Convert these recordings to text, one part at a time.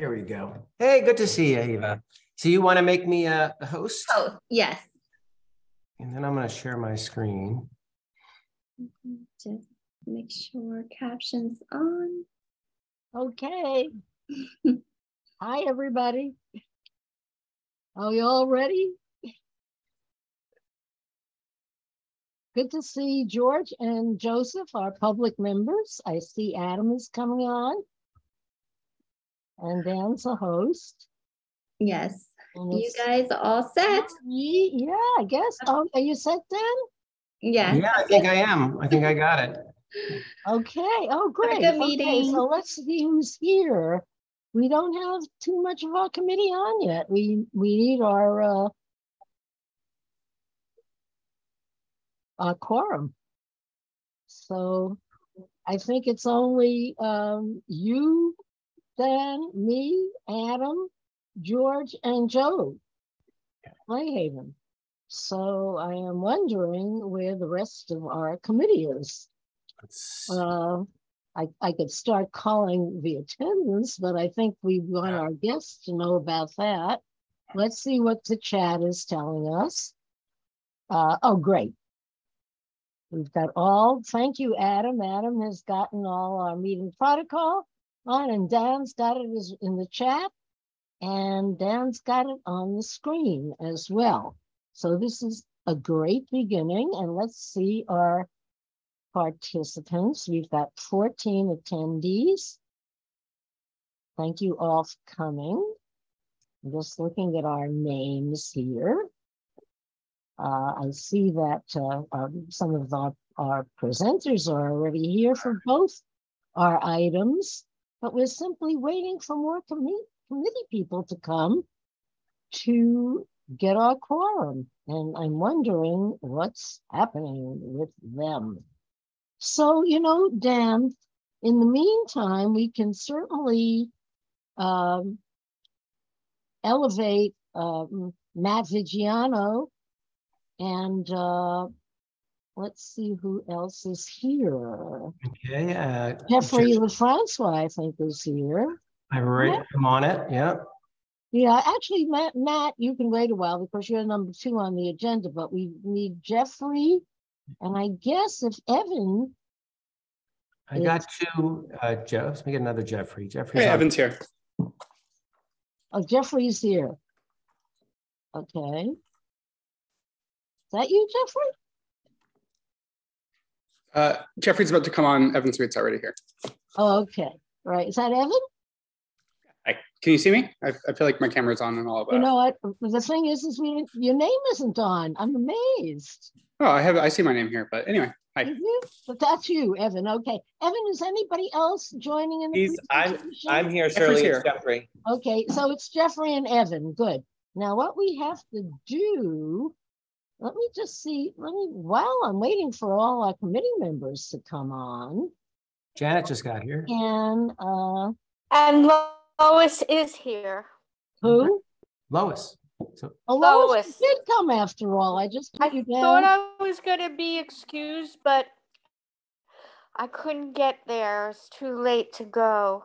There we go. Hey, good to see you, Eva. So you want to make me a, a host? Oh, yes. And then I'm going to share my screen. Just make sure captions on. Okay. Hi, everybody. Are you all ready? Good to see George and Joseph, our public members. I see Adam is coming on. And Dan's a host. Yes. And You guys all set? Ye- Yeah, I guess. Um, are you set then? Yeah. Yeah, I think I am. I think I got it. Okay. Oh, great. good Okay, meeting. so let's see who's here. We don't have too much of our committee on yet. We we need our uh our quorum. So I think it's only um you, Dan, me, Adam, George, and Joe. Playhaven. So I am wondering where the rest of our committee is. Uh, I, I could start calling the attendance, but I think we want our guests to know about that. Let's see what the chat is telling us. Uh, oh, great. We've got all, thank you, Adam. Adam has gotten all our meeting protocol on and Dan's got it in the chat. And Dan's got it on the screen as well. So this is a great beginning and let's see our participants. We've got 14 attendees. Thank you all for coming. I'm just looking at our names here. Uh, I see that uh, um, some of our, our presenters are already here for both our items, but we're simply waiting for more committee, committee people to come to get our quorum. And I'm wondering what's happening with them. So, you know, Dan, in the meantime, we can certainly um, elevate um, Matt Vigiano and uh, let's see who else is here. Okay. Uh, Jeffrey Jeff- LeFrancois, I think, is here. I'm right. I'm on it. Yeah. Yeah, actually, Matt, Matt, you can wait a while because you're number two on the agenda, but we need Jeffrey. And I guess if Evan, I got two. Uh, Jeff. Let's make another Jeffrey. Jeffrey's Hey, on- Evan's here. oh, Jeffrey's here. Okay. Is that you, Jeffrey? Uh, Jeffrey's about to come on. Evan Sweet's already here. Oh, okay. Right. Is that Evan? Hi, can you see me? I, I feel like my camera's on and all of that. You know what? The thing is, is we, your name isn't on. I'm amazed. oh, I have. I see my name here, but anyway. Hi. Is you? But that's you, Evan. Okay. Evan, is anybody else joining in the He's, I'm, presentation? I'm here, Jeffrey's Shirley, here. it's Jeffrey. Okay, so it's Jeffrey and Evan. Good. Now, what we have to do, let me just see, let me, while I'm waiting for all our committee members to come on, Janet just got here. and uh, And Lo- Lois is here. who? Lois. So Oh, Lois Lois. did come after all. I just I you thought. I was gonna be excused, but I couldn't get there. It's too late to go.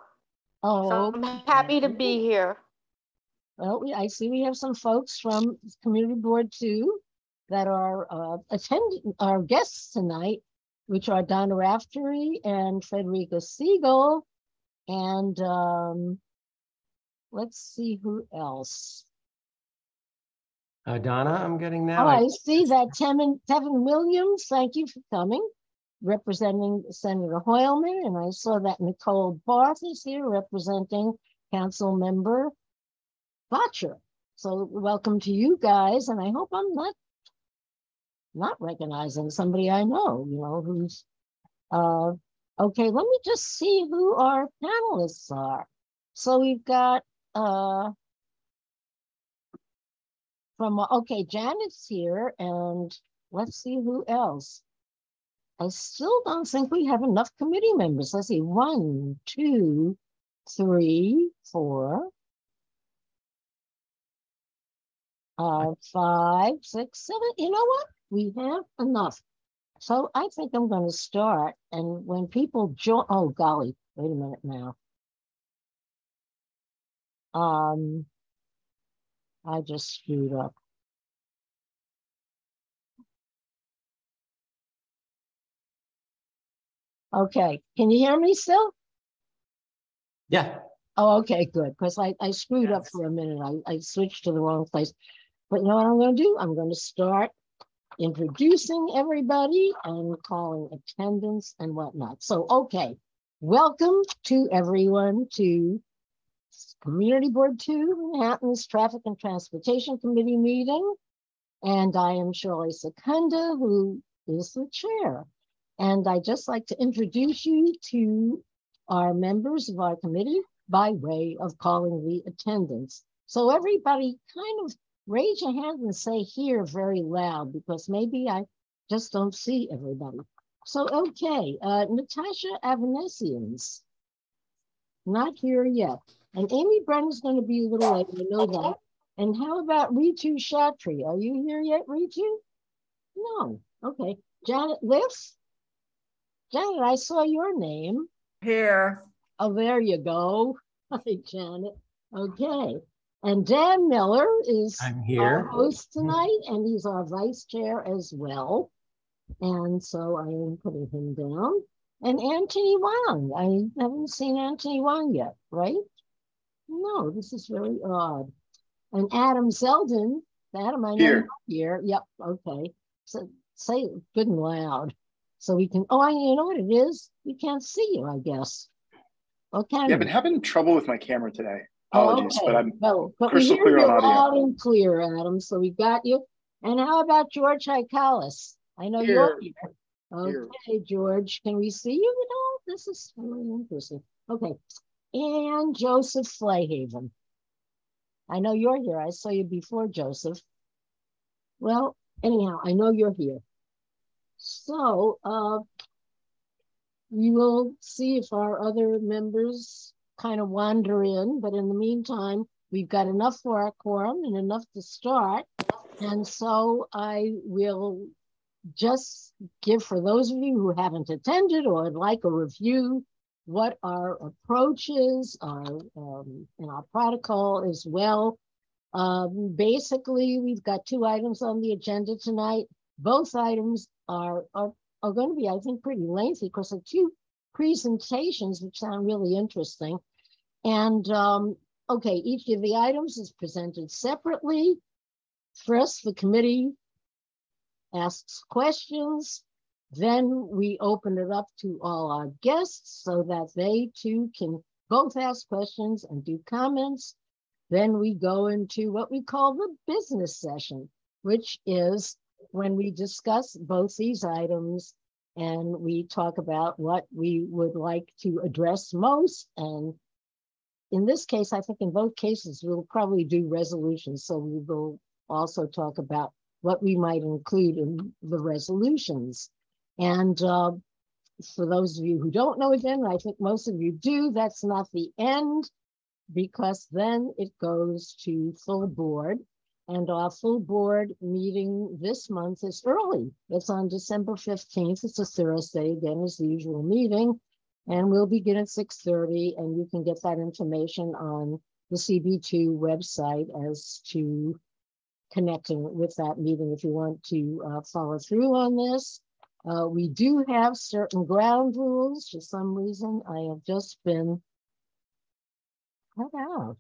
Oh, So I'm happy to be here. Well, we, I see we have some folks from Community Board Two that are uh, attending, our guests tonight, which are Donna Raftery and Frederica Siegel. And um, let's see who else. uh, Donna, I'm getting now. Oh, I see that Tevin, Tevin Williams, thank you for coming, representing Senator Hoylman. And I saw that Nicole Barth is here representing Council Member Bottcher. So welcome to you guys, and I hope I'm not not recognizing somebody I know, you know, who's uh okay, let me just see who our panelists are. So we've got uh from okay, Janet's here, and let's see who else. I still don't think we have enough committee members. Let's see, one, two, three, four, uh, five, six, seven. You know what? We have enough. So I think I'm going to start. And when people join, oh golly, wait a minute now. Um, I just screwed up. Okay, can you hear me still? Yeah, Oh, okay, good, because I, I screwed up for a minute. I, I switched to the wrong place. But you know what I'm gonna do? I'm gonna start introducing everybody and calling attendance and whatnot. So, okay, welcome to everyone to Community Board Two, Manhattan's Traffic and Transportation Committee meeting. And I am Shirley Secunda, who is the chair. And I'd just like to introduce you to our members of our committee by way of calling the attendance. So everybody kind of raise your hand and say here very loud because maybe I just don't see everybody. So, okay, uh, Natasha Avanesians, not here yet. And Amy Brennan's going to be a little late, I know that. And how about Ritu Shatri? Are you here yet, Ritu? No, okay. Janet Liss? Janet, I saw your name. Here, Oh, there you go. Hi, Janet. Okay. And Dan Miller is I'm our here. host mm-hmm. tonight, and he's our vice chair as well. And so I am putting him down. And Anthony Wang. I haven't seen Anthony Wang yet, right? No, this is very odd. And Adam Zeldin. Adam, I know Here. here. Yep. Okay. So say it good and loud so we can. Oh, I, you know what it is? We can't see you, I guess. Okay. Yeah, I've been having trouble with my camera today. Apologies, but okay. I'm Well, but crystal hear clear you on audio. loud and clear, Adam, so we got you. And how about George Haikalis? I know you're here. Here. Okay, George, can we see you at all? This is really interesting. Okay, and Joseph Flayhaven. I know you're here. I saw you before, Joseph. Well, anyhow, I know you're here. So, uh, we will see if our other members kind of wander in, but in the meantime, we've got enough for our quorum and enough to start. And so I will just give for those of you who haven't attended or would like a review, what our approach is, our, um, and our protocol as well. Um, basically, we've got two items on the agenda tonight. Both items are, are, are going to be, I think, pretty lengthy because they're two presentations which sound really interesting. And um, okay, each of the items is presented separately. First, the committee asks questions. Then we open it up to all our guests so that they too can both ask questions and do comments. Then we go into what we call the business session, which is when we discuss both these items and we talk about what we would like to address most. And in this case, I think in both cases, we'll probably do resolutions. So we will also talk about what we might include in the resolutions. And uh, for those of you who don't know again, I think most of you do, that's not the end because then it goes to full board. And our full board meeting this month is early. It's on December 15th. It's a Thursday, again, as the usual meeting. And we'll begin at 6.30 and you can get that information on the CB2 website as to connecting with that meeting if you want to uh, follow through on this. Uh, we do have certain ground rules. For some reason, I have just been cut out.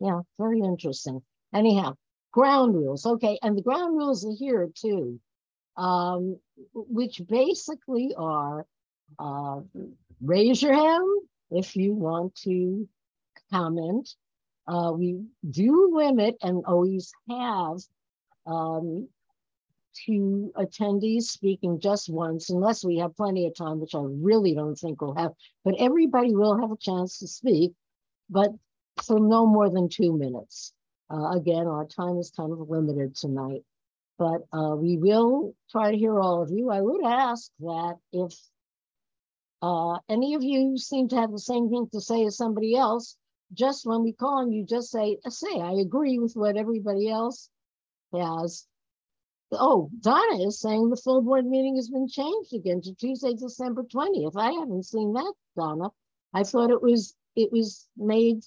Yeah, very interesting. Anyhow, ground rules. Okay, and the ground rules are here too, um, which basically are uh, raise your hand if you want to comment. Uh, we do limit and always have um, to attendees speaking just once, unless we have plenty of time, which I really don't think we'll have. But everybody will have a chance to speak, but for no more than two minutes. Uh, again, our time is kind of limited tonight, but uh, we will try to hear all of you. I would ask that if uh, any of you seem to have the same thing to say as somebody else, just when we call on you, just say, say, I agree with what everybody else has. Oh, Donna is saying the full board meeting has been changed again to Tuesday, December 20th. I haven't seen that, Donna. I thought it was, it was made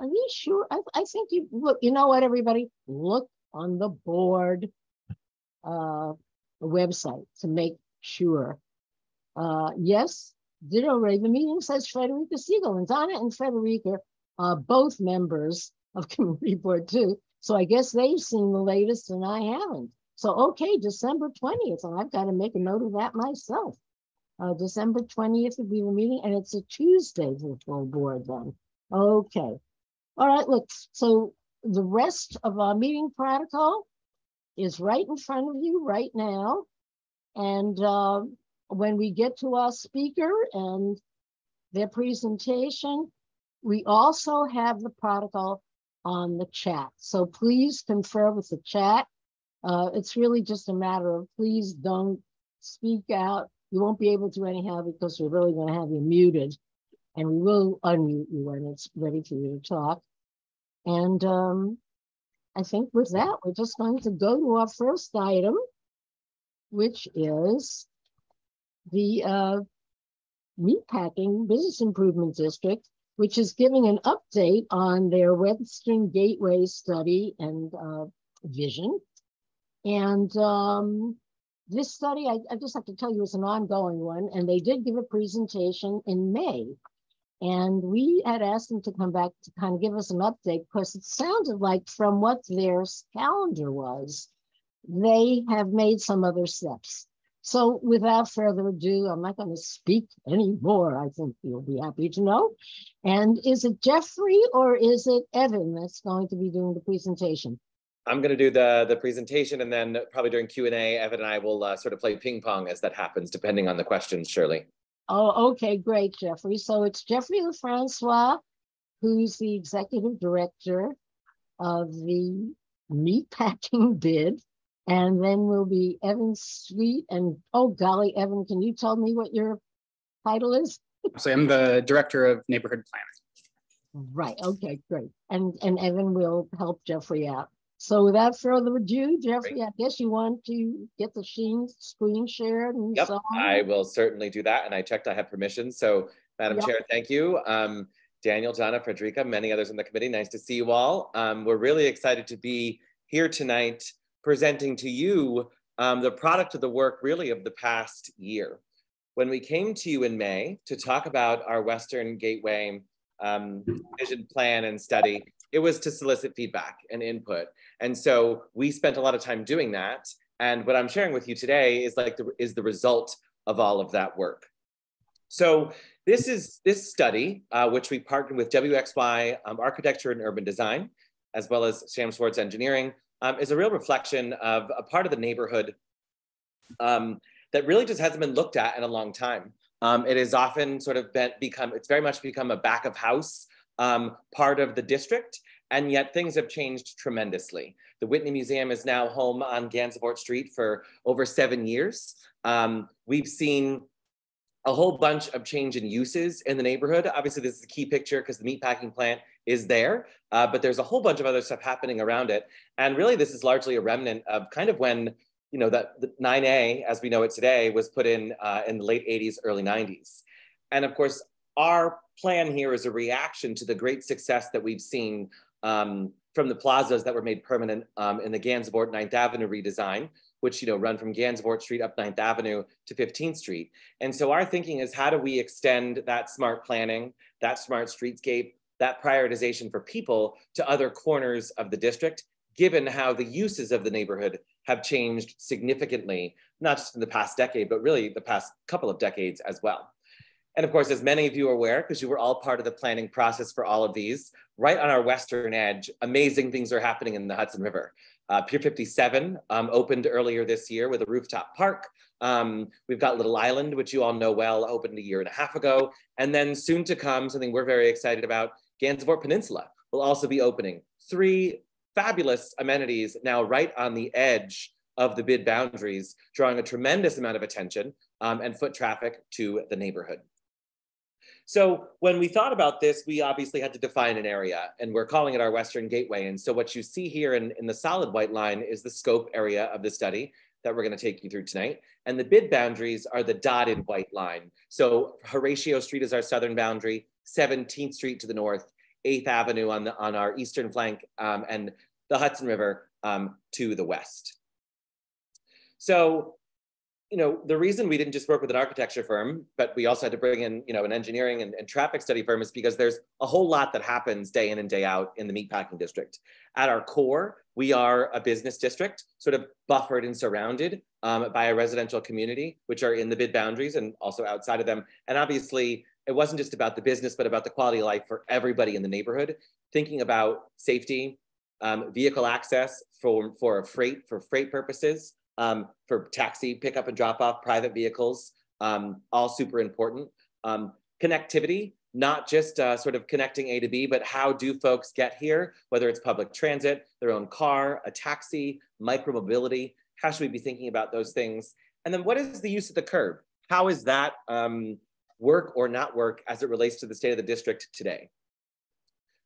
Are you sure? I, I think you look, you know what, everybody? Look on the board uh website to make sure. Uh yes, Ditto Ray, the meeting says Frederica Siegel and Donna and Frederica are both members of community board too. So I guess they've seen the latest and I haven't. So okay, December 20th, and I've got to make a note of that myself. Uh, December 20th will be the meeting, and it's a Tuesday for the full board then. Okay. All right, look, so the rest of our meeting protocol is right in front of you right now. And uh, when we get to our speaker and their presentation, we also have the protocol on the chat. So please confer with the chat. Uh, it's really just a matter of please don't speak out. You won't be able to anyhow because we're really going to have you muted and we will unmute you when it's ready for you to talk. And um, I think with that, we're just going to go to our first item, which is the uh, Meatpacking Business Improvement District, which is giving an update on their Western Gateway study and uh, vision. And um, this study, I, I just have to tell you, is an ongoing one, and they did give a presentation in May. And we had asked them to come back to kind of give us an update because it sounded like from what their calendar was, they have made some other steps. So without further ado, I'm not going to speak anymore. I think you'll be happy to know. And is it Jeffrey or is it Evan that's going to be doing the presentation? I'm going to do the the presentation, and then probably during Q and A, Evan and I will uh, sort of play ping pong as that happens, depending on the questions. Shirley. Oh, okay, great, Jeffrey. So it's Jeffrey LeFrancois, who's the executive director of the meatpacking bid. And then we'll be Evan Sweet. And oh, golly, Evan, can you tell me what your title is? So I'm the director of neighborhood planning. Right. Okay, great. And and Evan will help Jeffrey out. So without further ado, Jeffrey, Great. I guess you want to get the screen, screen shared and yep, so on. I will certainly do that. And I checked I have permission. So Madam yep. Chair, thank you. Um, Daniel, Donna, Frederica, many others in the committee. Nice to see you all. Um, we're really excited to be here tonight presenting to you um, the product of the work really of the past year. When we came to you in May to talk about our Western Gateway um, vision plan and study, it was to solicit feedback and input. And so we spent a lot of time doing that. And what I'm sharing with you today is like the, is the result of all of that work. So this is this study, uh, which we partnered with WXY um, Architecture and Urban Design, as well as Sam Schwartz Engineering, um, is a real reflection of a part of the neighborhood um, that really just hasn't been looked at in a long time. Um, it has often sort of been, become, it's very much become a back of house um, part of the district. And yet things have changed tremendously. The Whitney Museum is now home on Gansevoort Street for over seven years. Um, we've seen a whole bunch of change in uses in the neighborhood. Obviously, this is a key picture because the meatpacking plant is there, uh, but there's a whole bunch of other stuff happening around it. And really, this is largely a remnant of kind of when, you know, that the 9A, as we know it today, was put in uh, in the late 80s, early 90s. And of course, our plan here is a reaction to the great success that we've seen um, from the plazas that were made permanent um, in the Gansevoort 9th Avenue redesign, which you know run from Gansevoort Street up 9th Avenue to 15th Street. And so our thinking is how do we extend that smart planning, that smart streetscape, that prioritization for people to other corners of the district, given how the uses of the neighborhood have changed significantly, not just in the past decade, but really the past couple of decades as well. And of course, as many of you are aware, because you were all part of the planning process for all of these, right on our western edge, amazing things are happening in the Hudson River. Uh, Pier 57 um, opened earlier this year with a rooftop park. Um, we've got Little Island, which you all know well, opened a year and a half ago. And then soon to come, something we're very excited about, Gansevoort Peninsula will also be opening. Three fabulous amenities now right on the edge of the bid boundaries, drawing a tremendous amount of attention um, and foot traffic to the neighborhood. So when we thought about this, we obviously had to define an area and we're calling it our Western Gateway. And so what you see here in, in the solid white line is the scope area of the study that we're gonna take you through tonight. And the bid boundaries are the dotted white line. So Horatio Street is our southern boundary, 17th Street to the north, 8th Avenue on, the, on our eastern flank um, and the Hudson River um, to the west. So, you know, the reason we didn't just work with an architecture firm, but we also had to bring in, you know, an engineering and, and traffic study firm is because there's a whole lot that happens day in and day out in the meatpacking district. At our core, we are a business district, sort of buffered and surrounded um, by a residential community, which are in the bid boundaries and also outside of them. And obviously, it wasn't just about the business, but about the quality of life for everybody in the neighborhood, thinking about safety, um, vehicle access for, for freight, for freight purposes, um, for taxi pickup and drop off, private vehicles, um, all super important. Um, connectivity, not just uh, sort of connecting A to B, but how do folks get here, whether it's public transit, their own car, a taxi, micromobility, how should we be thinking about those things? And then what is the use of the curb? How is that um, work or not work as it relates to the state of the district today?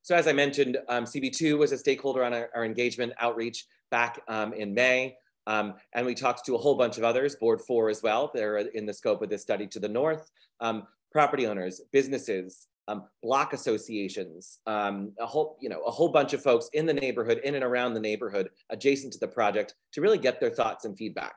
So as I mentioned, um, CB2 was a stakeholder on our, our engagement outreach back um, in May. Um, and we talked to a whole bunch of others, board four as well. They're in the scope of this study to the north, um, property owners, businesses, um, block associations, um, a whole, you know, a whole bunch of folks in the neighborhood, in and around the neighborhood, adjacent to the project to really get their thoughts and feedback.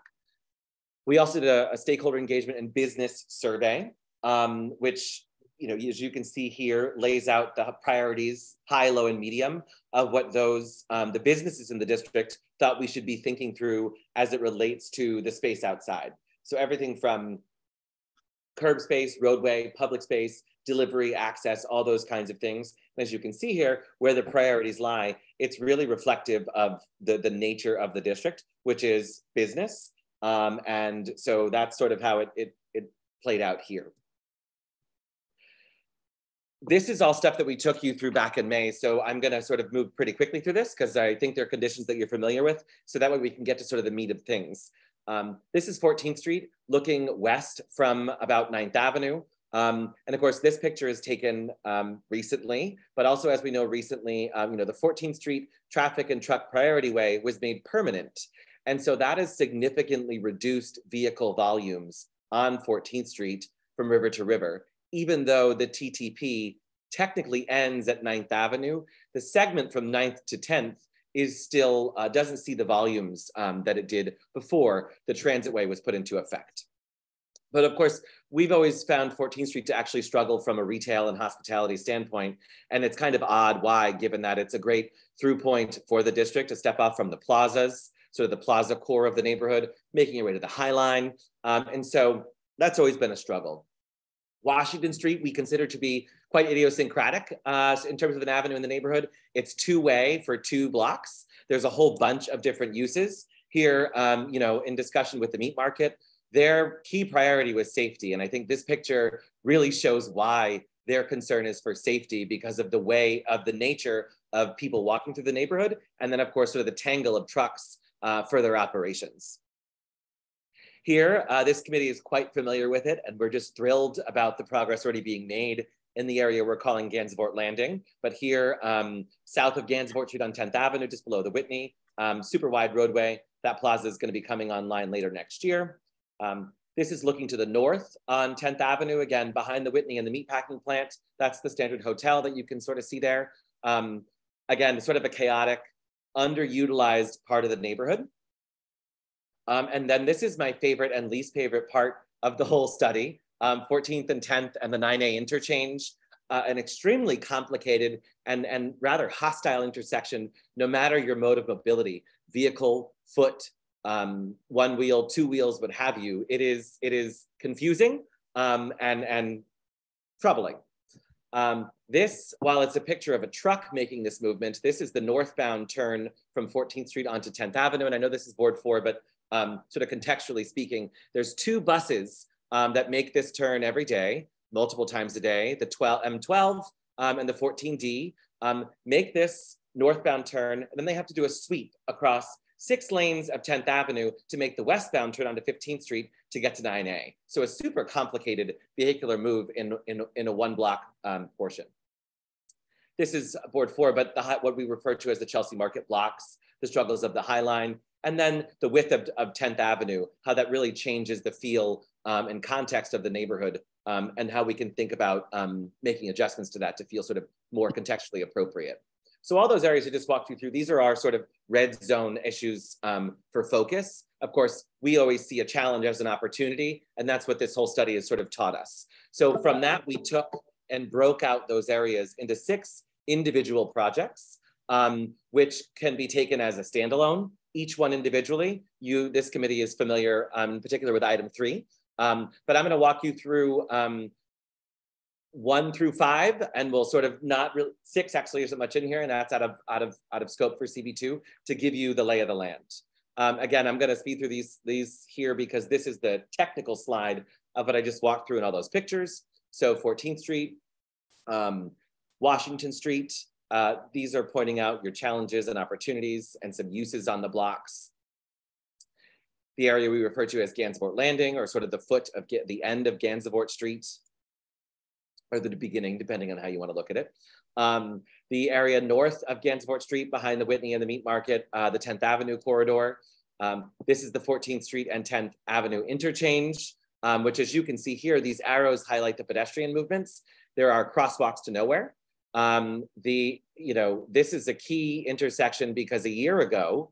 We also did a, a stakeholder engagement and business survey, um, which, you know, as you can see here, lays out the priorities, high, low, and medium of what those, um, the businesses in the district thought we should be thinking through as it relates to the space outside. So everything from curb space, roadway, public space, delivery, access, all those kinds of things. And as you can see here, where the priorities lie, it's really reflective of the, the nature of the district, which is business. Um, and so that's sort of how it, it, it played out here. This is all stuff that we took you through back in May. So I'm gonna sort of move pretty quickly through this because I think there are conditions that you're familiar with. So that way we can get to sort of the meat of things. Um, this is 14th Street looking west from about 9th Avenue. Um, and of course, this picture is taken um, recently, but also as we know recently, um, you know, the 14th Street traffic and truck priority way was made permanent. And so that has significantly reduced vehicle volumes on 14th Street from river to river, even though the TTP technically ends at 9th Avenue, the segment from 9th to 10th is still, uh, doesn't see the volumes um, that it did before the transitway was put into effect. But of course, we've always found 14th Street to actually struggle from a retail and hospitality standpoint. And it's kind of odd why, given that it's a great through point for the district to step off from the plazas, sort of the plaza core of the neighborhood, making your way to the High Line. Um, and so that's always been a struggle. Washington Street, we consider to be quite idiosyncratic uh, in terms of an avenue in the neighborhood. It's two way for two blocks. There's a whole bunch of different uses here, um, you know, in discussion with the meat market their key priority was safety. And I think this picture really shows why their concern is for safety because of the way of the nature of people walking through the neighborhood. And then of course, sort of the tangle of trucks uh, for their operations. Here, uh, this committee is quite familiar with it and we're just thrilled about the progress already being made in the area we're calling Gansevoort Landing. But here, um, south of Gansevoort Street on 10th Avenue, just below the Whitney, um, super wide roadway, that plaza is gonna be coming online later next year. Um, this is looking to the north on 10th Avenue, again, behind the Whitney and the meatpacking plant. That's the standard hotel that you can sort of see there. Um, again, sort of a chaotic, underutilized part of the neighborhood. Um, and then this is my favorite and least favorite part of the whole study, 14th um, and 10th and the 9A interchange. Uh, an extremely complicated and, and rather hostile intersection, no matter your mode of mobility, vehicle, foot, um, one wheel, two wheels, what have you. It is it is confusing um, and and troubling. Um, this, while it's a picture of a truck making this movement, this is the northbound turn from 14th Street onto 10th Avenue. And I know this is board four, but um, sort of contextually speaking, there's two buses um, that make this turn every day, multiple times a day. The 12 M12 um, and the 14D um, make this northbound turn, and then they have to do a sweep across six lanes of 10th Avenue to make the westbound turn onto 15th Street to get to 9A. So a super complicated vehicular move in, in, in a one block um, portion. This is board four, but the, what we refer to as the Chelsea Market blocks, the struggles of the High Line, and then the width of, of 10th Avenue, how that really changes the feel um, and context of the neighborhood um, and how we can think about um, making adjustments to that to feel sort of more contextually appropriate. So all those areas I just walked you through, these are our sort of red zone issues um, for focus. Of course, we always see a challenge as an opportunity, and that's what this whole study has sort of taught us. So from that, we took and broke out those areas into six individual projects, um, which can be taken as a standalone, each one individually. You, this committee is familiar um, in particular with item three, um, but I'm gonna walk you through um, one through five, and we'll sort of not really, six actually isn't much in here, and that's out of, out of, out of scope for CB2 to give you the lay of the land. Um, again, I'm gonna speed through these, these here because this is the technical slide of what I just walked through in all those pictures. So 14th Street, um, Washington Street, uh, these are pointing out your challenges and opportunities and some uses on the blocks. The area we refer to as Gansevoort Landing or sort of the foot of the end of Gansevoort Street or the beginning, depending on how you want to look at it. Um, the area north of Gansevoort Street behind the Whitney and the Meat Market, uh, the 10th Avenue corridor. Um, this is the 14th Street and 10th Avenue interchange, um, which as you can see here, these arrows highlight the pedestrian movements. There are crosswalks to nowhere. Um, the, you know, this is a key intersection because a year ago,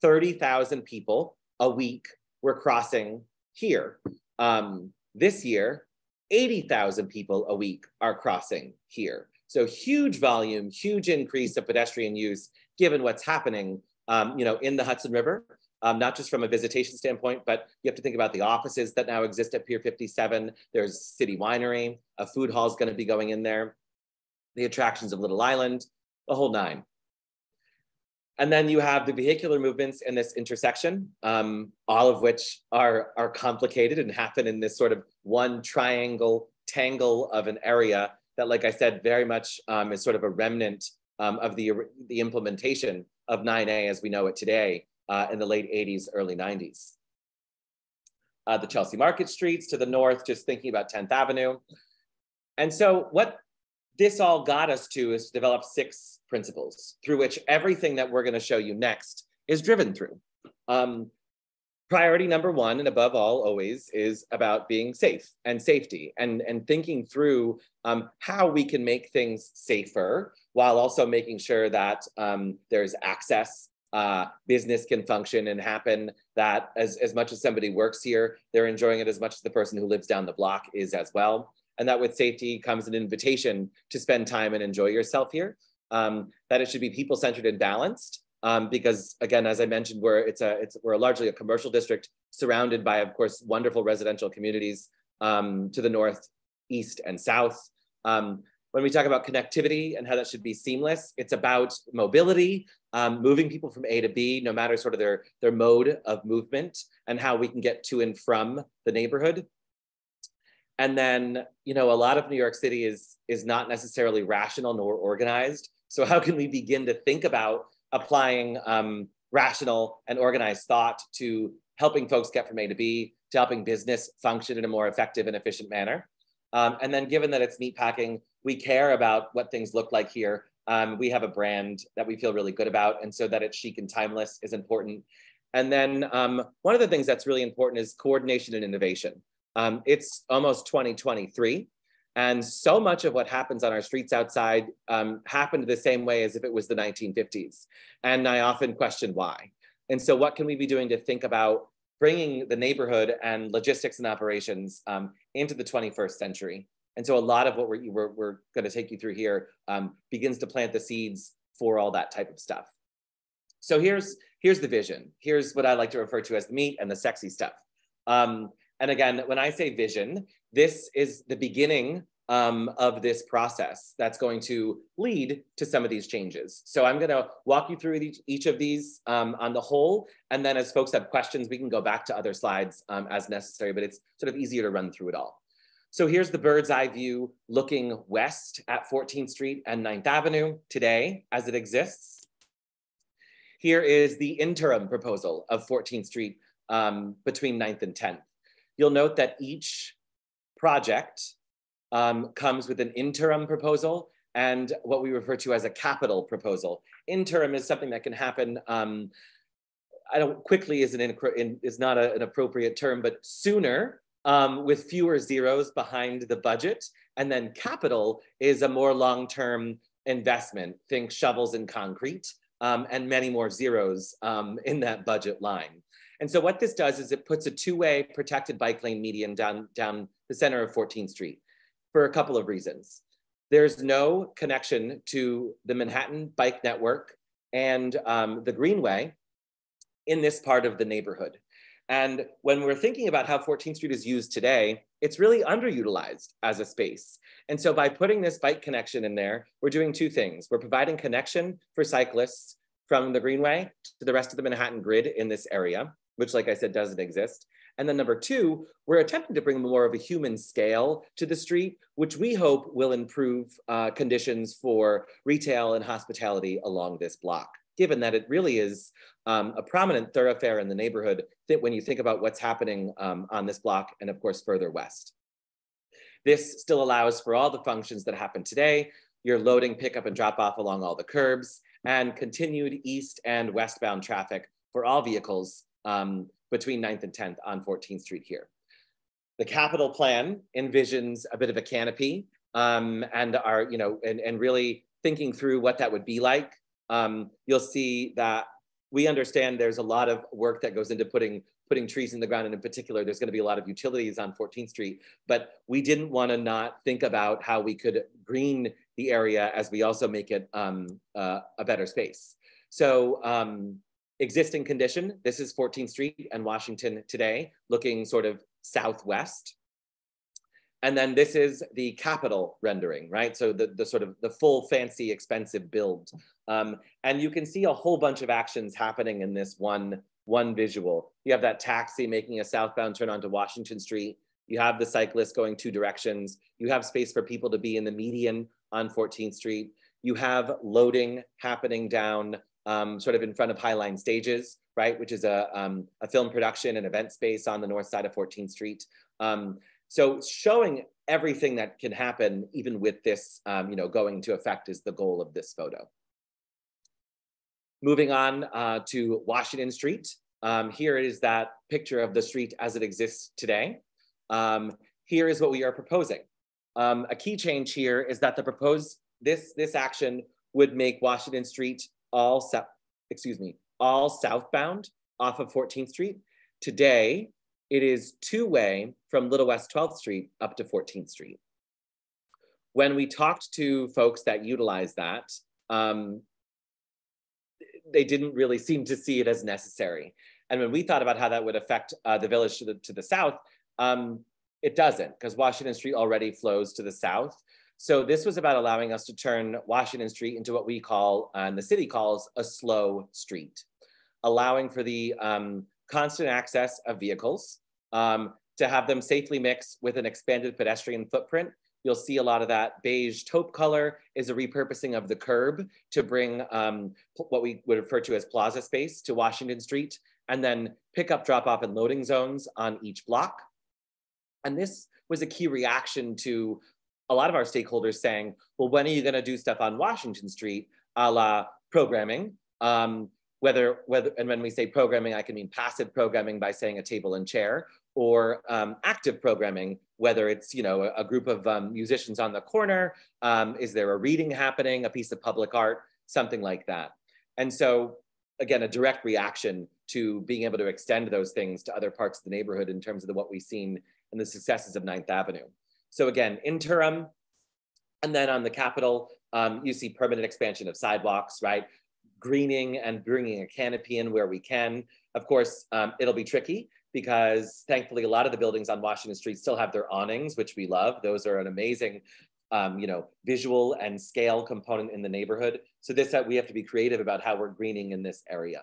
30,000 people a week were crossing here. Um, this year, 80,000 people a week are crossing here. So huge volume, huge increase of pedestrian use given what's happening um, you know, in the Hudson River, um, not just from a visitation standpoint, but you have to think about the offices that now exist at Pier 57. There's City Winery, a food hall is gonna be going in there, the attractions of Little Island, the whole nine. And then you have the vehicular movements in this intersection, um, all of which are, are complicated and happen in this sort of one triangle tangle of an area that, like I said, very much um, is sort of a remnant um, of the, the implementation of 9A as we know it today uh, in the late 80s, early 90s. Uh, the Chelsea Market Streets to the north, just thinking about 10th Avenue. And so what this all got us to is to develop six principles through which everything that we're going to show you next is driven through. Um, priority number one, and above all, always, is about being safe and safety and, and thinking through um, how we can make things safer while also making sure that um, there's access, uh, business can function and happen, that as, as much as somebody works here, they're enjoying it as much as the person who lives down the block is as well and that with safety comes an invitation to spend time and enjoy yourself here. Um, that it should be people-centered and balanced, um, because again, as I mentioned, we're it's a it's we're largely a commercial district surrounded by, of course, wonderful residential communities um, to the north, east, and south. Um, when we talk about connectivity and how that should be seamless, it's about mobility, um, moving people from A to B, no matter sort of their, their mode of movement and how we can get to and from the neighborhood. And then, you know, a lot of New York City is, is not necessarily rational nor organized. So how can we begin to think about applying um, rational and organized thought to helping folks get from A to B, to helping business function in a more effective and efficient manner? Um, and then given that it's meatpacking, we care about what things look like here. Um, we have a brand that we feel really good about. And so that it's chic and timeless is important. And then um, one of the things that's really important is coordination and innovation. Um, it's almost 2023. And so much of what happens on our streets outside um, happened the same way as if it was the 1950s. And I often question why. And so what can we be doing to think about bringing the neighborhood and logistics and operations um, into the 21st century? And so a lot of what we're, we're, we're gonna take you through here um, begins to plant the seeds for all that type of stuff. So here's, here's the vision. Here's what I like to refer to as the meat and the sexy stuff. Um, and again, when I say vision, this is the beginning um, of this process that's going to lead to some of these changes. So I'm going to walk you through each, each of these um, on the whole. And then as folks have questions, we can go back to other slides um, as necessary, but it's sort of easier to run through it all. So here's the bird's eye view looking west at 14th Street and 9th Avenue today as it exists. Here is the interim proposal of 14th Street um, between 9th and 10th. You'll note that each project um, comes with an interim proposal and what we refer to as a capital proposal. Interim is something that can happen, um, I don't, quickly is, an, is not a, an appropriate term, but sooner um, with fewer zeros behind the budget. And then capital is a more long-term investment, think shovels and concrete, um, and many more zeros um, in that budget line. And so what this does is it puts a two-way protected bike lane median down, down the center of 14th Street for a couple of reasons. There's no connection to the Manhattan bike network and um, the Greenway in this part of the neighborhood. And when we're thinking about how 14th Street is used today, it's really underutilized as a space. And so by putting this bike connection in there, we're doing two things. We're providing connection for cyclists from the Greenway to the rest of the Manhattan grid in this area, which like I said, doesn't exist. And then number two, we're attempting to bring more of a human scale to the street, which we hope will improve uh, conditions for retail and hospitality along this block, given that it really is um, a prominent thoroughfare in the neighborhood that when you think about what's happening um, on this block and of course further west. This still allows for all the functions that happen today, your loading, pickup and drop off along all the curbs and continued east and westbound traffic for all vehicles um, between 9th and 10th on 14th Street here. The capital plan envisions a bit of a canopy um, and are, you know, and, and really thinking through what that would be like. Um, you'll see that we understand there's a lot of work that goes into putting putting trees in the ground and in particular there's going to be a lot of utilities on 14th street but we didn't want to not think about how we could green the area as we also make it um, uh, a better space so um, existing condition this is 14th street and washington today looking sort of southwest and then this is the capital rendering, right? So the, the sort of the full fancy expensive build. Um, and you can see a whole bunch of actions happening in this one, one visual. You have that taxi making a southbound turn onto Washington Street. You have the cyclist going two directions. You have space for people to be in the median on 14th Street. You have loading happening down um, sort of in front of Highline Stages, right? Which is a, um, a film production and event space on the north side of 14th Street. Um, so showing everything that can happen, even with this, um, you know, going to effect is the goal of this photo. Moving on uh, to Washington Street. Um, here is that picture of the street as it exists today. Um, here is what we are proposing. A key change here is that the proposed, this, this action would make Washington Street all, south, excuse me, all southbound off of 14th Street. Today, it is two-way from Little West 12th Street up to 14th Street. When we talked to folks that utilize that, um, they didn't really seem to see it as necessary. And when we thought about how that would affect uh, the village to the, to the south, um, it doesn't because Washington Street already flows to the south. So this was about allowing us to turn Washington Street into what we call, and the city calls, a slow street, allowing for the um, constant access of vehicles, um, to have them safely mix with an expanded pedestrian footprint. You'll see a lot of that beige taupe color is a repurposing of the curb to bring um, what we would refer to as plaza space to Washington Street, and then pick up, drop off and loading zones on each block. And this was a key reaction to a lot of our stakeholders saying, well, when are you gonna do stuff on Washington Street, a la programming? Um, whether, whether, and when we say programming, I can mean passive programming by saying a table and chair, or um, active programming, whether it's, you know, a, a group of um, musicians on the corner, um, is there a reading happening, a piece of public art, something like that. And so, again, a direct reaction to being able to extend those things to other parts of the neighborhood in terms of the, what we've seen and the successes of Ninth Avenue. So again, interim, and then on the Capital, um, you see permanent expansion of sidewalks, right? greening and bringing a canopy in where we can. Of course, um, it'll be tricky because thankfully a lot of the buildings on Washington Street still have their awnings, which we love. Those are an amazing, um, you know, visual and scale component in the neighborhood. So this, uh, we have to be creative about how we're greening in this area.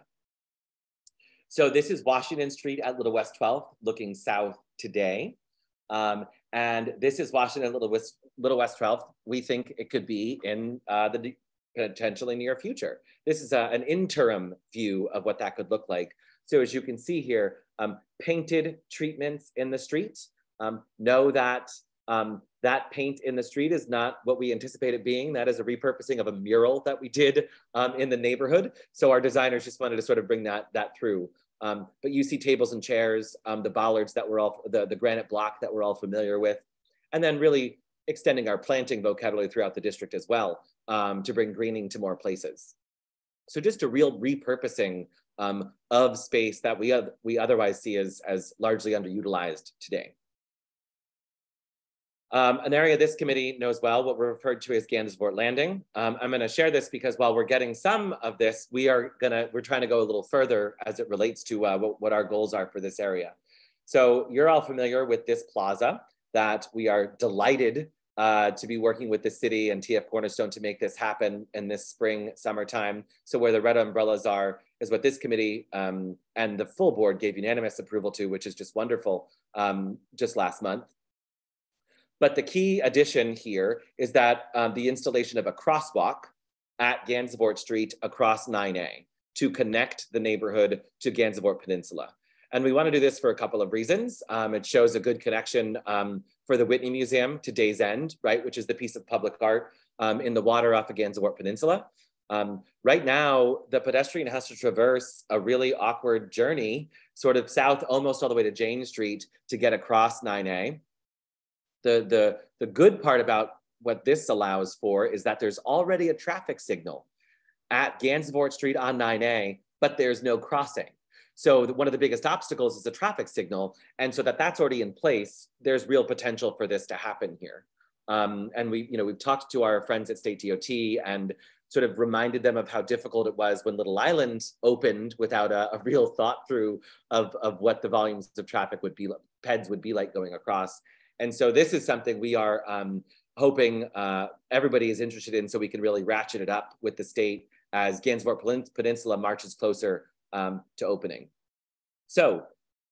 So this is Washington Street at Little West 12th, looking south today. Um, and this is Washington Little West, Little West 12th. We think it could be in uh, the potentially near future. This is a, an interim view of what that could look like. So as you can see here, um, painted treatments in the street. Um, know that um, that paint in the street is not what we anticipate it being. That is a repurposing of a mural that we did um, in the neighborhood. So our designers just wanted to sort of bring that, that through. Um, but you see tables and chairs, um, the bollards that we're all, the, the granite block that we're all familiar with, and then really extending our planting vocabulary throughout the district as well um, to bring greening to more places. So just a real repurposing um, of space that we, we otherwise see as, as largely underutilized today. Um, an area this committee knows well, what we're referred to as Gansevoort Landing. Um, I'm gonna share this because while we're getting some of this, we are gonna, we're trying to go a little further as it relates to uh, what, what our goals are for this area. So you're all familiar with this plaza that we are delighted uh, to be working with the city and TF Cornerstone to make this happen in this spring, summertime. So where the red umbrellas are is what this committee um, and the full board gave unanimous approval to, which is just wonderful, um, just last month. But the key addition here is that um, the installation of a crosswalk at Gansevoort Street across 9A to connect the neighborhood to Gansevoort Peninsula. And we want to do this for a couple of reasons. Um, it shows a good connection um, for the Whitney Museum to Days End, right, which is the piece of public art um, in the water off of Gansevoort Peninsula. Um, right now, the pedestrian has to traverse a really awkward journey, sort of south, almost all the way to Jane Street to get across 9A. The, the, the good part about what this allows for is that there's already a traffic signal at Gansevoort Street on 9A, but there's no crossing. So one of the biggest obstacles is the traffic signal. And so that that's already in place, there's real potential for this to happen here. Um, and we, you know, we've talked to our friends at State DOT and sort of reminded them of how difficult it was when Little Island opened without a, a real thought through of, of what the volumes of traffic would be, PEDs would be like going across. And so this is something we are um, hoping uh, everybody is interested in so we can really ratchet it up with the state as Gansevoort Peninsula marches closer um, to opening. So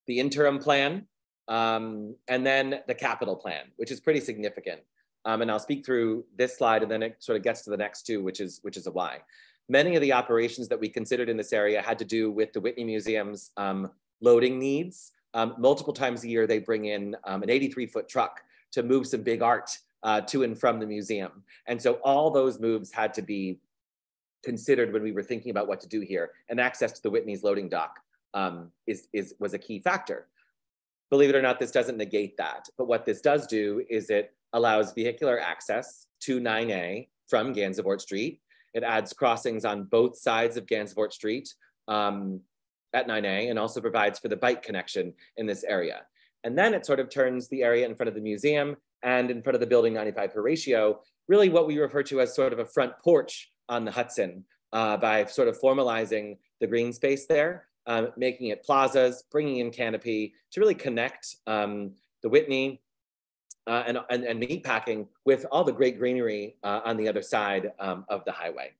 the interim plan um, and then the capital plan, which is pretty significant. Um, and I'll speak through this slide and then it sort of gets to the next two, which is, which is a why. Many of the operations that we considered in this area had to do with the Whitney Museum's um, loading needs. Um, multiple times a year, they bring in um, an 83 foot truck to move some big art uh, to and from the museum. And so all those moves had to be considered when we were thinking about what to do here. And access to the Whitney's loading dock um, is, is, was a key factor. Believe it or not, this doesn't negate that. But what this does do is it allows vehicular access to 9A from Gansevoort Street. It adds crossings on both sides of Gansevoort Street um, at 9A and also provides for the bike connection in this area. And then it sort of turns the area in front of the museum and in front of the building 95 Horatio, really what we refer to as sort of a front porch on the Hudson uh, by sort of formalizing the green space there, um, making it plazas, bringing in canopy to really connect um, the Whitney uh, and, and, and meatpacking with all the great greenery uh, on the other side um, of the highway.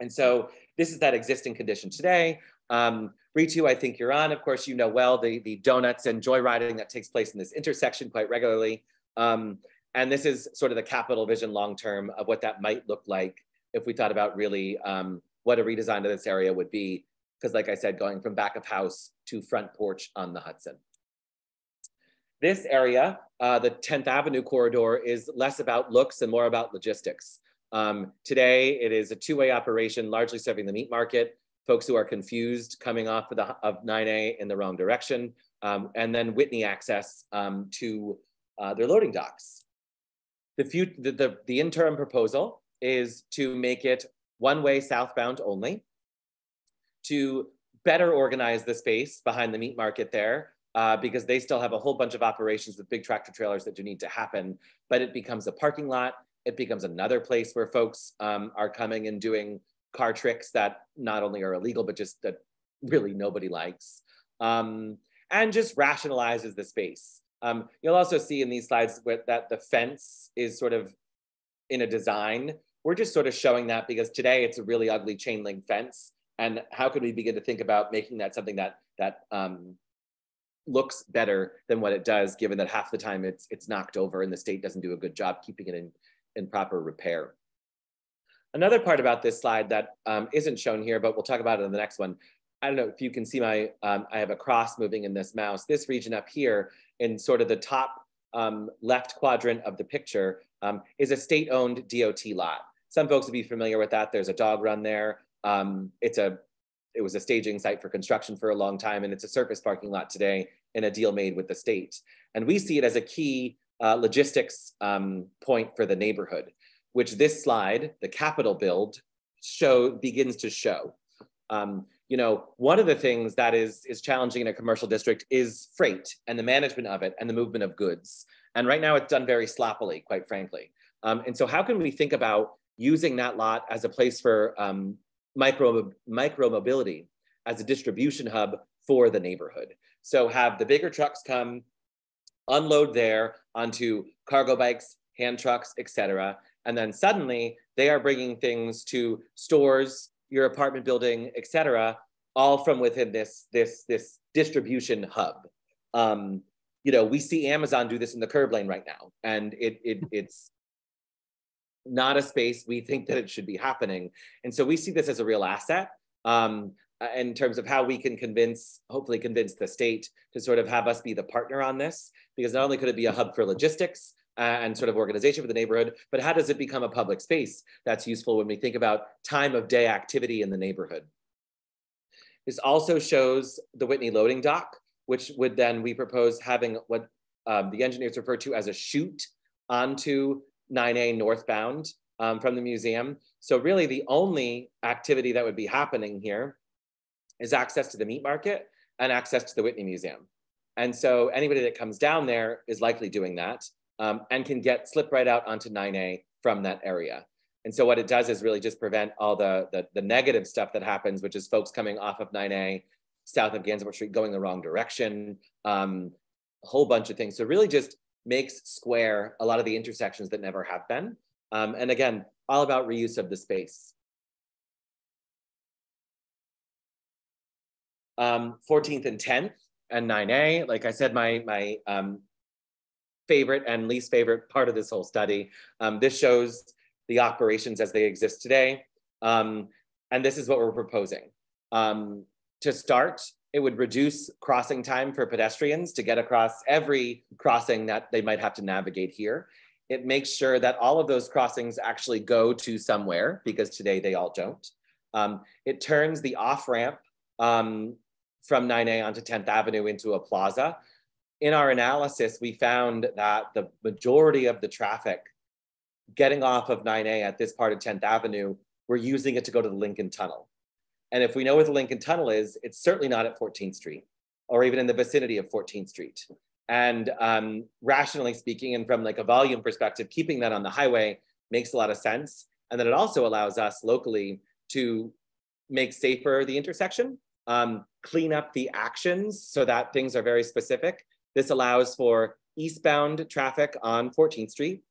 And so this is that existing condition today. Um, Ritu, I think you're on. Of course, you know well the, the donuts and joyriding that takes place in this intersection quite regularly. Um, and this is sort of the capital vision long term of what that might look like if we thought about really um, what a redesign of this area would be. Because like I said, going from back of house to front porch on the Hudson. This area, uh, the 10th Avenue corridor is less about looks and more about logistics. Um, today, it is a two-way operation, largely serving the meat market, folks who are confused coming off of, the, of 9A in the wrong direction, um, and then Whitney access um, to uh, their loading docks. The, few, the, the, the interim proposal is to make it one-way southbound only, to better organize the space behind the meat market there, uh, because they still have a whole bunch of operations with big tractor trailers that do need to happen, but it becomes a parking lot. It becomes another place where folks um, are coming and doing car tricks that not only are illegal, but just that really nobody likes. Um, and just rationalizes the space. Um, you'll also see in these slides that the fence is sort of in a design we're just sort of showing that because today it's a really ugly chain link fence. And how could we begin to think about making that something that that um, looks better than what it does, given that half the time it's it's knocked over and the state doesn't do a good job keeping it in, in proper repair. Another part about this slide that um, not shown here, but we'll talk about it in the next one. I don't know if you can see my, um, I have a cross moving in this mouse. This region up here in sort of the top um, left quadrant of the picture um, is a state-owned DOT lot. Some folks would be familiar with that. There's a dog run there. Um, it's a it was a staging site for construction for a long time, and it's a surface parking lot today in a deal made with the state. And we see it as a key uh, logistics um, point for the neighborhood, which this slide, the capital build, show begins to show. Um, you know, one of the things that is is challenging in a commercial district is freight and the management of it and the movement of goods. And right now, it's done very sloppily, quite frankly. Um, and so, how can we think about using that lot as a place for um, micro micro mobility as a distribution hub for the neighborhood? So, have the bigger trucks come, unload there onto cargo bikes, hand trucks, etc. And then suddenly they are bringing things to stores, your apartment building, etc., all from within this this this distribution hub. Um, you know, we see Amazon do this in the curb lane right now, and it it it's not a space we think that it should be happening. And so we see this as a real asset um, in terms of how we can convince, hopefully convince the state to sort of have us be the partner on this, because not only could it be a hub for logistics, and sort of organization for the neighborhood, but how does it become a public space that's useful when we think about time of day activity in the neighborhood? This also shows the Whitney loading dock, which would then we propose having what um, the engineers refer to as a chute onto 9A northbound um, from the museum. So really the only activity that would be happening here is access to the meat market and access to the Whitney Museum. And so anybody that comes down there is likely doing that um, and can get slip right out onto 9A from that area. And so what it does is really just prevent all the, the, the negative stuff that happens, which is folks coming off of 9A, south of Gansevoort Street, going the wrong direction, um, a whole bunch of things. So really just makes square a lot of the intersections that never have been. Um, and again, all about reuse of the space. Um, 14th and 10th and 9A, like I said, my, my um, favorite and least favorite part of this whole study. Um, this shows the operations as they exist today. Um, and this is what we're proposing. Um, to start, it would reduce crossing time for pedestrians to get across every crossing that they might have to navigate here. It makes sure that all of those crossings actually go to somewhere because today they all don't. Um, it turns the off ramp um, from 9A onto 10th Avenue into a plaza in our analysis, we found that the majority of the traffic getting off of 9A at this part of 10th Avenue, we're using it to go to the Lincoln Tunnel. And if we know where the Lincoln Tunnel is, it's certainly not at 14th Street or even in the vicinity of 14th Street. And um, rationally speaking, and from like a volume perspective, keeping that on the highway makes a lot of sense. And then it also allows us locally to make safer the intersection, um, clean up the actions so that things are very specific, this allows for eastbound traffic on 14th Street,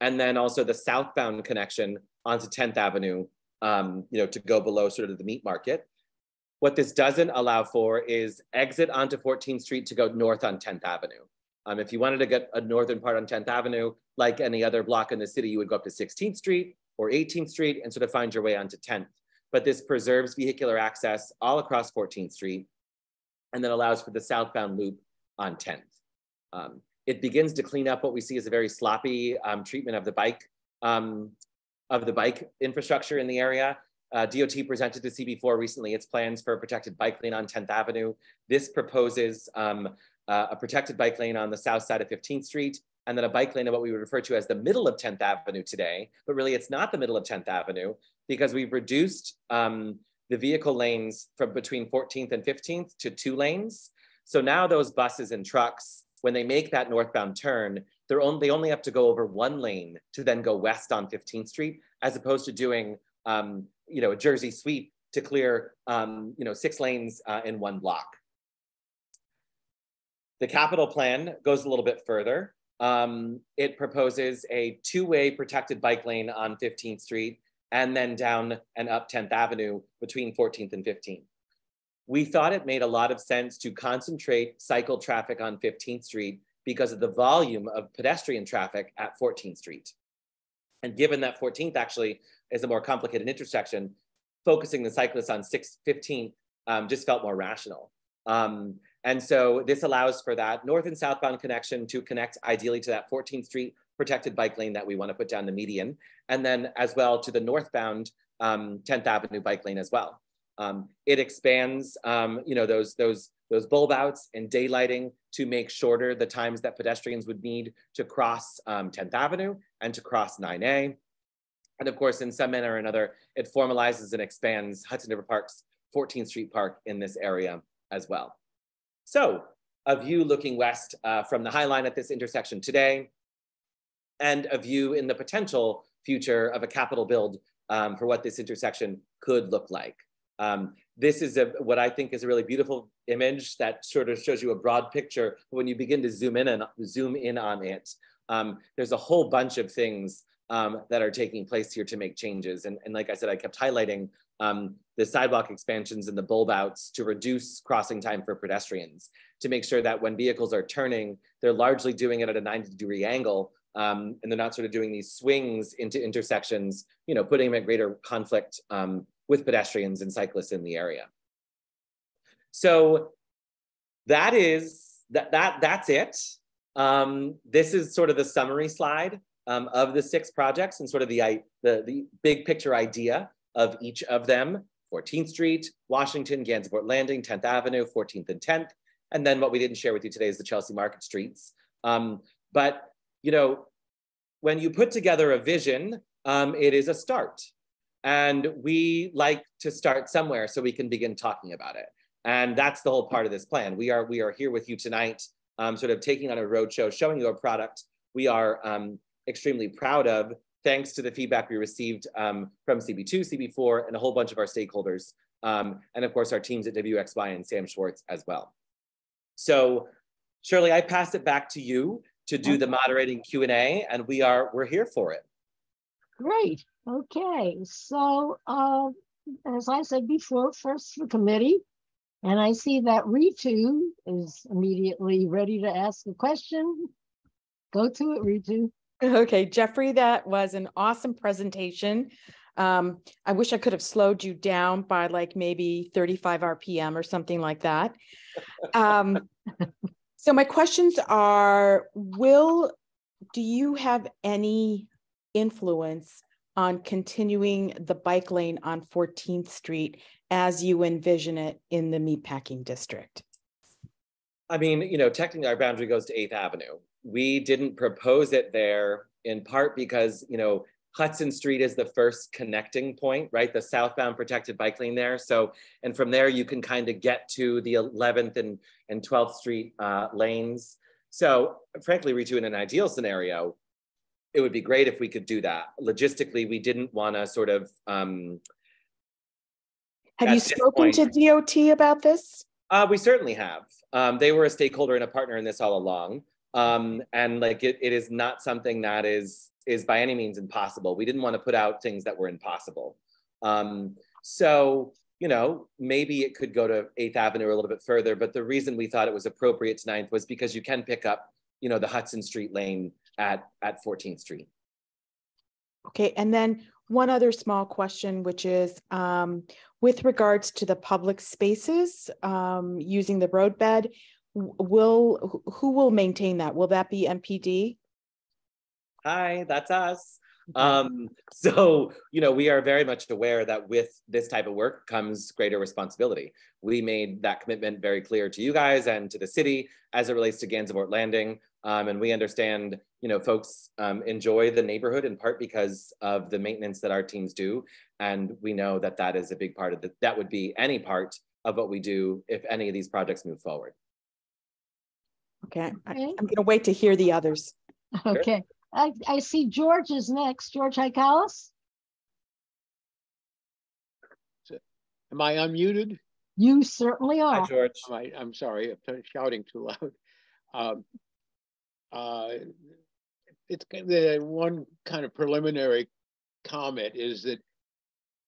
and then also the southbound connection onto 10th Avenue, um, you know, to go below sort of the meat market. What this doesn't allow for is exit onto 14th Street to go north on 10th Avenue. Um, if you wanted to get a northern part on 10th Avenue, like any other block in the city, you would go up to 16th Street or 18th Street and sort of find your way onto 10th. But this preserves vehicular access all across 14th Street and then allows for the southbound loop on 10th. Um, it begins to clean up what we see as a very sloppy um, treatment of the bike um, of the bike infrastructure in the area. Uh, DOT presented to CB4 recently its plans for a protected bike lane on 10th Avenue. This proposes um, uh, a protected bike lane on the south side of 15th Street and then a bike lane of what we would refer to as the middle of 10th Avenue today, but really it's not the middle of 10th Avenue because we've reduced um, the vehicle lanes from between 14th and 15th to two lanes. So now those buses and trucks, when they make that northbound turn, they're only, they only have to go over one lane to then go west on 15th Street, as opposed to doing, um, you know, a Jersey sweep to clear, um, you know, six lanes uh, in one block. The capital plan goes a little bit further. Um, it proposes a two-way protected bike lane on 15th Street and then down and up 10th Avenue between 14th and 15th we thought it made a lot of sense to concentrate cycle traffic on 15th Street because of the volume of pedestrian traffic at 14th Street. And given that 14th actually is a more complicated intersection, focusing the cyclists on 6, 15th um, just felt more rational. Um, and so this allows for that north and southbound connection to connect ideally to that 14th Street protected bike lane that we want to put down the median, and then as well to the northbound um, 10th Avenue bike lane as well. Um, it expands, um, you know, those those those bulb outs and daylighting to make shorter the times that pedestrians would need to cross um, 10th Avenue and to cross 9A. And of course, in some manner or another, it formalizes and expands Hudson River Park's 14th Street Park in this area as well. So a view looking west uh, from the High Line at this intersection today, and a view in the potential future of a capital build um, for what this intersection could look like. Um, this is a, what I think is a really beautiful image that sort of shows you a broad picture. When you begin to zoom in and zoom in on it, um, there's a whole bunch of things um, that are taking place here to make changes. And, and like I said, I kept highlighting um, the sidewalk expansions and the bulb outs to reduce crossing time for pedestrians, to make sure that when vehicles are turning, they're largely doing it at a 90 degree angle um, and they're not sort of doing these swings into intersections, you know, putting them at greater conflict um, with pedestrians and cyclists in the area. So that is, that, that that's it. Um, this is sort of the summary slide um, of the six projects and sort of the, the, the big picture idea of each of them. 14th Street, Washington, Gansevoort Landing, 10th Avenue, 14th and 10th. And then what we didn't share with you today is the Chelsea Market Streets. Um, but, you know, when you put together a vision, um, it is a start. And we like to start somewhere so we can begin talking about it. And that's the whole part of this plan. We are, we are here with you tonight, um, sort of taking on a roadshow, showing you a product we are um, extremely proud of, thanks to the feedback we received um, from CB2, CB4, and a whole bunch of our stakeholders. Um, and of course, our teams at WXY and Sam Schwartz as well. So Shirley, I pass it back to you to do the moderating Q&A, and we are, we're here for it. Great. Okay. So, uh, as I said before, first the committee. And I see that Ritu is immediately ready to ask a question. Go to it, Ritu. Okay, Jeffrey, that was an awesome presentation. Um, I wish I could have slowed you down by like maybe 35 RPM or something like that. Um, so my questions are, will, do you have any influence on continuing the bike lane on 14th Street as you envision it in the meatpacking district? I mean, you know, technically our boundary goes to 8th Avenue. We didn't propose it there in part because, you know, Hudson Street is the first connecting point, right? The southbound protected bike lane there. So, and from there you can kind of get to the 11th and, and 12th Street uh, lanes. So frankly, Ritu, in an ideal scenario, it would be great if we could do that. Logistically, we didn't want to sort of. Um, have you spoken point, to DOT about this? Uh, we certainly have. Um, they were a stakeholder and a partner in this all along. Um, and like it, it is not something that is is by any means impossible. We didn't want to put out things that were impossible. Um, so you know, maybe it could go to 8th Avenue a little bit further, but the reason we thought it was appropriate to 9th was because you can pick up, you know, the Hudson Street lane at, at 14th Street. Okay, and then one other small question, which is um, with regards to the public spaces um, using the roadbed, will who will maintain that? Will that be MPD? Hi, that's us. Um, so, you know, we are very much aware that with this type of work comes greater responsibility. We made that commitment very clear to you guys and to the city as it relates to Gansevoort Landing. Um, and we understand, you know, folks um, enjoy the neighborhood in part because of the maintenance that our teams do. And we know that that is a big part of the, that would be any part of what we do if any of these projects move forward. Okay, I, am going to wait to hear the others. Okay, I, I see George is next. George Haikalis? Am I unmuted? You certainly are. Hi, George. I, I'm sorry, I'm shouting too loud. Um, uh, it's the one kind of preliminary comment is that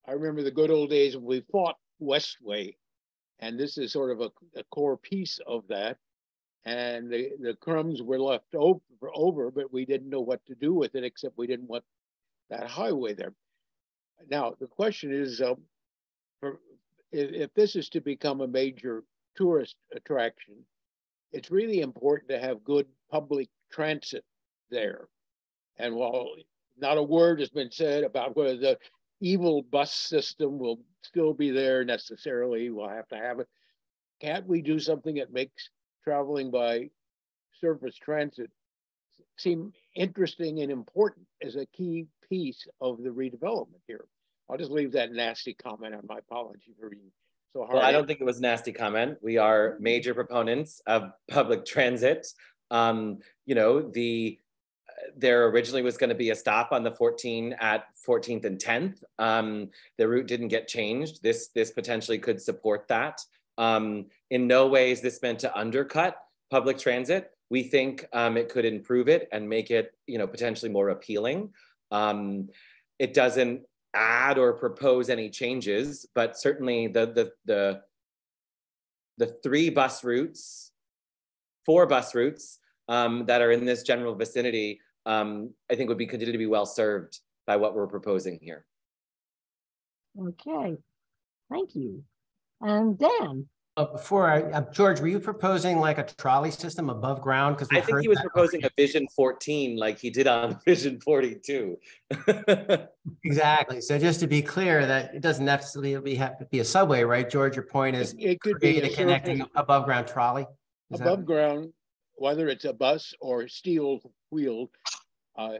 I remember the good old days when we fought Westway, and this is sort of a, a core piece of that and the, the crumbs were left over, over, but we didn't know what to do with it, except we didn't want that highway there. Now, the question is, uh, for, if, if this is to become a major tourist attraction, it's really important to have good public transit there. And while not a word has been said about whether the evil bus system will still be there necessarily. We'll have to have it. Can't we do something that makes traveling by surface transit seem interesting and important as a key piece of the redevelopment here? I'll just leave that nasty comment on my apology for being so hard. Well, I don't think it was a nasty comment. We are major proponents of public transit. Um, you know, the there originally was going to be a stop on the 14 at 14th and 10th. Um, the route didn't get changed. This this potentially could support that. Um, in no way is this meant to undercut public transit. We think um, it could improve it and make it, you know, potentially more appealing. Um, it doesn't add or propose any changes, but certainly the the the the three bus routes, four bus routes um, that are in this general vicinity, um, I think would be considered to be well served by what we're proposing here. Okay, thank you. And Dan, Uh, before I, uh, George, were you proposing like a trolley system above ground? Because I think he was proposing a Vision 14 like he did on Vision 42. Exactly. So just to be clear, that it doesn't necessarily be, have to be a subway, right? George, your point is It it could be a a connecting surface above ground trolley? Is that- above ground, whether it's a bus or steel wheeled. uh,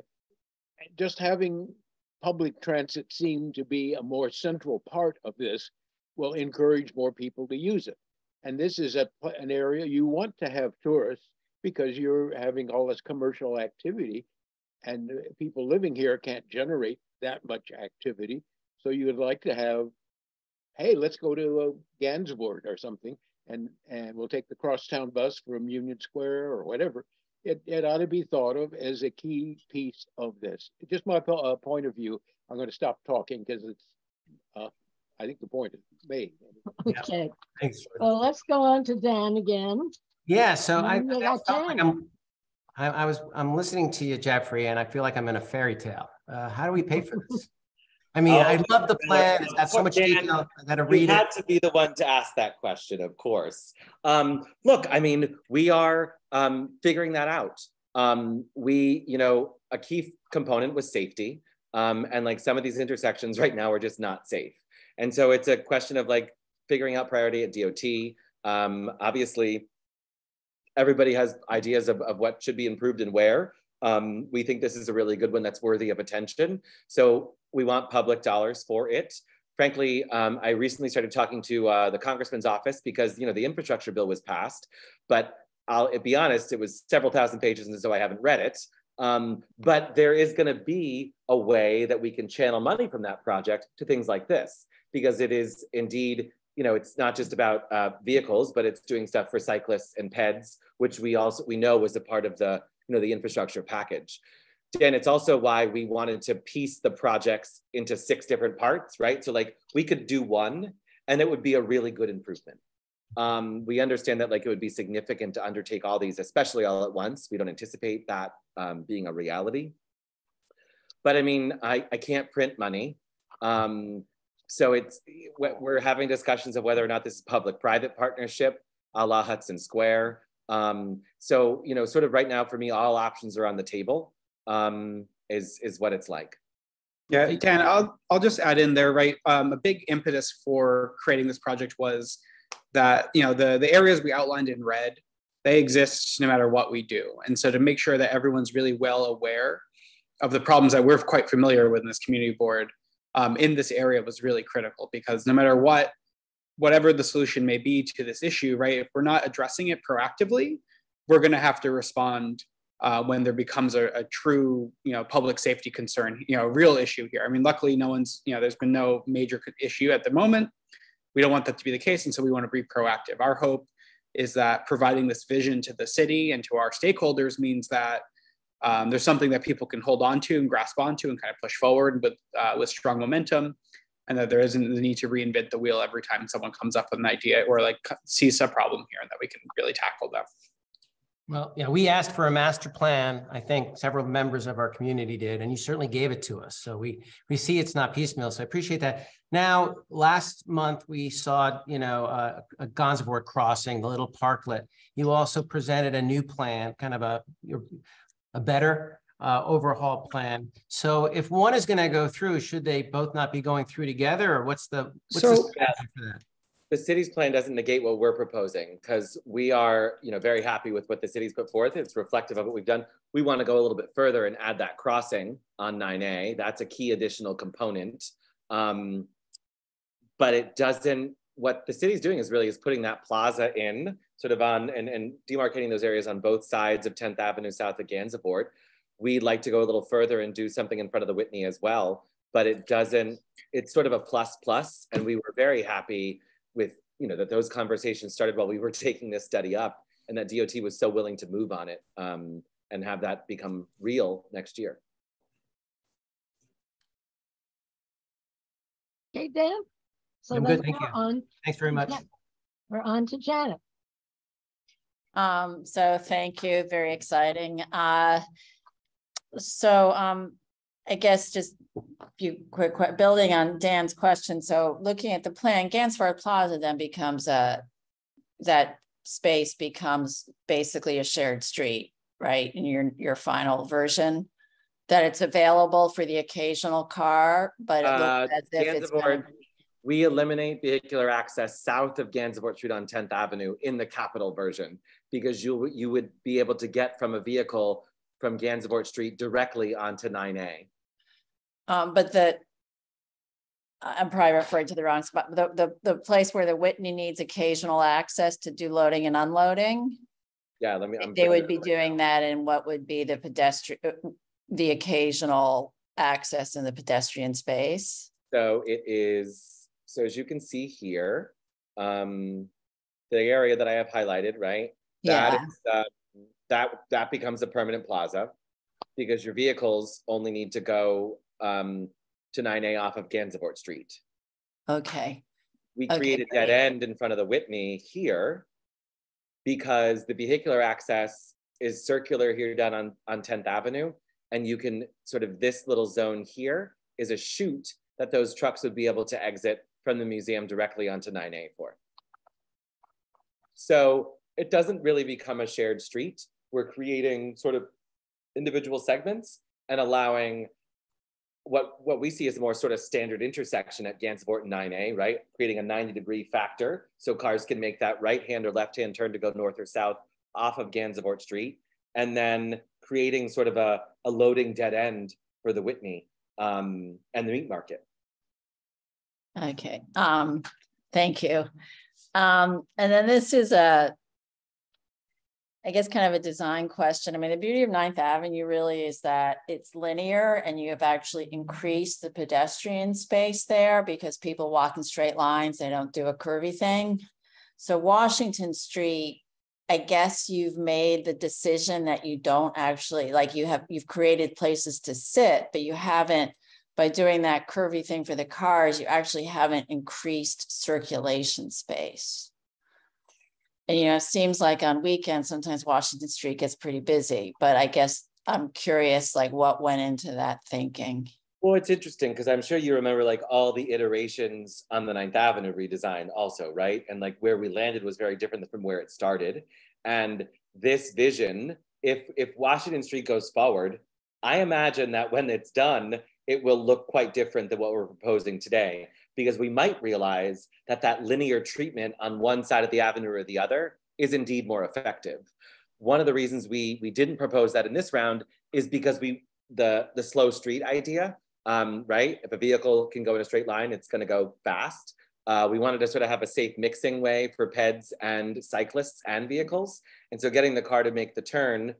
Just having public transit seem to be a more central part of this will encourage more people to use it. And this is a, an area you want to have tourists because you're having all this commercial activity. And people living here can't generate that much activity. So you would like to have, hey, let's go to uh, Gansevoort or something and, and we'll take the crosstown bus from Union Square or whatever. It, it ought to be thought of as a key piece of this. Just my uh, point of view. I'm going to stop talking because it's, uh, I think the point is made. Yeah. okay, Thanks. Well, let's go on to Dan again. Yeah, so I, I, felt like I'm, I, I was, I'm listening to you, Jeffrey, and I feel like I'm in a fairy tale. Uh, how do we pay for this? I mean, I Oh, love the plan. It's got so much Dan, detail. I gotta we read it. had to be the one to ask that question, of course. Um, look, I mean, we are um, figuring that out. Um, we, you know, a key component was safety. Um, and like some of these intersections right now are just not safe. And so it's a question of like figuring out priority at DOT. Um, obviously, everybody has ideas of, of what should be improved and where. Um, we think this is a really good one that's worthy of attention. So we want public dollars for it. Frankly, um, I recently started talking to uh, the congressman's office because you know the infrastructure bill was passed, but I'll be honest, it was several thousand pages, and so I haven't read it. Um, but there is going to be a way that we can channel money from that project to things like this, because it is indeed, you know, it's not just about uh, vehicles, but it's doing stuff for cyclists and peds, which we also we know was a part of the you know the infrastructure package. Dan, it's also why we wanted to piece the projects into six different parts, right? So like we could do one, and it would be a really good improvement. Um, we understand that like it would be significant to undertake all these, especially all at once. We don't anticipate that um, being a reality. But I mean, I, I can't print money. Um, so it's, we're having discussions of whether or not this is public-private partnership, a la Hudson Square. Um, so, you know, sort of right now for me, all options are on the table, um, is, is what it's like. Yeah, Dan, I'll, I'll just add in there, right? Um, a big impetus for creating this project was that, you know, the, the areas we outlined in red, they exist no matter what we do. And so to make sure that everyone's really well aware of the problems that we're quite familiar with in this community board um, in this area was really critical because no matter what, whatever the solution may be to this issue, right? If we're not addressing it proactively, we're going to have to respond uh, when there becomes a, a true, you know, public safety concern, you know, real issue here. I mean, luckily, no one's, you know, there's been no major issue at the moment. We don't want that to be the case, and so we want to be proactive. Our hope is that providing this vision to the city and to our stakeholders means that um, there's something that people can hold on to and grasp onto and kind of push forward with uh, with strong momentum, and that there isn't the need to reinvent the wheel every time someone comes up with an idea or like sees a problem here, and that we can really tackle them. Well, yeah, we asked for a master plan. I think several members of our community did, and you certainly gave it to us. So we we see it's not piecemeal. So I appreciate that. Now, last month we saw, you know, a Gansevoort crossing, the little parklet. You also presented a new plan, kind of a a better uh, overhaul plan. So if one is going to go through, should they both not be going through together or what's the, what's the So- strategy for that? the city's plan doesn't negate what we're proposing because we are, you know, very happy with what the city's put forth. It's reflective of what we've done. We want to go a little bit further and add that crossing on 9A. That's a key additional component. Um, but it doesn't, what the city's doing is really is putting that plaza in sort of on and, and demarcating those areas on both sides of 10th Avenue south of Gansevoort. We'd like to go a little further and do something in front of the Whitney as well, but it doesn't, it's sort of a plus plus. And we were very happy with you know that those conversations started while we were taking this study up and that dot was so willing to move on it um, and have that become real next year Okay, Dan? So I'm good, thank we're you. On, Thanks very much. Yeah. we're on to Janet. Um, so thank you, very exciting. Uh, so, um, I guess just a few quick, quick, building on Dan's question. So looking at the plan, Gansevoort Plaza then becomes a, that space becomes basically a shared street, right? In your, your final version, that it's available for the occasional car, but it Uh, looks as if it's gonna Gansevoort, we eliminate vehicular access south of Gansevoort Street on 10th Avenue in the capital version because you you would be able to get from a vehicle from Gansevoort Street directly onto 9A. Um, but the. I'm probably referring to the wrong spot, the, the, the place where the Whitney needs occasional access to do loading and unloading. Yeah, let me. I'm They would be right doing now. that in what would be the pedestrian, the occasional access in the pedestrian space. So it is, so as you can see here, um, the area that I have highlighted, right? That Yeah, is, uh, that, that becomes a permanent plaza because your vehicles only need to go, um, to nine A off of Gansevoort Street. okay, We Okay, create a dead end in front of the Whitney here because the vehicular access is circular here down on, on 10th Avenue. And you can sort of, this little zone here is a chute that those trucks would be able to exit from the museum directly onto 9A for. So it doesn't really become a shared street. We're creating sort of individual segments and allowing what, what we see as a more sort of standard intersection at Gansevoort and 9A, right? Creating a 90 degree factor so cars can make that right hand or left hand turn to go north or south off of Gansevoort Street. And then creating sort of a, a loading dead end for the Whitney um, and the meat market. Okay, um, thank you. Um, and then this is a. I guess kind of a design question. I mean, the beauty of Ninth Avenue really is that it's linear and you have actually increased the pedestrian space there because people walk in straight lines, they don't do a curvy thing. So Washington Street, I guess you've made the decision that you don't actually, like you have, you've created places to sit, but you haven't, by doing that curvy thing for the cars, you actually haven't increased circulation space. And you know, it seems like on weekends, sometimes Washington Street gets pretty busy, but I guess I'm curious, like what went into that thinking? Well, it's interesting because I'm sure you remember like all the iterations on the Ninth Avenue redesign also, right? And like where we landed was very different from where it started. And this vision, if if Washington Street goes forward, I imagine that when it's done, it will look quite different than what we're proposing today because we might realize that that linear treatment on one side of the avenue or the other is indeed more effective. One of the reasons we we didn't propose that in this round is because we the the slow street idea, um, right? If a vehicle can go in a straight line, it's going to go fast. Uh, we wanted to sort of have a safe mixing way for peds and cyclists and vehicles, and so getting the car to make the turn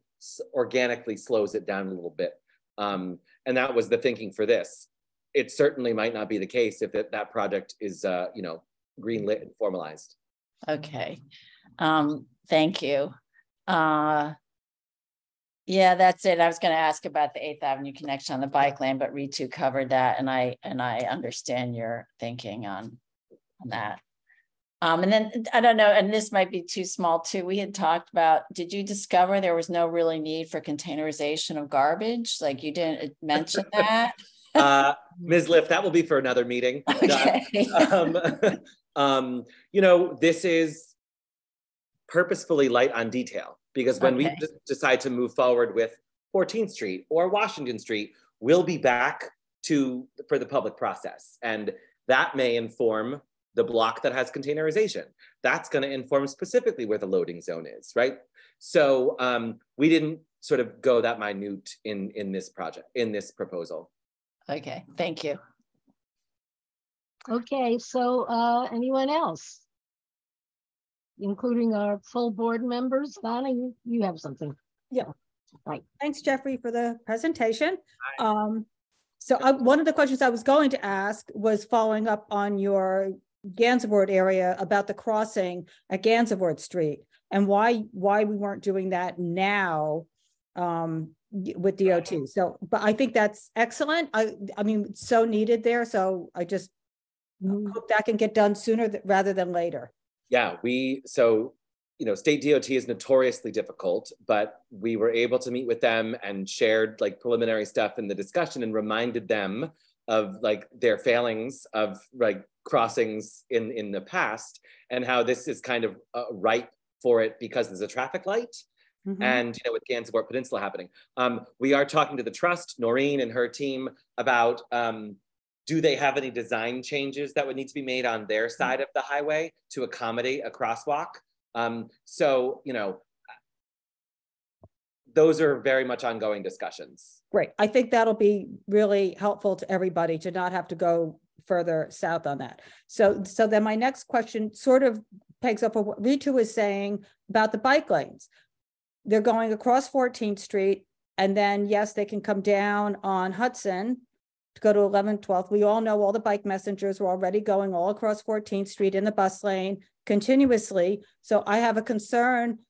organically slows it down a little bit. Um, and that was the thinking for this. It certainly might not be the case if that, that project is, uh, you know, greenlit and formalized. Okay, um, thank you. Uh. Yeah, that's it. I was gonna ask about the Eighth Avenue connection on the bike lane, but Ritu covered that and I, and I understand your thinking on, on that. Um, and then, I don't know, and this might be too small too. We had talked about, did you discover there was no really need for containerization of garbage? Like you didn't mention that? Uh, Ms. Liff, that will be for another meeting. Okay. um, um, you know, this is purposefully light on detail because when we Okay. d- decide to move forward with 14th Street or Washington Street we'll be back to for the public process. And that may inform the block that has containerization. That's going to inform specifically where the loading zone is, right? So um, we didn't sort of go that minute in in this project in this proposal. Okay, thank you. Okay, so uh, anyone else? Including our full board members, Donna, you, you have something. Yeah. Right. Thanks, Jeffrey, for the presentation. Um, so I, one of the questions I was going to ask was following up on your Gansevoort area about the crossing at Gansevoort Street and why why we weren't doing that now um, with DOT. So, but I think that's excellent. I I mean, so needed there. So I just hope that can get done sooner th- rather than later. Yeah, we so you know state DOT is notoriously difficult, but we were able to meet with them and shared like preliminary stuff in the discussion and reminded them of like their failings of like crossings in in the past and how this is kind of uh, ripe for it because there's a traffic light Mhm. and you know with Gansevoort Peninsula happening. Um, we are talking to the trust, Noreen and her team about um, do they have any design changes that would need to be made on their side of the highway to accommodate a crosswalk? Um, so you know those are very much ongoing discussions. Great. I think that'll be really helpful to everybody to not have to go further south on that. So, so then my next question sort of pegs up what Ritu was saying about the bike lanes. They're going across 14th Street and then yes, they can come down on Hudson to go to 11th, 12th. We all know all the bike messengers were already going all across 14th Street in the bus lane continuously. So I have a concern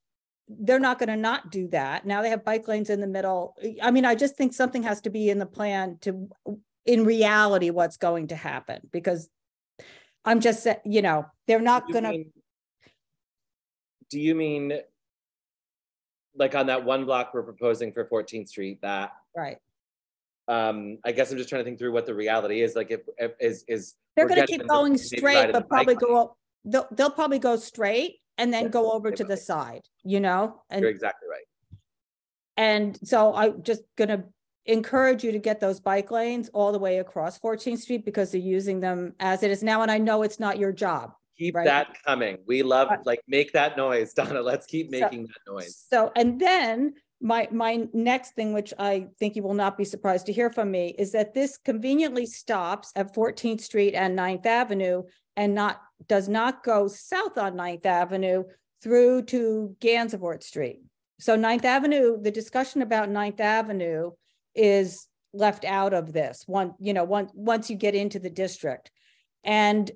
they're not going to not do that. Now they have bike lanes in the middle. I mean, I just think something has to be in the plan to, in reality, what's going to happen because I'm just, you know, they're not going to, Do you mean like on that one block we're proposing for 14th Street that right. um I guess I'm just trying to think through what the reality is like if, if is is They're going to keep going straight, but probably go, up- they'll, they'll probably go straight and then Yes, go over to will. the side, you know? And You're exactly right. And so I'm just gonna encourage you to get those bike lanes all the way across 14th Street because they're using them as it is now. And I know it's not your job. Keep Right. that coming. We love like make that noise, Donna. Let's keep So- making that noise. So, and then my, my next thing, which I think you will not be surprised to hear from me, is that this conveniently stops at 14th Street and 9th Avenue and not, does not go south on 9th Avenue through to Gansevoort Street. So 9th Avenue, the discussion about 9th Avenue is left out of this one, you know, once, once you get into the district. And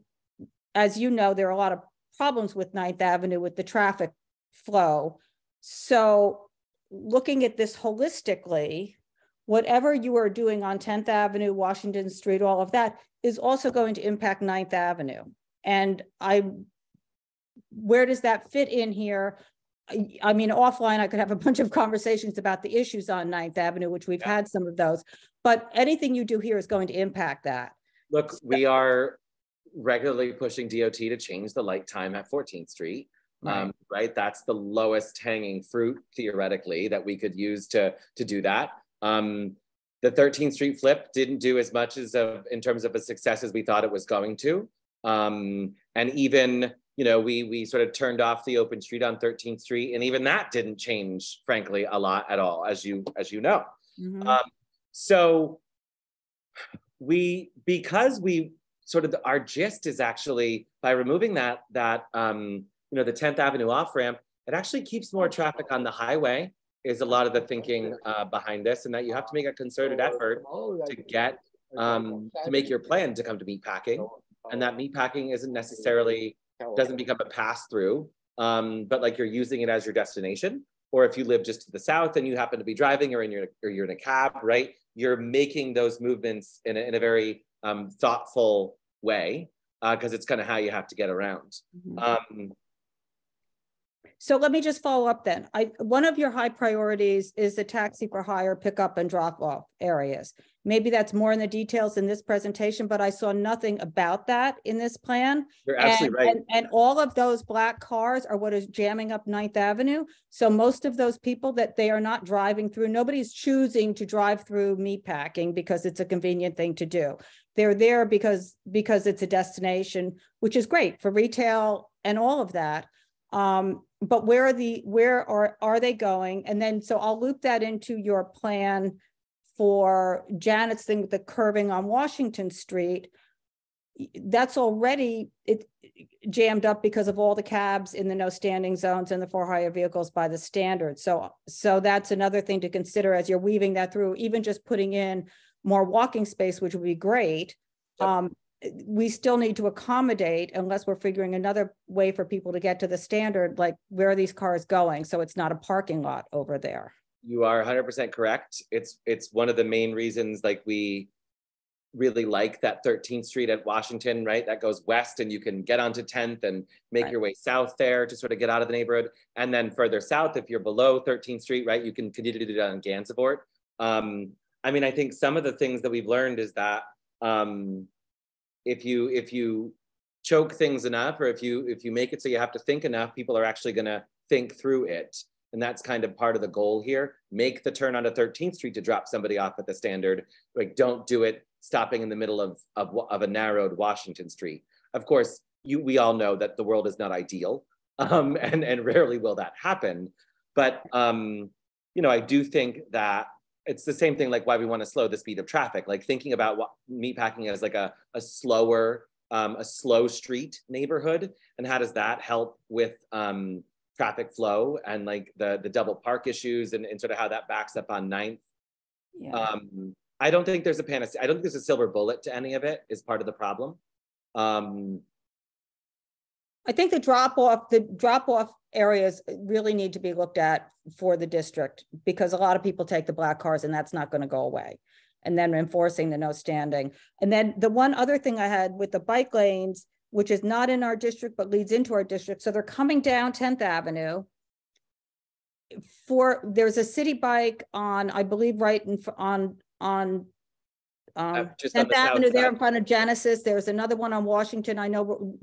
as you know, there are a lot of problems with ninth Avenue with the traffic flow. So looking at this holistically, whatever you are doing on 10th Avenue, Washington Street, all of that is also going to impact 9th Avenue. And I, where does that fit in here? I, mean, offline, I could have a bunch of conversations about the issues on Ninth Avenue, which we've had some of those, but anything you do here is going to impact that. Look, we are regularly pushing DOT to change the light time at 14th Street. Um, right, that's the lowest hanging fruit theoretically that we could use to to do that. Um, the 13th Street flip didn't do as much as of in terms of a success as we thought it was going to. Um, and even you know we we sort of turned off the open street on 13th Street, and even that didn't change, frankly, a lot at all, as you as you know. Mhm. Um, so we because we sort of the, our gist is actually by removing that that um, you know the 10th Avenue off ramp, it actually keeps more traffic on the highway. Is a lot of the thinking uh, behind this, and that you have to make a concerted effort to get um, to make your plan to come to meatpacking, and that meatpacking isn't necessarily doesn't become a pass through, um, but like you're using it as your destination. Or if you live just to the south and you happen to be driving or in your or you're in a cab, right? You're making those movements in a, in a very um, thoughtful way because it's kind of how you have to get around. Mhm. Um, So let me just follow up then. I, one of your high priorities is the taxi for hire, pickup and drop off areas. Maybe that's more in the details in this presentation, but I saw nothing about that in this plan. You're absolutely And- right. And, and all of those black cars are what is jamming up Ninth Avenue. So most of those people that they are not driving through, nobody's choosing to drive through meatpacking because it's a convenient thing to do. They're there because, because it's a destination, which is great for retail and all of that. Um, but where are the, where are, are they going? And then, so I'll loop that into your plan for Janet's thing with the curving on Washington Street. That's already it jammed up because of all the cabs in the no standing zones and the for hire vehicles by the standard. So, so that's another thing to consider as you're weaving that through, even just putting in more walking space, which would be great. Yep. Um, we still need to accommodate unless we're figuring another way for people to get to the standard, like where are these cars going? So it's not a parking lot over there. You are 100% correct. It's it's one of the main reasons like we really like that 13th Street at Washington, right? That goes west and you can get onto 10th and make Right. your way south there to sort of get out of the neighborhood. And then further south, if you're below 13th Street, right, you can continue to do that on Gansevoort. Um, I mean, I think some of the things that we've learned is that um, if you if you choke things enough, or if you if you make it so you have to think enough, people are actually going to think through it. And that's kind of part of the goal here. Make the turn onto 13th Street to drop somebody off at the standard. Like, don't do it stopping in the middle of, of, of a narrowed Washington Street. Of course, you, we all know that the world is not ideal um, and, and rarely will that happen. But, um, you know, I do think that it's the same thing like why we want to slow the speed of traffic, like thinking about what meatpacking as like a, a slower, um, a slow street neighborhood. And how does that help with, um, traffic flow and like the the double park issues and, and sort of how that backs up on ninth. Yeah. Um, I don't think there's a panacea. I don't think there's a silver bullet to any of it is part of the problem. Um, I think the drop off, the drop off areas really need to be looked at for the district because a lot of people take the black cars and that's not going to go away. And then enforcing the no standing. And then the one other thing I had with the bike lanes, which is not in our district but leads into our district. So they're coming down 10th Avenue. For, there's a Citi Bike on, I believe, right in, on, on um, just on 10th the Avenue there in front of Genesis. There's another one on Washington. I know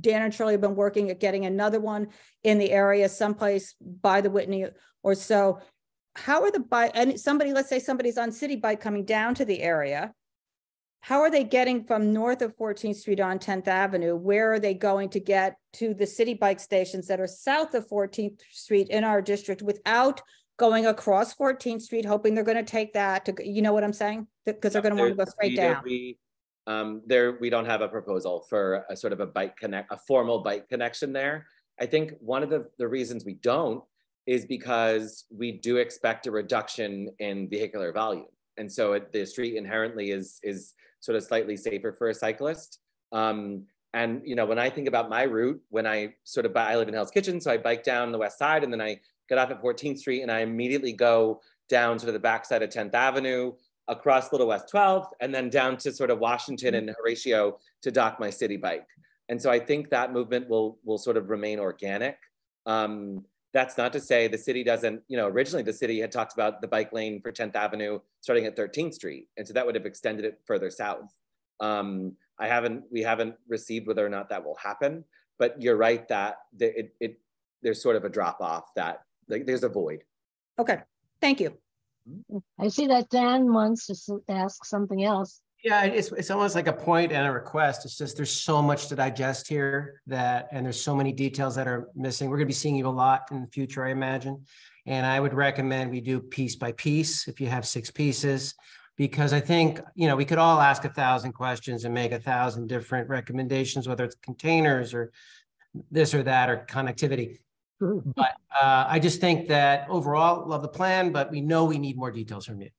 Dan and Shirley have been working at getting another one in the area someplace by the Whitney or so. How are the bike, and somebody, let's say somebody's on Citi Bike coming down to the area. How are they getting from north of 14th Street on 10th Avenue? Where are they going to get to the Citi Bike stations that are south of 14th Street in our district without going across 14th Street, hoping they're going to take that to, you know what I'm saying? Because they're going to want to go straight down. We, um, there, we don't have a proposal for a sort of a bike connect, a formal bike connection there. I think one of the, the reasons we don't is because we do expect a reduction in vehicular volume. And so it, the street inherently is, is sort of slightly safer for a cyclist. Um, and you know, when I think about my route, when I sort of, I live in Hell's Kitchen, so I bike down the west side and then I get off at 14th Street and I immediately go down sort of the backside of 10th Avenue, across Little West 12th, and then down to sort of Washington and Horatio to dock my Citi Bike. And so I think that movement will will sort of remain organic. Um, that's not to say the city doesn't, you know, originally the city had talked about the bike lane for 10th Avenue starting at 13th Street. And so that would have extended it further south. Um, I haven't, we haven't received whether or not that will happen, but you're right that the, it, it, there's sort of a drop off that like there's a void. Okay, thank you. I see that Dan wants to ask something else. Yeah, it's, it's almost like a point and a request. It's just, there's so much to digest here that, and there's so many details that are missing. We're gonna be seeing you a lot in the future, I imagine. And I would recommend we do piece by piece, if you have six pieces. Because I think, you know, we could all ask a thousand questions and make a thousand different recommendations, whether it's containers or this or that or connectivity. But uh, I just think that overall, love the plan, but we know we need more details from you.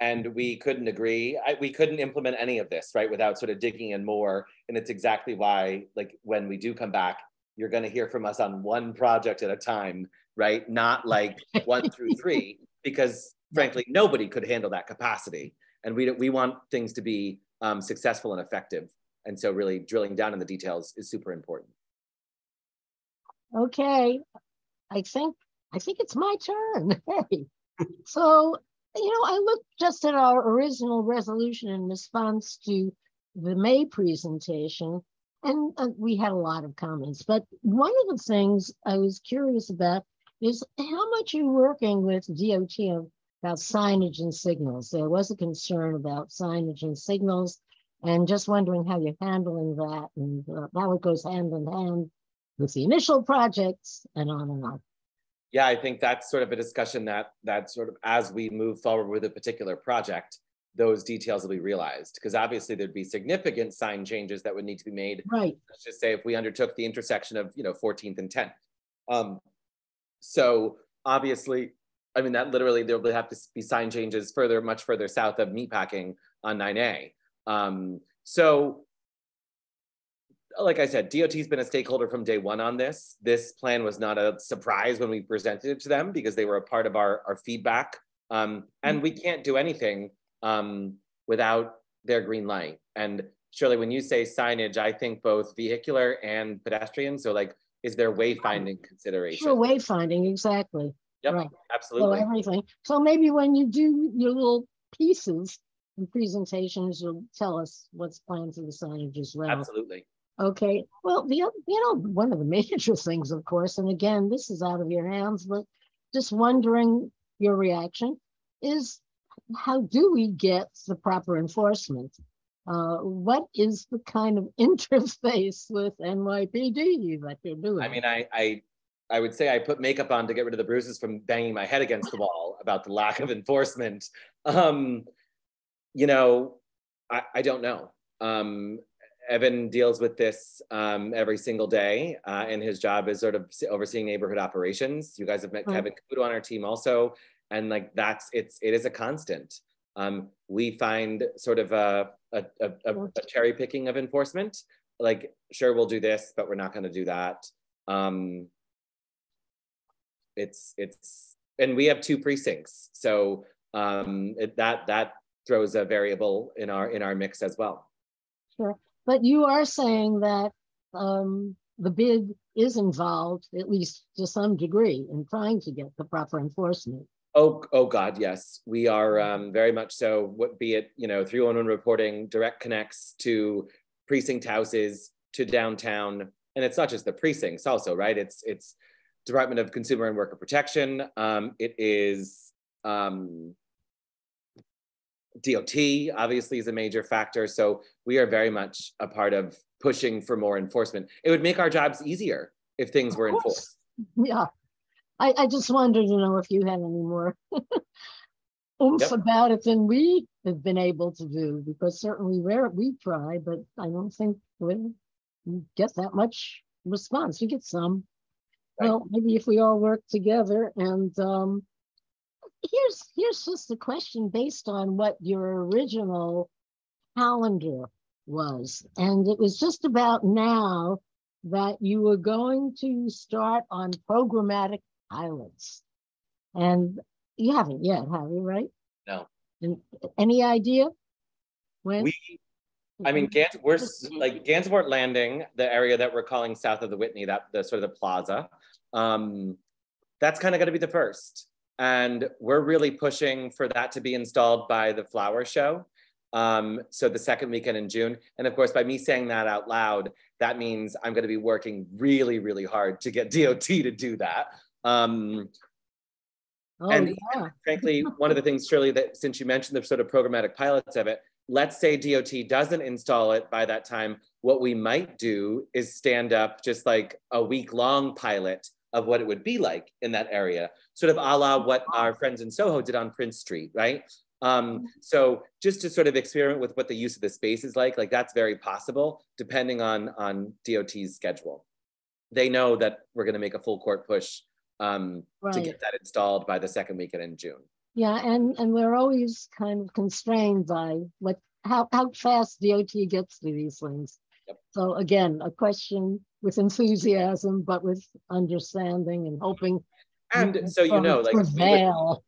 And we couldn't agree. I, we couldn't implement any of this, right, without sort of digging in more. And it's exactly why, like, when we do come back, you're going to hear from us on one project at a time, right? Not like one through three, because frankly, nobody could handle that capacity. And we we want things to be um, successful and effective. And so, really, drilling down in the details is super important. Okay. I think, I think it's my turn. Hey, so, you know, I looked just at our original resolution in response to the May presentation, and uh, we had a lot of comments. But one of the things I was curious about is how much you're working with DOT about signage and signals. There was a concern about signage and signals, and just wondering how you're handling that and uh, how it goes hand in hand with the initial projects and on and on. Yeah, I think that's sort of a discussion that that sort of as we move forward with a particular project, those details will be realized because obviously there'd be significant sign changes that would need to be made. Right. Let's just say if we undertook the intersection of you know 14th and 10th. Um, so obviously, I mean that literally there will have to be sign changes further, much further south of meatpacking on 9A. Um, so like I said, DOT's been a stakeholder from day one on this. This plan was not a surprise when we presented it to them because they were a part of our, our feedback. Um, and we can't do anything um, without their green light. And Shirley, when you say signage, I think both vehicular and pedestrian. So like, is there wayfinding consideration? Sure, wayfinding, exactly. Yep, right. absolutely. So everything. So maybe when you do your little pieces and presentations, you'll tell us what's planned for the signage as well. Absolutely. Okay, well, the you know, one of the major things, of course, and again, this is out of your hands, but just wondering your reaction is how do we get the proper enforcement? Uh, what is the kind of interface with NYPD that you're doing? I mean, I, I, I would say I put makeup on to get rid of the bruises from banging my head against the wall about the lack of enforcement. Um, you know, I, I don't know. Um, Evan deals with this um, every single day, uh, and his job is sort of overseeing neighborhood operations. You guys have met Right. Kevin Caputo on our team also, and like that's it's it is a constant. Um, we find sort of a, a, a, a, a cherry picking of enforcement. Like, sure, we'll do this, but we're not going to do that. Um, it's it's and we have two precincts, so um, it, that that throws a variable in our in our mix as well. Sure, but you are saying that um, the bid is involved, at least to some degree, in trying to get the proper enforcement. Oh, oh God, yes. We are um, very much so, what be it, you know, 311 reporting, direct connects to precinct houses, to downtown. And it's not just the precincts also, right? It's it's Department of Consumer and Worker Protection. Um, it is um, DOT, obviously, is a major factor. So we are very much a part of pushing for more enforcement. It would make our jobs easier if things Of were course. enforced. Yeah, I, I just wondered, you know, if you had any more oomph Yep. about it than we have been able to do, because certainly we're, we try, but I don't think we we get that much response. We get some. Right. Well, maybe if we all work together and um, here's here's just a question based on what your original calendar was, and it was just about now that you were going to start on programmatic pilots, and you haven't yet, have you? Right? No. And any idea when? We I mean, Gans, we're like Gansevoort Landing, the area that we're calling south of the Whitney, that the sort of the plaza. Um, that's kind of going to be the first, and we're really pushing for that to be installed by the flower show. Um, so the second weekend in June, and of course, by me saying that out loud, that means I'm going to be working really, really hard to get DOT to do that. Um, oh and yeah. frankly, one of the things, Shirley, that since you mentioned the sort of programmatic pilots of it, let's say DOT doesn't install it by that time, what we might do is stand up just like a week long pilot of what it would be like in that area, sort of a la what our friends in Soho did on Prince Street, right? Um, so just to sort of experiment with what the use of the space is like, like that's very possible depending on, on DOT's schedule. They know that we're gonna make a full court push um, to get that installed by the second weekend in June. Yeah, and and we're always kind of constrained by what how how fast DOT gets to these things. Yep. So again, a question with enthusiasm, but with understanding and hoping. And so you know, like we would, prevail.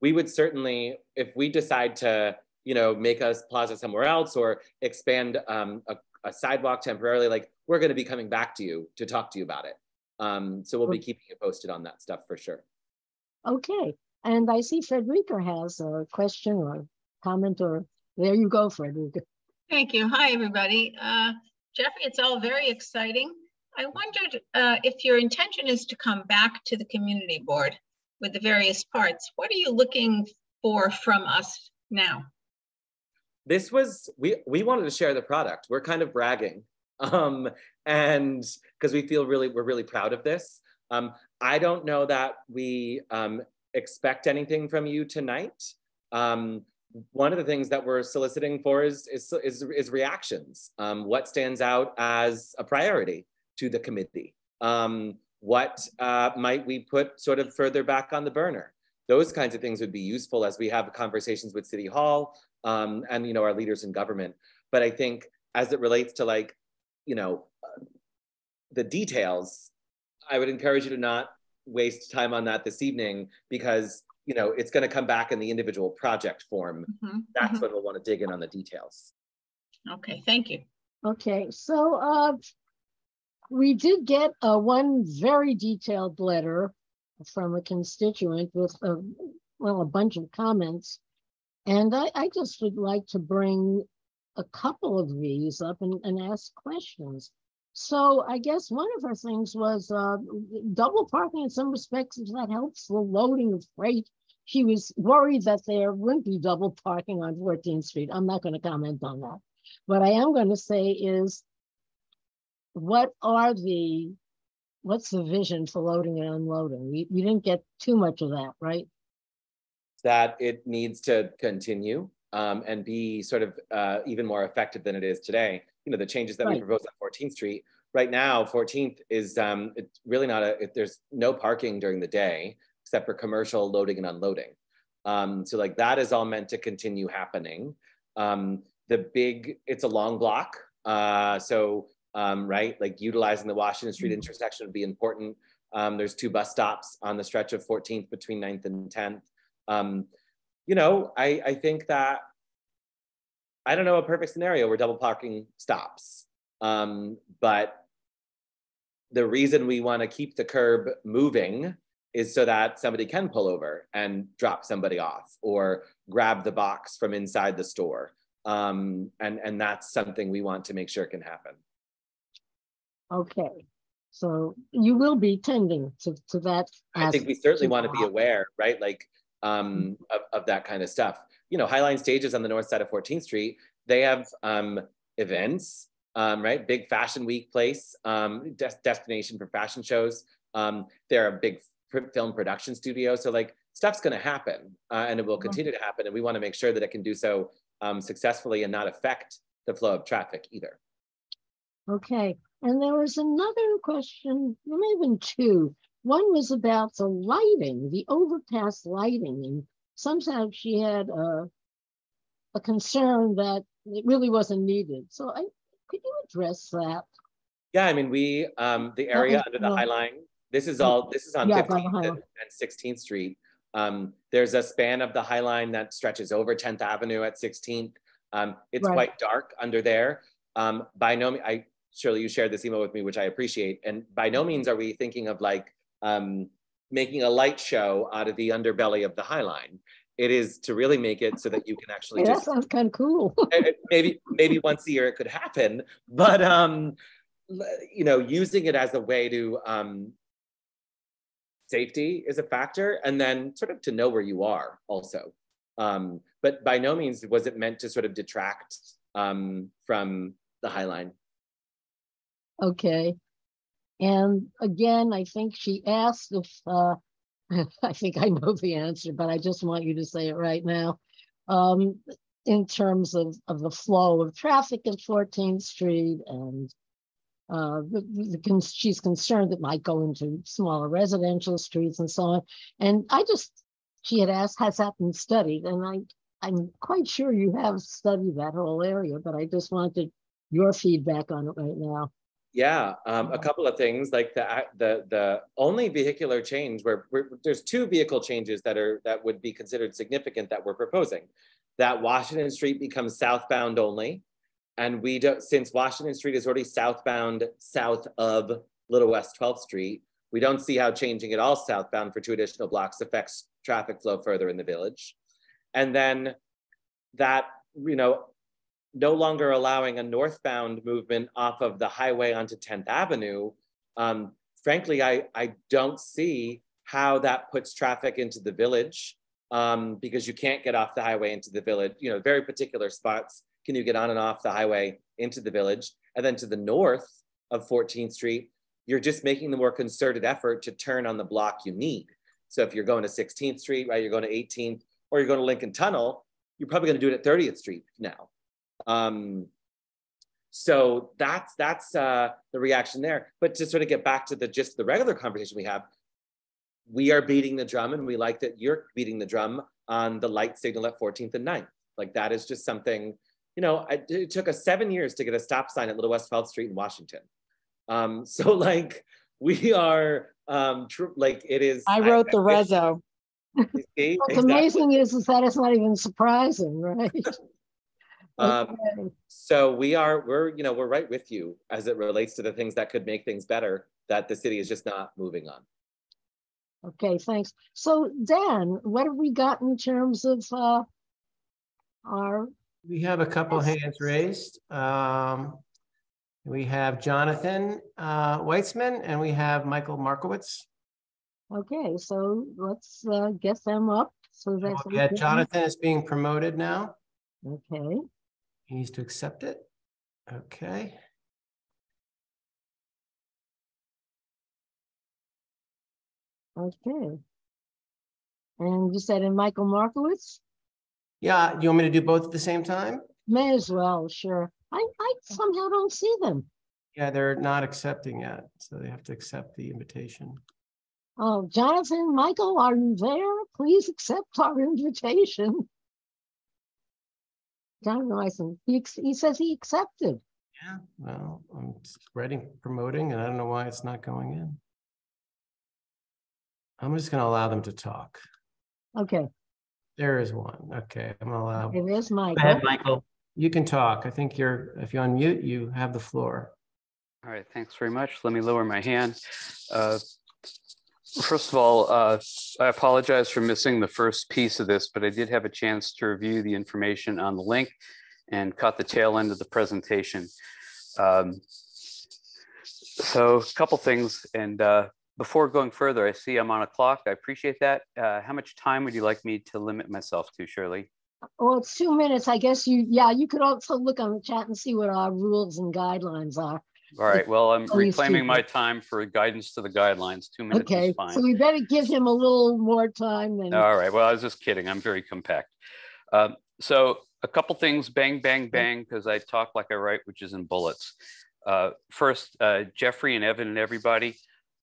we would certainly, if we decide to, you know, make a plaza somewhere else or expand um, a, a sidewalk temporarily, like we're going to be coming back to you to talk to you about it. Um, so we'll be keeping you posted on that stuff for sure. Okay, and I see Frederica has a question or comment or, there you go, Frederica. Thank you. Hi, everybody. Uh, Jeffrey, it's all very exciting. I wondered uh, if your intention is to come back to the community board with the various parts. What are you looking for from us now? This was, we, we wanted to share the product. We're kind of bragging. Um, and because we feel really, we're really proud of this. Um, I don't know that we um, expect anything from you tonight. Um, one of the things that we're soliciting for is, is, is, is reactions. Um, what stands out as a priority to the committee? Um, what uh, might we put sort of further back on the burner? Those kinds of things would be useful as we have conversations with City Hall um, and you know our leaders in government. But I think as it relates to like, you know, the details, I would encourage you to not waste time on that this evening because you know it's going to come back in the individual project form. Mhm, That's mhm. when we'll want to dig in on the details. Okay, thank you. Okay, so uh, we did get uh, one very detailed letter from a constituent with, a, well, a bunch of comments. And I, I just would like to bring a couple of these up and, and ask questions. So I guess one of her things was uh, double parking in some respects, if that helps the loading of freight. She was worried that there wouldn't be double parking on 14th Street. I'm not going to comment on that. What I am going to say is, what are the, what's the vision for loading and unloading? We, we didn't get too much of that, right? That it needs to continue um, and be sort of uh, even more effective than it is today. You know, the changes that we Right. proposed on 14th Street. Right now, 14th is um, it's really not a. It, there's no parking during the day except for commercial loading and unloading. Um, so like that is all meant to continue happening. Um, the big, it's a long block. Uh, so um, right, like utilizing the Washington Street Mhm. intersection would be important. Um, there's two bus stops on the stretch of 14th between 9th and 10th. Um, you know, I, I think that I don't know a perfect scenario where double parking stops. Um, but the reason we want to keep the curb moving is so that somebody can pull over and drop somebody off or grab the box from inside the store. Um, and, and that's something we want to make sure can happen. Okay, so you will be tending to, to that. I think we certainly want to be aware, right? Like um, of, of that kind of stuff. You know, Highline Stages on the north side of 14th Street, they have um, events, um, right? Big fashion week place, um, des- destination for fashion shows. Um, they're a big film production studio. So like stuff's going to happen uh, and it will Mhm. continue to happen. And we want to make sure that it can do so um, successfully and not affect the flow of traffic either. Okay, and there was another question, there may have been two. One was about the lighting, the overpass lighting, and sometimes she had a, a concern that it really wasn't needed. So I, could you address that? Yeah, I mean, we, um, the area under the. High Line, this is all, this is on Yeah, 15th and Line. 16th Street. Um, there's a span of the High Line that stretches over 10th Avenue at 16th. Um, it's Right. quite dark under there. Um, by no, me- I, Shirley you shared this email with me, which I appreciate. And by no means are we thinking of like, um, making a light show out of the underbelly of the High Line. It is to really make it so that you can actually Hey, that sounds kind of cool. maybe maybe once a year it could happen but um you know using it as a way to um safety is a factor and then sort of to know where you are also um but by no means was it meant to sort of detract um from the high line Okay. And again, I think she asked if, uh, I think I know the answer, but I just want you to say it right now. Um, in terms of, of the flow of traffic at 14th Street and uh, the, the, she's concerned it might go into smaller residential streets and so on. And I just, she had asked, has that been studied? And I, I'm quite sure you have studied that whole area, but I just wanted your feedback on it right now. Yeah, um, a couple of things like the the the only vehicular change where, where there's two vehicle changes that are that would be considered significant that we're proposing. That Washington Street becomes southbound only, and we don't since Washington Street is already southbound south of Little West 12th Street. We don't see how changing it all southbound for two additional blocks affects traffic flow further in the village. And then that, you know, no longer allowing a northbound movement off of the highway onto 10th Avenue, um, frankly, I, I don't see how that puts traffic into the village um, because you can't get off the highway into the village. You know, very particular spots can you get on and off the highway into the village. And then to the north of 14th Street, you're just making the more concerted effort to turn on the block you need. So if you're going to 16th Street, right, you're going to 18th, or you're going to Lincoln Tunnel, you're probably going to do it at 30th Street now. Um, so that's that's uh, the reaction there. But to sort of get back to the just the regular conversation we have, we are beating the drum, and we like that you're beating the drum on the light signal at 14th and 9th. Like that is just something, you know, it took us seven years to get a stop sign at Little West 12th Street in Washington. Um, so like we are um, tr- like it is. I wrote the rezo. What's exactly. amazing is, is that it's not even surprising, right? Um, so we are, we're, you know, we're right with you as it relates to the things that could make things better that the city is just not moving on. Okay, thanks. So Dan, what have we got in terms of uh, our, We have a couple hands raised. Um, we have Jonathan uh, Weitzman and we have Michael Markowitz. okay, so let's uh, get them up. So that's. Yeah, Jonathan is being promoted now. Okay, He needs to accept it. Okay. okay. And you said in Michael Markowitz? Yeah, you want me to do both at the same time? May as well, sure. I, I somehow don't see them. Yeah, they're not accepting yet, so they have to accept the invitation. Oh, Jonathan, Michael, are you there? Please accept our invitation. Jonathan Lyson, he, ex- he says he accepted. Yeah, well, I'm spreading, promoting, and I don't know why it's not going in. I'm just gonna allow them to talk. Okay, There is one. Okay, I'm gonna allow. okay, there's Go Michael. ahead, Michael. You can talk. I think you're, if you unmute, you have the floor. All right, thanks very much. Let me lower my hand. Uh, First of all, uh, I apologize for missing the first piece of this, but I did have a chance to review the information on the link and caught the tail end of the presentation. Um, So a couple things, and uh, before going further, I see I'm on a clock. I appreciate that. Uh, How much time would you like me to limit myself to, Shirley? Well, it's two minutes. I guess you, yeah, you could also look on the chat and see what our rules and guidelines are. All right, well, I'm Please reclaiming my time for guidance to the guidelines. Two minutes Okay, is fine. so we better give him a little more time than. All right. Well, I was just kidding. I'm very compact. Um, so a couple things, bang, bang, bang, because I talk like I write, which is in bullets. Uh, first, uh, Jeffrey and Evan and everybody,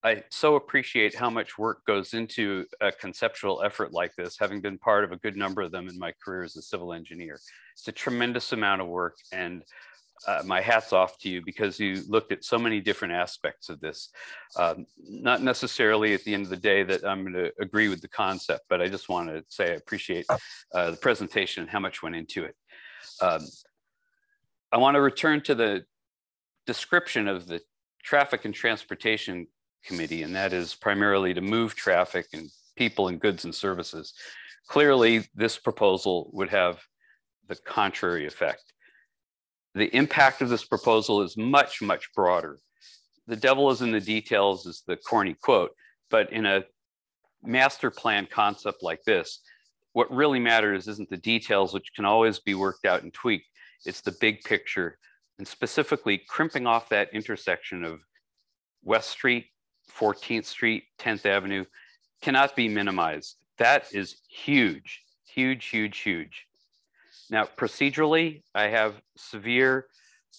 I so appreciate how much work goes into a conceptual effort like this, having been part of a good number of them in my career as a civil engineer. It's a tremendous amount of work and uh, my hat's off to you because you looked at so many different aspects of this. Um, not necessarily at the end of the day that I'm going to agree with the concept, but I just want to say I appreciate uh, the presentation and how much went into it. Um, I want to return to the description of the Traffic and Transportation Committee, and that is primarily to move traffic and people and goods and services. Clearly, this proposal would have the contrary effect the impact of this proposal is much, much broader. The devil is in the details is the corny quote, but in a master plan concept like this, what really matters isn't the details, which can always be worked out and tweaked. It's the big picture and specifically crimping off that intersection of West Street, 14th Street, 10th Avenue cannot be minimized. That is huge, huge, huge, huge. Now, procedurally, I have severe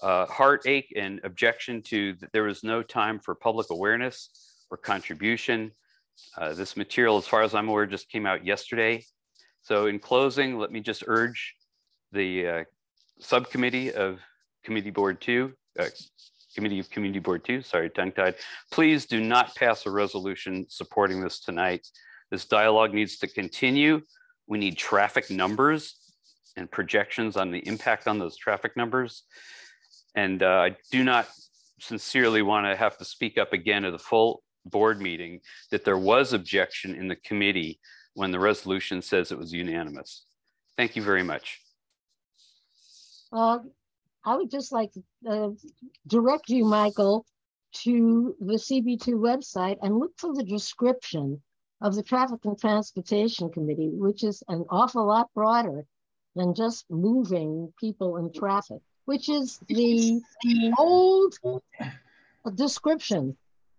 uh, heartache and objection to that there was no time for public awareness or contribution. Uh, this material, as far as I'm aware, just came out yesterday. So in closing, let me just urge the uh, subcommittee of Committee Board 2, uh, Committee of Community Board 2, sorry, tongue-tied, please do not pass a resolution supporting this tonight. This dialogue needs to continue. We need traffic numbers and projections on the impact on those traffic numbers. And uh, I do not sincerely want to have to speak up again at the full board meeting that there was objection in the committee when the resolution says it was unanimous. Thank you very much. Uh, I would just like to uh, direct you, Michael, to the CB2 website and look for the description of the Traffic and Transportation Committee, which is an awful lot broader than just moving people in traffic, which is the old description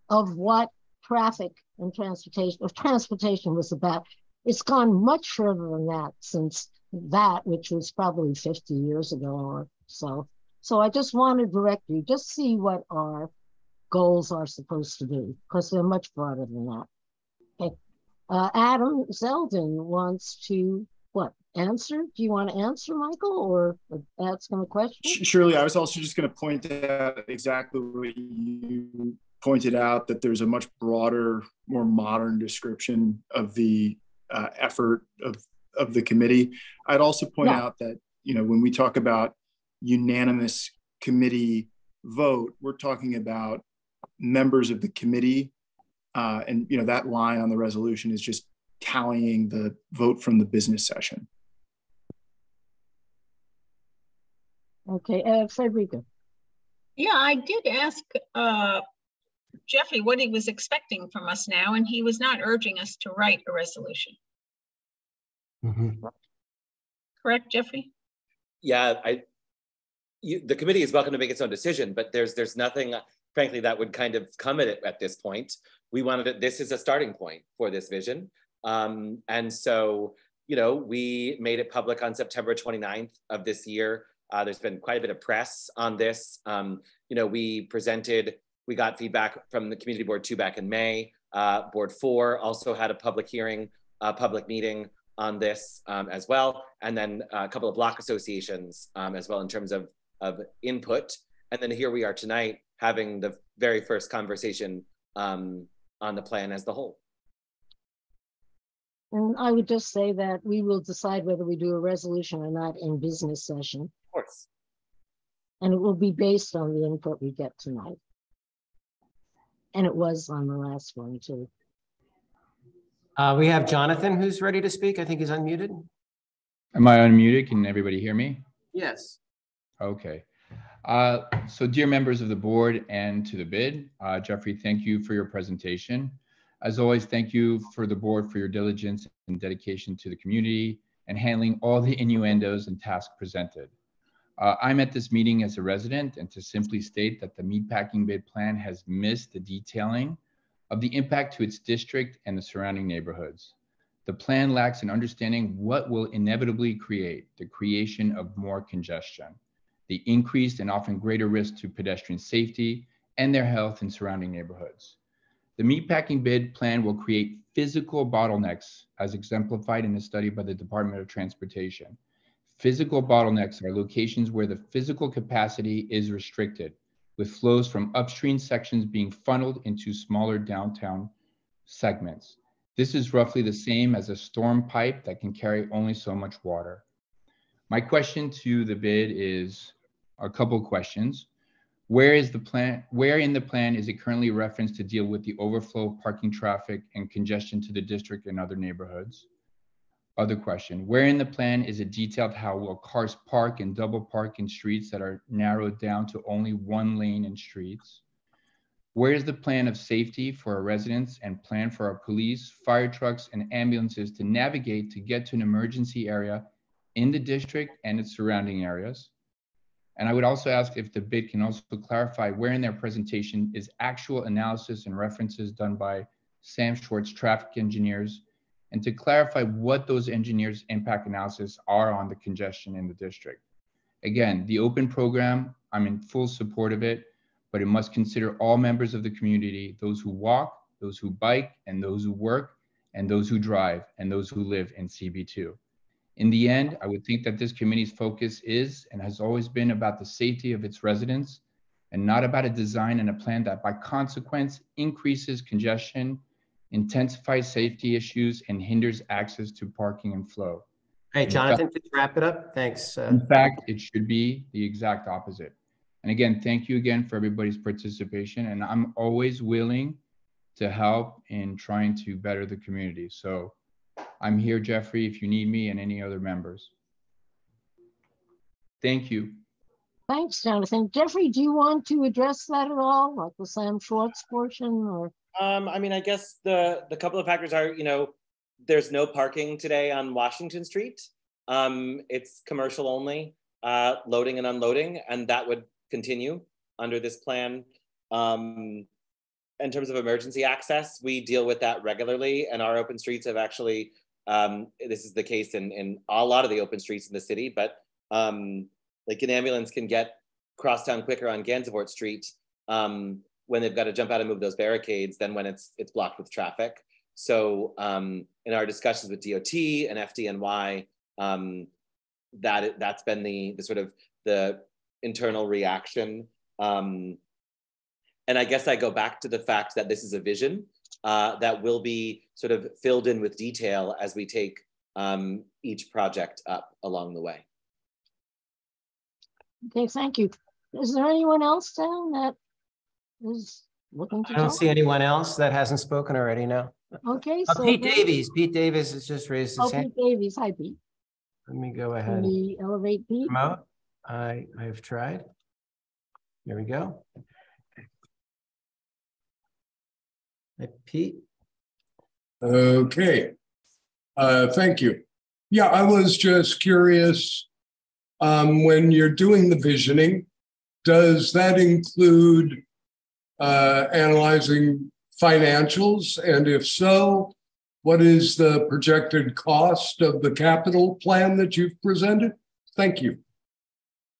of what traffic and transportation of transportation was about. It's gone much further than that since that, which was probably 50 years ago or so. So I just want to direct you, just see what our goals are supposed to be, because they're much broader than that. Okay. Uh, Adam Zeldin wants to what answer? Do you want to answer, Michael, or ask him a question? Shirley, I was also just going to point out exactly what you pointed out that there's a much broader, more modern description of the uh, effort of of the committee. I'd also point yeah. out that you know when we talk about unanimous committee vote, we're talking about members of the committee, uh, and you know that line on the resolution is just tallying the vote from the business session. Okay, uh, Frederica. Yeah, I did ask uh, Jeffrey what he was expecting from us now, and he was not urging us to write a resolution. Mm -hmm. Correct, Jeffrey? Yeah, I. You, the committee is welcome to make its own decision, but there's there's nothing, frankly, that would kind of come at it at this point. We wanted it. This is a starting point for this vision, um, and so you know we made it public on September 29th of this year. Uh, there's been quite a bit of press on this. Um, you know, we presented we got feedback from the community board two back in May. Uh, board four also had a public hearing, a public meeting on this um, as well. And then a couple of block associations um, as well in terms of, of input. And then here we are tonight having the very first conversation um, on the plan as the whole. And I would just say that we will decide whether we do a resolution or not in business session. Of course. And it will be based on the input we get tonight. And it was on the last one too. Uh, we have Jonathan who's ready to speak. I think he's unmuted. Am I unmuted? Can everybody hear me? Yes. Okay. Uh, so dear members of the board and to the bid, uh, Jeffrey, thank you for your presentation. As always, thank you for the board for your diligence and dedication to the community and handling all the innuendos and tasks presented. Uh, I'm at this meeting as a resident and to simply state that the meatpacking bid plan has missed the detailing of the impact to its district and the surrounding neighborhoods. The plan lacks an understanding what will inevitably create the creation of more congestion, the increased and often greater risk to pedestrian safety and their health in surrounding neighborhoods. The meatpacking bid plan will create physical bottlenecks as exemplified in a study by the Department of Transportation Physical bottlenecks are locations where the physical capacity is restricted, with flows from upstream sections being funneled into smaller downtown segments. This is roughly the same as a storm pipe that can carry only so much water. My question to the bid is a couple questions. Where is the plan, where in the plan is it currently referenced to deal with the overflow parking traffic and congestion to the district and other neighborhoods? Other question, where in the plan is it detailed how will cars park and double park in streets that are narrowed down to only one lane in streets? Where is the plan of safety for our residents and plan for our police, fire trucks, and ambulances to navigate to get to an emergency area in the district and its surrounding areas? And I would also ask if the bid can also clarify where in their presentation is actual analysis and references done by Sam Schwartz traffic engineers and to clarify what those engineers impact analysis are on the congestion in the district. Again, the open program, I'm in full support of it, but it must consider all members of the community, those who walk, those who bike, and those who work, and those who drive, and those who live in CB2. In the end, I would think that this committee's focus is and has always been about the safety of its residents and not about a design and a plan that by consequence increases congestion intensifies safety issues, and hinders access to parking and flow. Hey, Jonathan, just wrap it up. Thanks. Uh, in fact, it should be the exact opposite. And again, thank you again for everybody's participation. And I'm always willing to help in trying to better the community. So I'm here, Jeffrey, if you need me and any other members. Thank you. Thanks, Jonathan. Jeffrey, do you want to address that at all, like the Sam Schwartz portion or? Um, I mean, I guess the, the couple of factors are, you know, there's no parking today on Washington Street. Um, it's commercial only, uh, loading and unloading, and that would continue under this plan. Um, in terms of emergency access, we deal with that regularly, and our open streets have actually, um, this is the case in, in a lot of the open streets in the city, but um, like an ambulance can get cross town quicker on Gansevoort Street um, when they've got to jump out and move those barricades than when it's it's blocked with traffic. So um, in our discussions with DOT and FDNY, um, that that's been the the sort of the internal reaction. Um, and I guess I go back to the fact that this is a vision uh, that will be sort of filled in with detail as we take um, each project up along the way. Okay, thank you. Is there anyone else down that is looking to I don't talk? see anyone else that hasn't spoken already, no. Okay, Uh, so. Pete then- Davies, Pete Davies has just raised Oh, his hand. Pete Davies, hi Pete. Let me go Can ahead. we elevate Pete? Promote. I, I've tried. Here we go. Hey, Pete, Okay. Uh, thank you. Yeah, I was just curious, um, when you're doing the visioning, does that include uh, analyzing financials? And if so, what is the projected cost of the capital plan that you've presented? Thank you.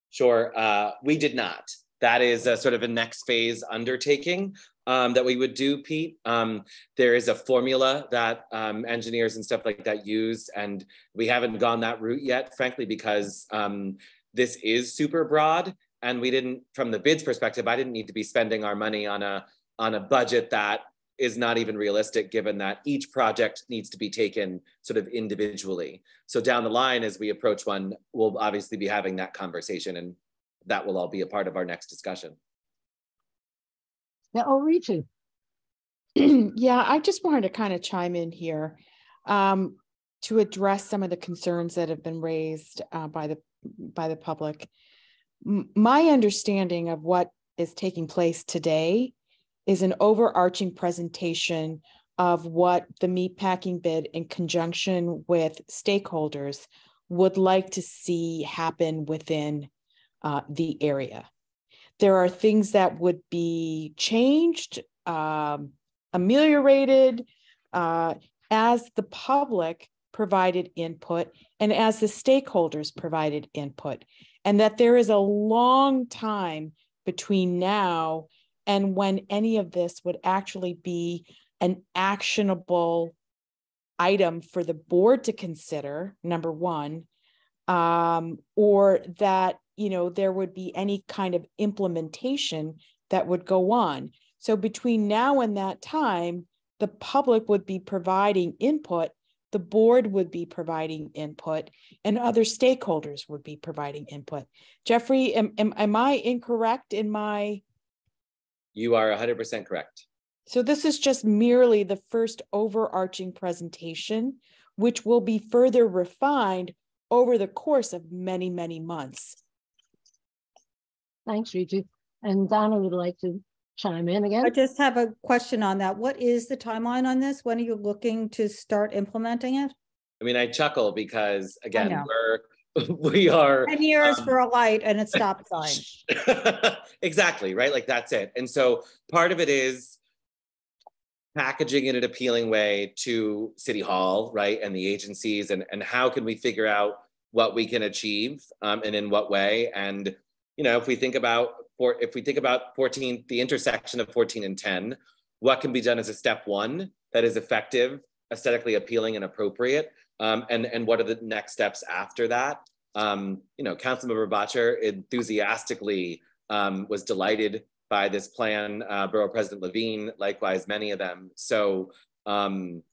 Sure, uh, we did not. That is a sort of a next phase undertaking um, that we would do, Pete. Um, there is a formula that um, engineers and stuff like that use, and we haven't gone that route yet, frankly, because um, this is super broad, and we didn't, from the bids perspective, I didn't need to be spending our money on a on a budget that is not even realistic given that each project needs to be taken sort of individually. So down the line, as we approach one, we'll obviously be having that conversation and that will all be a part of our next discussion. Yeah, oh, yeah, I just wanted to kind of chime in here um, to address some of the concerns that have been raised uh, by the by the public. M- my understanding of what is taking place today is an overarching presentation of what the meatpacking bid in conjunction with stakeholders would like to see happen within uh, the area. There are things that would be changed, um, ameliorated uh, as the public provided input and as the stakeholders provided input, and that there is a long time between now and when any of this would actually be an actionable item for the board to consider, number one, um, or that you know there would be any kind of implementation that would go on. So between now and that time, the public would be providing input, the board would be providing input, and other stakeholders would be providing input. Jeffrey, am, am, am I incorrect in my? You are 100% correct. So this is just merely the first overarching presentation, which will be further refined over the course of many, many months. Thanks, Ritu. And Donna would like to chime in again. I just have a question on that. What is the timeline on this? When are you looking to start implementing it? I mean, I chuckle because again, we're we are Ten years um, for a light and a stop sign. exactly right. Like that's it. And so part of it is packaging in an appealing way to City Hall, right, and the agencies, and and how can we figure out what we can achieve um, and in what way. And you know, if we think about for if we think about 14, the intersection of 14 and 10, what can be done as a step one that is effective, aesthetically appealing, and appropriate, um, and and what are the next steps after that? Um, you know, Councilmember Bottcher enthusiastically um, was delighted by this plan. Uh, Borough President Levine, likewise, many of them. So um,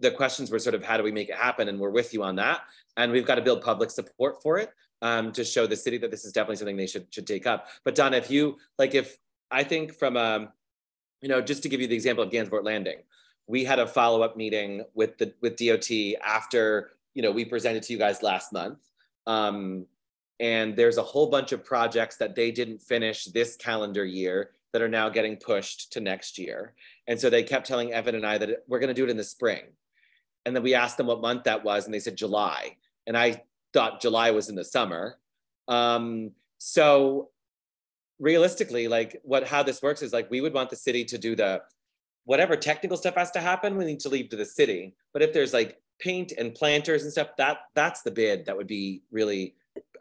the questions were sort of how do we make it happen? And we're with you on that. And we've got to build public support for it. Um, to show the city that this is definitely something they should should take up. But Donna, if you like, if I think from um, you know, just to give you the example of Gansevoort Landing, we had a follow up meeting with the with DOT after you know we presented to you guys last month. Um, and there's a whole bunch of projects that they didn't finish this calendar year that are now getting pushed to next year. And so they kept telling Evan and I that we're going to do it in the spring. And then we asked them what month that was, and they said July. And I thought July was in the summer. Um, so realistically, like what how this works is like we would want the city to do the whatever technical stuff has to happen, we need to leave to the city. But if there's like paint and planters and stuff, that that's the bid that would be really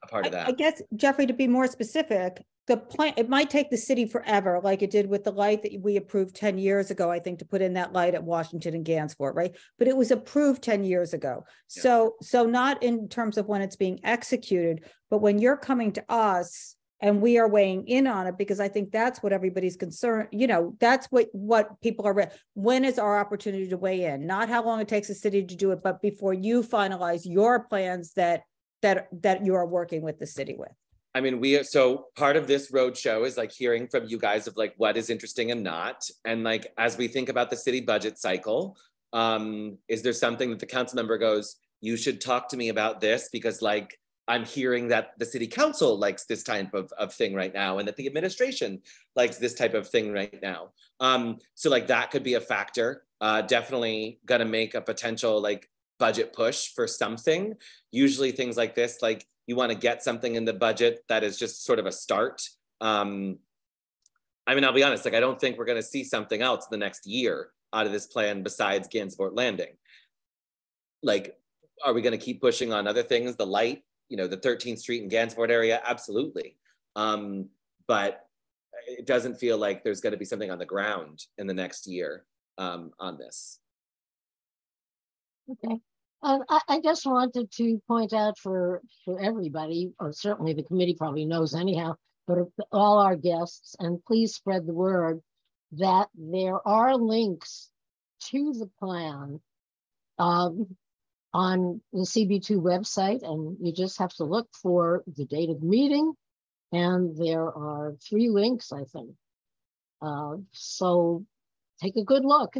a part of that. I guess, Jeffrey, to be more specific, the plan, it might take the city forever, like it did with the light that we approved ten years ago, I think, to put in that light at Washington and Gansevoort, right? But it was approved ten years ago. So, so not in terms of when it's being executed, but when you're coming to us and we are weighing in on it, because I think that's what everybody's concerned, you know, that's what, what people are, when is our opportunity to weigh in? Not how long it takes the city to do it, but before you finalize your plans that, that, that you are working with the city with. I mean, we are so part of this road show is like hearing from you guys of like what is interesting and not. And like as we think about the city budget cycle, um, is there something that the council member goes, you should talk to me about this because like I'm hearing that the city council likes this type of, of thing right now and that the administration likes this type of thing right now. Um, so like that could be a factor. Uh, definitely gonna make a potential like budget push for something. Usually things like this, like you want to get something in the budget that is just sort of a start. Um, I mean, I'll be honest, like I don't think we're going to see something else the next year out of this plan besides Gansevoort Landing. Like, are we going to keep pushing on other things? The light, you know, the 13th Street and Gansevoort area, absolutely. Um, but it doesn't feel like there's going to be something on the ground in the next year um, on this. Okay. Um, I, I just wanted to point out for, for everybody, or certainly the committee probably knows anyhow, but all our guests, and please spread the word that there are links to the plan um, on the CB2 website, and you just have to look for the date of the meeting, and there are three links, I think. Uh, so take a good look.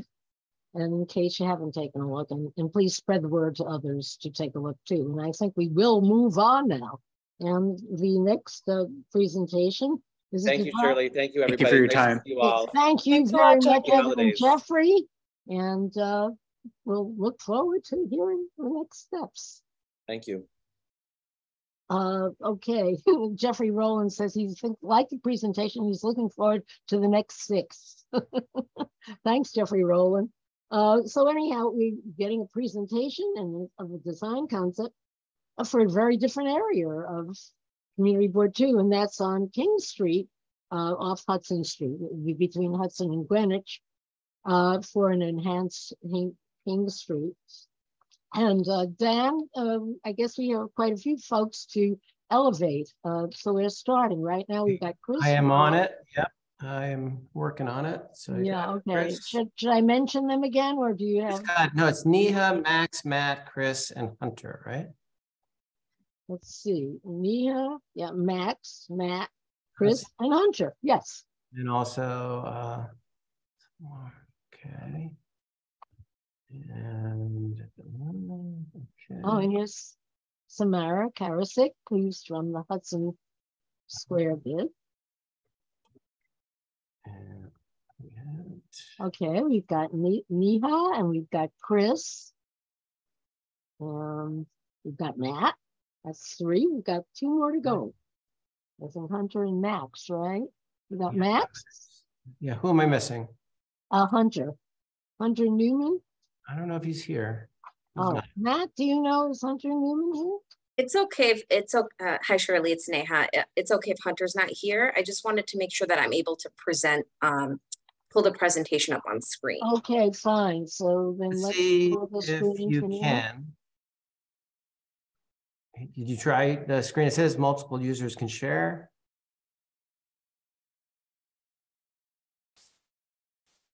And in case you haven't taken a look, and, and please spread the word to others to take a look too. And I think we will move on now. And the next uh, presentation is. Thank you, Shirley. Thank you, Thank everybody. you for your Nice time. see You all. Thank you Thanks very much, Jackie. Evan and Jeffrey. And uh, we'll look forward to hearing the next steps. Thank you. Uh, okay, Jeffrey Rowland says he think like the presentation. He's looking forward to the next six. Thanks, Jeffrey Rowland. Uh, so anyhow, we're getting a presentation and of a design concept for a very different area of Community Board Two, and that's on King Street, uh, off Hudson Street, be between Hudson and Greenwich, uh, for an enhanced King, King Street. And uh, Dan, um, I guess we have quite a few folks to elevate. Uh, so we're starting right now. We've got Chris. I am on it. Yep. I'm working on it. So Yeah, okay. Should, should I mention them again or do you have? Uh, no, it's Neha, Max, Matt, Chris, and Hunter, right? Let's see, Nia, yeah, Max, Matt, Chris, and Hunter. Yes. And also, uh, okay. And, okay. Oh, and here's Samara Karasik, who's from the Hudson Square bid. Okay, we've got Ni- Neha and we've got Chris. Um, we've got Matt. That's three. We've got two more to go. Think Hunter and Max, right? We got Max, Yeah, who am I missing? uh, Hunter, Hunter Newman. I don't know if he's here. He's Oh, not. Matt, do you know is Hunter Newman here? It's okay if it's, okay. uh, hi Shirley, it's Neha. Uh, It's okay if Hunter's not here. I just wanted to make sure that I'm able to present, um, pull the presentation up on screen. Okay, fine. So then let's See pull the if screen you for now. can. Did you try the screen? It says multiple users can share.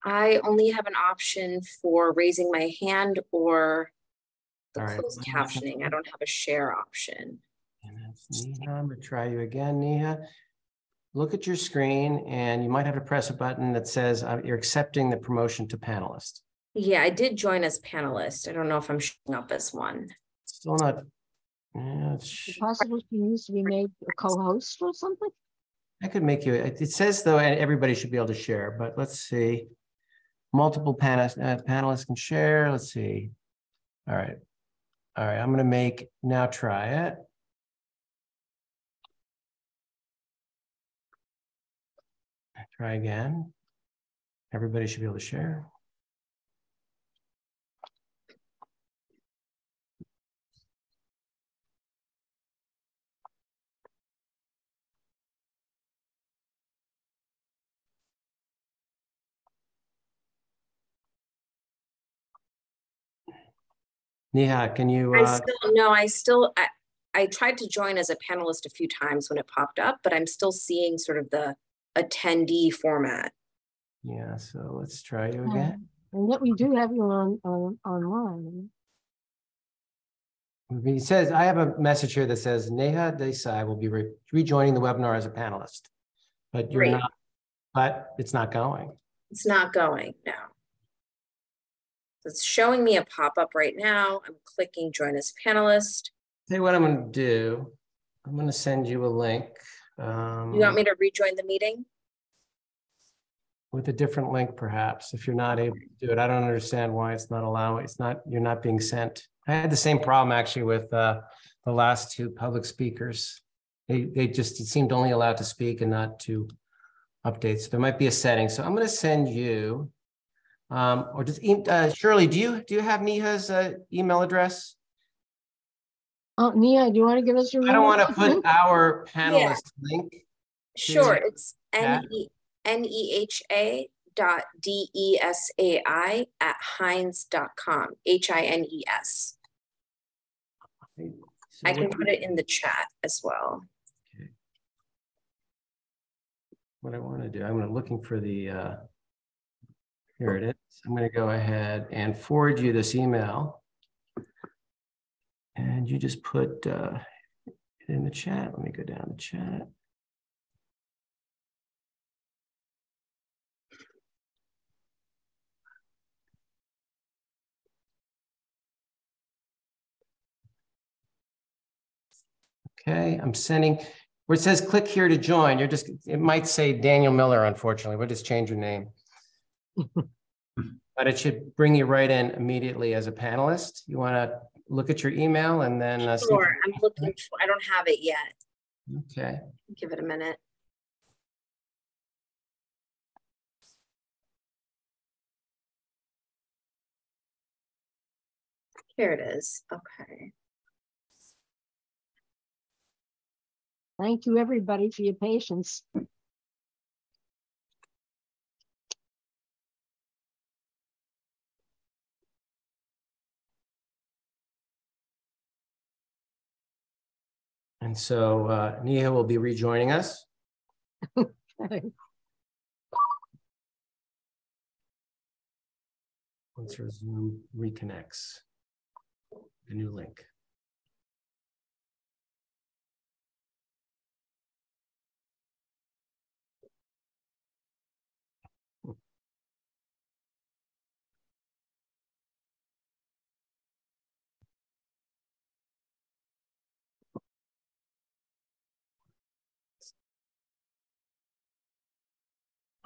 I only have an option for raising my hand or the All right, closed let me- captioning. I don't have a share option. And then Neha, I'm gonna try you again, Neha. Look at your screen and you might have to press a button that says uh, you're accepting the promotion to panelist. Yeah, I did join as panelist. I don't know if I'm showing up as one. Still not. Yeah, it's- Possibly she needs to be made a co-host or something? I could make you, it it says though, and everybody should be able to share, but let's see. Multiple panelists, uh, panelists can share, let's see. All right. All right, I'm gonna make, now try it. Try again. Everybody should be able to share. Neha, can you, I uh, still, no, I still, I, I tried to join as a panelist a few times when it popped up, but I'm still seeing sort of the attendee format. yeah, so let's try you Yeah. again. And yet we do have you on, on, online. He says, I have a message here that says Neha Desai will be re- rejoining the webinar as a panelist. But you're Great. not, but it's not going. It's not going now. It's showing me a pop-up right now. I'm clicking join as panelist. Tell you what I'm gonna do. I'm gonna send you a link. um, You want me to rejoin the meeting? With a different link perhaps, if you're not able to do it. I don't understand why it's not allowing, it's not, you're not being sent. I had the same problem actually with uh, the last two public speakers. They, they just, it seemed only allowed to speak and not to update. So there might be a setting. So I'm gonna send you. Um, or does, e- uh, Shirley, do you, do you have Neha's uh, email address? Oh, Nia, do you want to give us your? I don't want to put our panelist link. Sure, to it's. N E N E H A dot D E S A I at Hines dot com, H I N E S. I can put it in the chat as well. Okay. What I want to do, I'm looking for the, uh, here it is. I'm gonna go ahead and forward you this email. And you just put, uh, it in the chat. Let me go down the chat. Okay, I'm sending, where it says click here to join, you're just, it might say Daniel Miller, unfortunately. We'll just change your name. But it should bring you right in immediately as a panelist. You want to look at your email and then. uh, Sure, I'm looking, for- I don't have it yet. Okay, Give it a minute. Here it is, okay. Thank you, everybody, for your patience. And so uh, Nia will be rejoining us. Once her Zoom reconnects. The new link.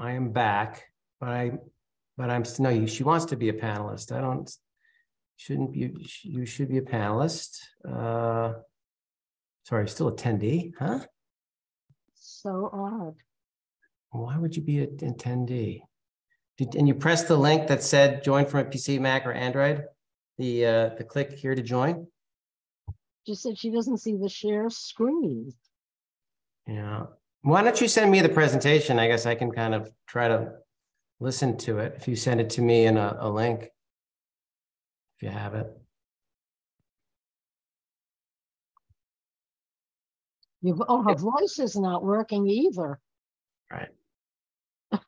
I am back, but I, but I'm, no, you- she wants to be a panelist. I don't, shouldn't be, you should be a panelist. Uh, Sorry, still attendee, huh? So odd. Why would you be an attendee? Did, and you press the link that said join from a PC, Mac, or Android? The, uh, the click here to join? Just said she doesn't see the share screen. Yeah. Why don't you send me the presentation? I guess I can kind of try to listen to it if you send it to me in a, a link. If you have it. Your, oh, her voice is not working either. Right.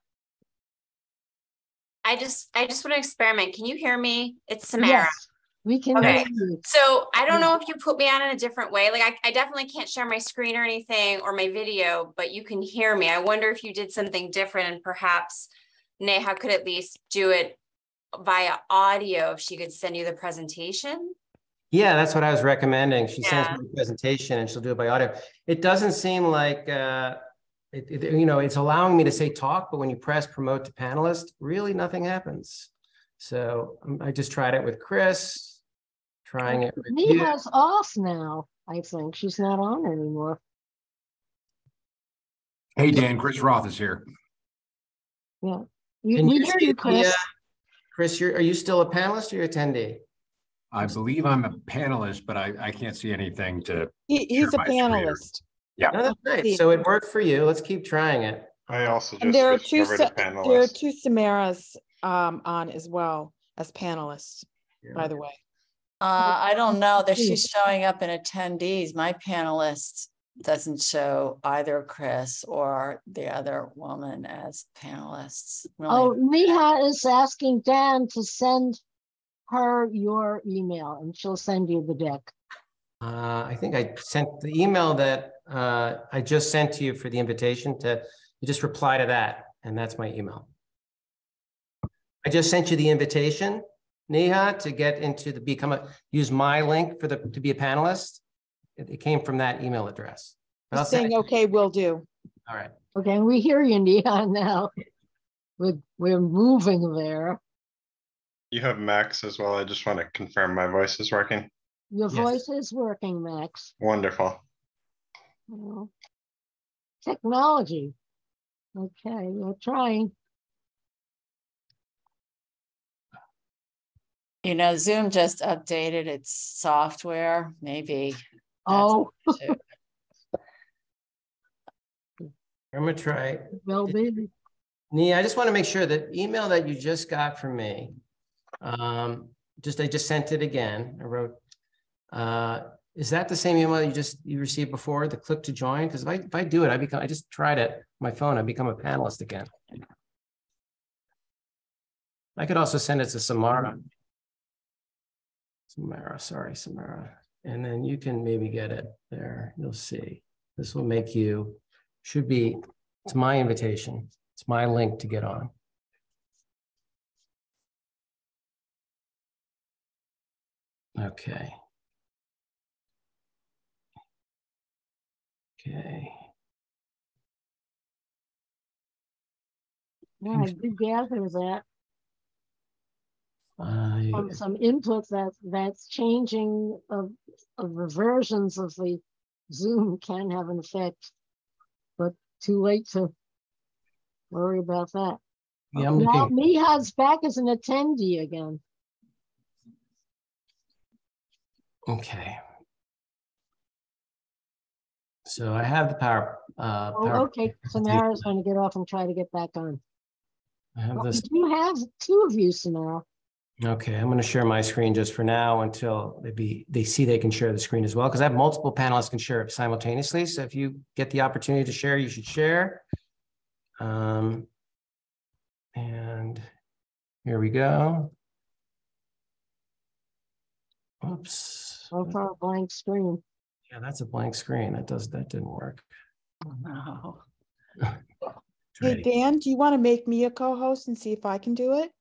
I just I just want to experiment. Can you hear me? It's Samara. Yes. We can Okay. So I don't know if you put me on in a different way. Like I, I definitely can't share my screen or anything or my video, but you can hear me. I wonder if you did something different and perhaps Neha could at least do it via audio if she could send you the presentation. Yeah, that's what I was recommending. She sends me the presentation and she'll do it by audio. It doesn't seem like, uh, it, it- you know, it's allowing me to say talk, but when you press promote to panelist, really nothing happens. So um, I just tried it with Chris, trying it with you. Neha's off now, I think. She's not on anymore. Hey, Dan, Chris Roth is here. Yeah. We, Can we you hear you, Chris. uh, Chris, you're, are you still a panelist or your attendee? I believe I'm a panelist, but I, I can't see anything to. He, he's a share my screen panelist. Yeah. No, that's great. So it worked for you. Let's keep trying it. I also And there are two, Sa- there are two Samaras um, on as well as panelists, by the way. Uh, I don't know that she's showing up in attendees. My panelist doesn't show either Chris or the other woman as panelists. Really. Oh, Neha is asking Dan to send her your email and she'll send you the deck. Uh, I think I sent the email that uh, I just sent to you for the invitation to, you just reply to that, and that's my email. I just sent you the invitation, Neha, to get into the become a, use my link for the, to be a panelist. It, it came from that email address. But I'll He's send saying, okay, will do. All right. Okay, we hear you, Neha, now. We're, we're moving there. You have Max as well. I just want to confirm my voice is working. Your Yes. voice is working, Max. Wonderful. Well, Technology. Okay, we're trying. You know, Zoom just updated its software, maybe. Oh. I'm gonna try. Well, baby. Nia, I just want to make sure that email that you just got from me, um, just, I just sent it again. I wrote, uh, is that the same email you just, you received before, the click to join? Because if I, if I do it, I become, I just tried it, my phone, I become a panelist again. I could also send it to Samara. Samara, sorry, Samara. And then you can maybe get it there. You'll see. This will make you, should be, it's my invitation. It's my link to get on. Okay. Okay. Yeah, I did gather that I, from some input that that's changing of of the versions of the Zoom can have an effect, but too late to worry about that. Yeah, I'm Now looking. Neha's back as an attendee again. Okay. So I have the power, uh, Oh, power. okay, Samara's going to get off and try to get back on. I have Well, this. You have two of you, Samara. Okay, I'm going to share my screen just for now until they be, they see they can share the screen as well, because I have multiple panelists can share it simultaneously. So if you get the opportunity to share, you should share. Um, and here we go. Oops. So far, a blank screen. Yeah, that's a blank screen. That does, that didn't work. No. Hey, Dan, do you want to make me a co-host and see if I can do it?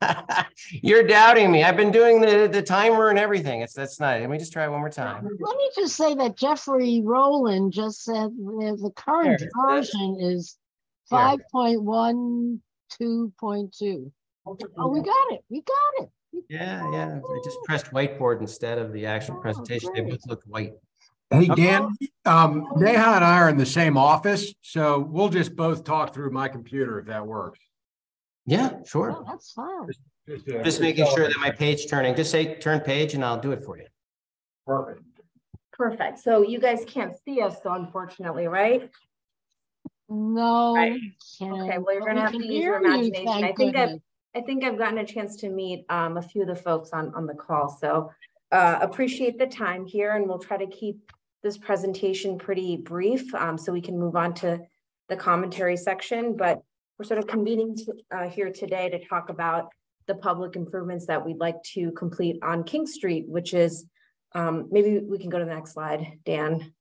You're doubting me. I've been doing the, the timer and everything. It's, that's not, let me just try it one more time. Let me just say that Jeffrey Rowland just said the the current There, version is Here. five point one two point two. Oh, we got it. We got it. Yeah, yeah. I just pressed whiteboard instead of the actual presentation. They both looked white. Hey, Dan, um, Neha and I are in the same office, so we'll just both talk through my computer if that works. Yeah, sure. Oh, that's fine. uh, Just making sure that my page turning, just say turn page and I'll do it for you. Perfect. Perfect. So you guys can't see us, so unfortunately, right? No. Right. Okay, well, you're gonna have to use your hear you, imagination. I thank think I've. I think I've gotten a chance to meet um a few of the folks on on the call, so uh appreciate the time here and we'll try to keep this presentation pretty brief, um so we can move on to the commentary section, but we're sort of convening uh here today to talk about the public improvements that we'd like to complete on King Street, which is, um, maybe we can go to the next slide, Dan.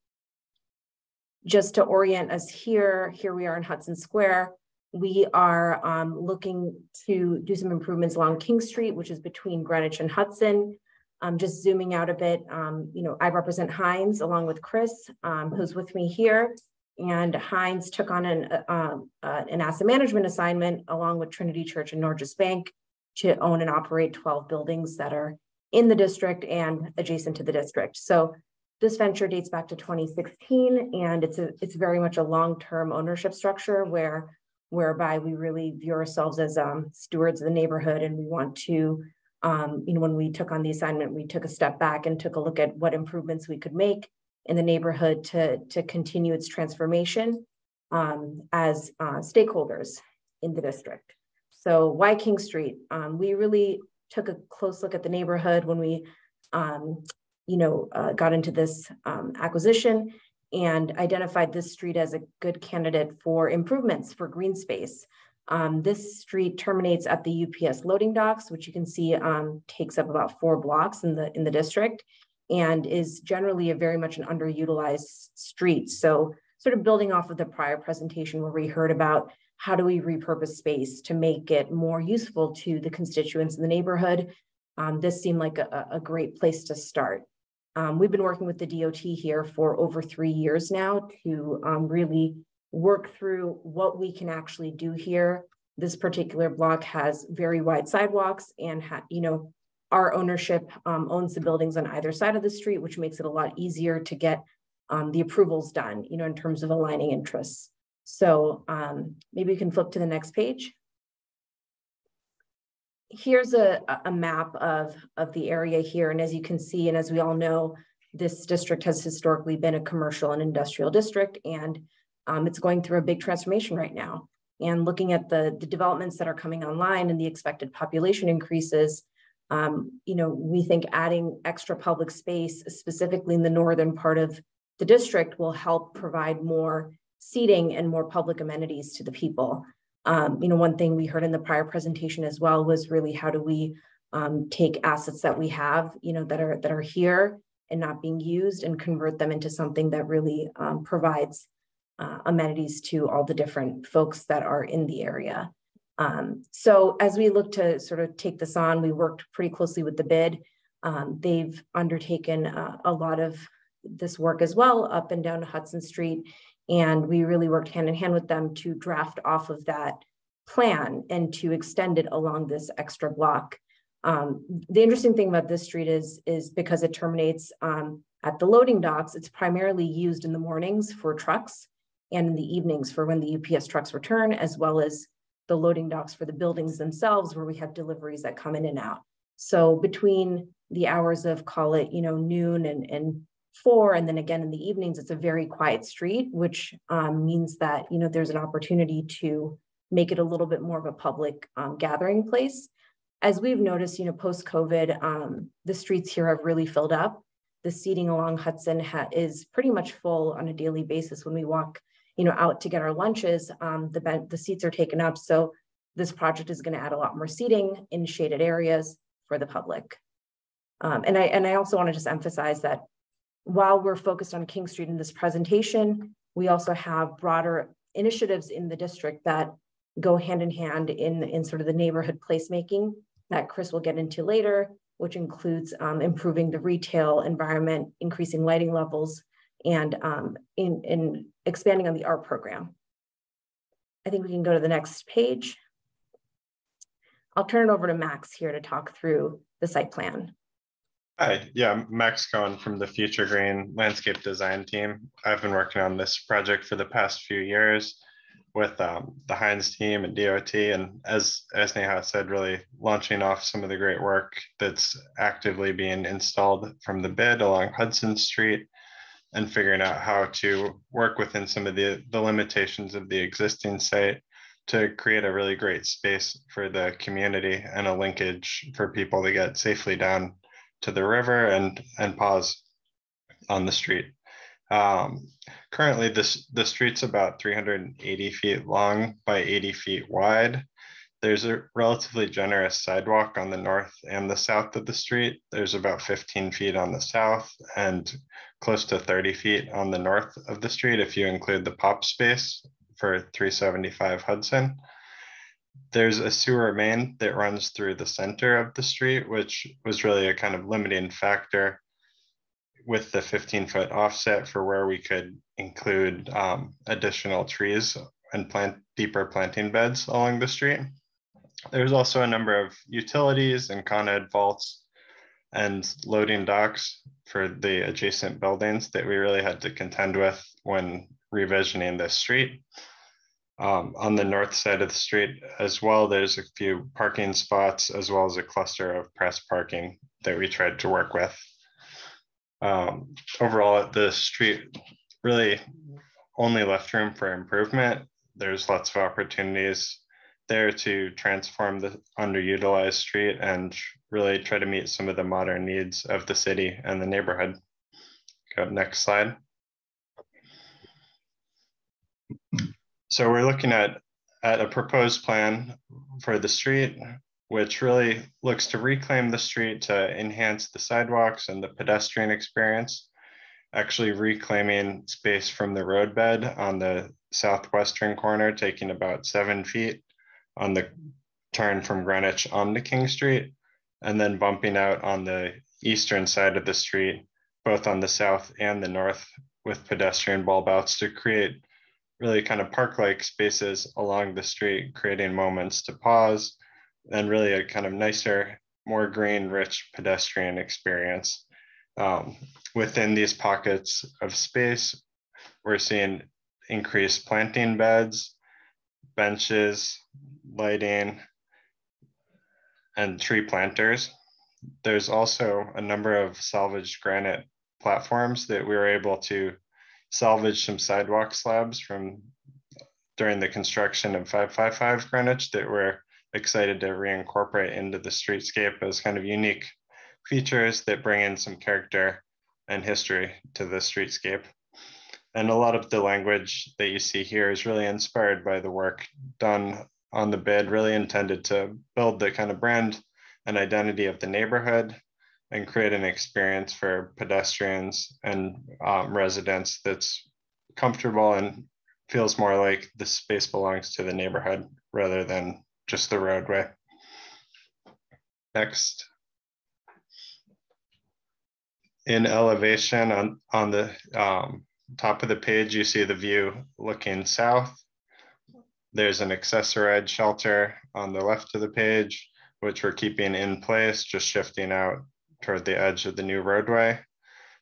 Just to orient us here, here we are in Hudson Square. We are um, looking to do some improvements along King Street, which is between Greenwich and Hudson. Um, just zooming out a bit, um, you know, I represent Hines along with Chris, um, who's with me here. And Hines took on an, uh, uh, an asset management assignment along with Trinity Church and Norges Bank to own and operate 12 buildings that are in the district and adjacent to the district. So this venture dates back to 2016, and it's a it's very much a long-term ownership structure where whereby we really view ourselves as um, stewards of the neighborhood, and we want to, um, you know, when we took on the assignment, we took a step back and took a look at what improvements we could make in the neighborhood to to continue its transformation um, as uh, stakeholders in the district. So why King Street? Um, we really took a close look at the neighborhood when we um, you know, uh, got into this um, acquisition and identified this street as a good candidate for improvements for green space. Um, this street terminates at the UPS loading docks, which you can see um, takes up about four blocks in the in the district, and is generally a very much an underutilized street. So, sort of building off of the prior presentation where we heard about how do we repurpose space to make it more useful to the constituents in the neighborhood, um, this seemed like a, a great place to start. Um, we've been working with the DOT here for over three years now to um, really work through what we can actually do here. This particular block has very wide sidewalks and, you know, our ownership um, owns the buildings on either side of the street, which makes it a lot easier to get um, the approvals done, you know, in terms of aligning interests. So um, maybe we can flip to the next page here's a, a map of, of the area here. And as you can see, and as we all know, this district has historically been a commercial and industrial district, and um, it's going through a big transformation right now. And looking at the, the developments that are coming online and the expected population increases, um, you know, we think adding extra public space, specifically in the northern part of the district, will help provide more seating and more public amenities to the people. Um, you know, one thing we heard in the prior presentation as well was really how do we um, take assets that we have, you know, that are that are here and not being used and convert them into something that really um, provides uh, amenities to all the different folks that are in the area. Um, so as we look to sort of take this on, we worked pretty closely with the bid. Um, they've undertaken uh, a lot of this work as well up and down Hudson Street and we really worked hand in hand with them to draft off of that plan and to extend it along this extra block. Um, the interesting thing about this street is, is because it terminates um, at the loading docks, it's primarily used in the mornings for trucks and in the evenings for when the UPS trucks return, as well as the loading docks for the buildings themselves where we have deliveries that come in and out. So between the hours of call it, you know, noon and, and four and then again in the evenings it's a very quiet street which um, means that you know there's an opportunity to make it a little bit more of a public um, gathering place as we've noticed you know post covid um, the streets here have really filled up the seating along hudson is pretty much full on a daily basis when we walk you know out to get our lunches um, the, the seats are taken up. So this project is going to add a lot more seating in shaded areas for the public. Um, and I and I also want to just emphasize that while we're focused on King Street in this presentation, we also have broader initiatives in the district that go hand in hand in, in sort of the neighborhood placemaking that Chris will get into later, which includes um, improving the retail environment, increasing lighting levels, and um, in, in expanding on the art program. I think we can go to the next page. I'll turn it over to Max here to talk through the site plan. Hi, yeah, Max Cohen from the Future Green Landscape Design Team. I've been working on this project for the past few years with um, the Hines team and DOT, and as as Neha said, really launching off some of the great work that's actively being installed from the bid along Hudson Street, and figuring out how to work within some of the the limitations of the existing site to create a really great space for the community and a linkage for people to get safely down to the river and and pause on the street. Um, currently, this the street's about 380 feet long by 80 feet wide. there's a relatively generous sidewalk on the north and the south of the street. There's about 15 feet on the south and close to 30 feet on the north of the street if you include the pop space for 375 Hudson. There's a sewer main that runs through the center of the street, which was really a kind of limiting factor with the 15 foot offset for where we could include um, additional trees and plant deeper planting beds along the street. There's also a number of utilities and Con Ed vaults and loading docks for the adjacent buildings that we really had to contend with when revisioning this street. Um, on the north side of the street as well, there's a few parking spots as well as a cluster of press parking that we tried to work with. Um, overall, the street really only left room for improvement. There's lots of opportunities there to transform the underutilized street and really try to meet some of the modern needs of the city and the neighborhood. Go next slide. So we're looking at, at a proposed plan for the street, which really looks to reclaim the street to enhance the sidewalks and the pedestrian experience, actually reclaiming space from the roadbed on the southwestern corner, taking about seven feet on the turn from Greenwich onto King Street, and then bumping out on the eastern side of the street, both on the south and the north, with pedestrian bulb outs to create really kind of park-like spaces along the street, creating moments to pause, and really a kind of nicer, more green, rich pedestrian experience. Um, within these pockets of space, we're seeing increased planting beds, benches, lighting, and tree planters. There's also a number of salvaged granite platforms that we were able to salvage some sidewalk slabs from during the construction of 555 Greenwich that we're excited to reincorporate into the streetscape as kind of unique features that bring in some character and history to the streetscape. And a lot of the language that you see here is really inspired by the work done on the bid, really intended to build the kind of brand and identity of the neighborhood and create an experience for pedestrians and um, residents that's comfortable and feels more like the space belongs to the neighborhood rather than just the roadway. Next. In elevation on, on the um, top of the page, you see the view looking south. There's an accessorized shelter on the left of the page, which we're keeping in place, just shifting out toward the edge of the new roadway.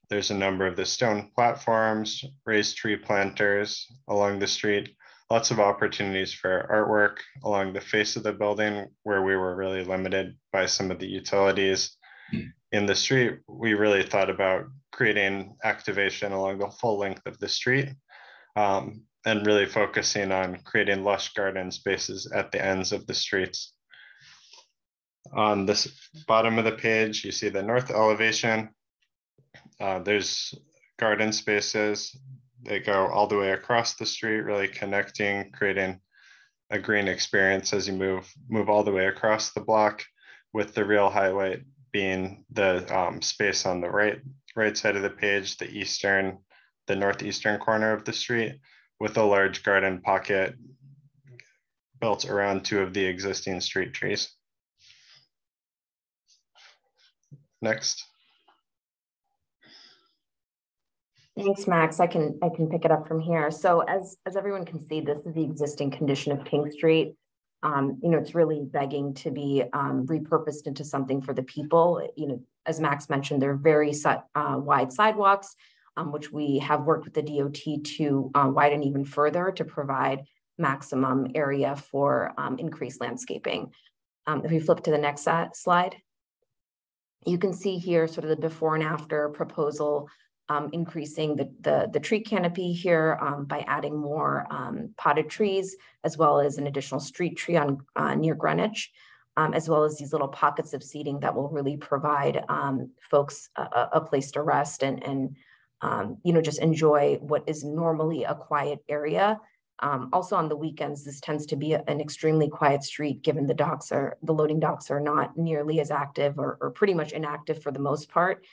There's a number of the stone platforms, raised tree planters along the street, lots of opportunities for artwork along the face of the building where we were really limited by some of the utilities. Hmm. In the street, we really thought about creating activation along the full length of the street um, and really focusing on creating lush garden spaces at the ends of the streets. On this bottom of the page, you see the north elevation. Uh, there's garden spaces. They go all the way across the street, really connecting, creating a green experience as you move move all the way across the block, with the real highlight being the um, space on the right right side of the page, the eastern, the northeastern corner of the street, with a large garden pocket built around two of the existing street trees. Next. Thanks, Max. I can I can pick it up from here. So as as everyone can see, this is the existing condition of King Street. Um, you know, it's really begging to be um, repurposed into something for the people. You know, as Max mentioned, they're very set, uh, wide sidewalks, um, which we have worked with the DOT to uh, widen even further to provide maximum area for um, increased landscaping. Um, if we flip to the next slide. You can see here sort of the before and after proposal um, increasing the, the, the, tree canopy here um, by adding more um, potted trees, as well as an additional street tree on uh, near Greenwich, um, as well as these little pockets of seating that will really provide um, folks a, a, place to rest and, and um, you know, just enjoy what is normally a quiet area also on the weekends, this tends to be a- an extremely quiet street, given the docks are, the loading docks are not nearly as active or, or pretty much inactive for the most part.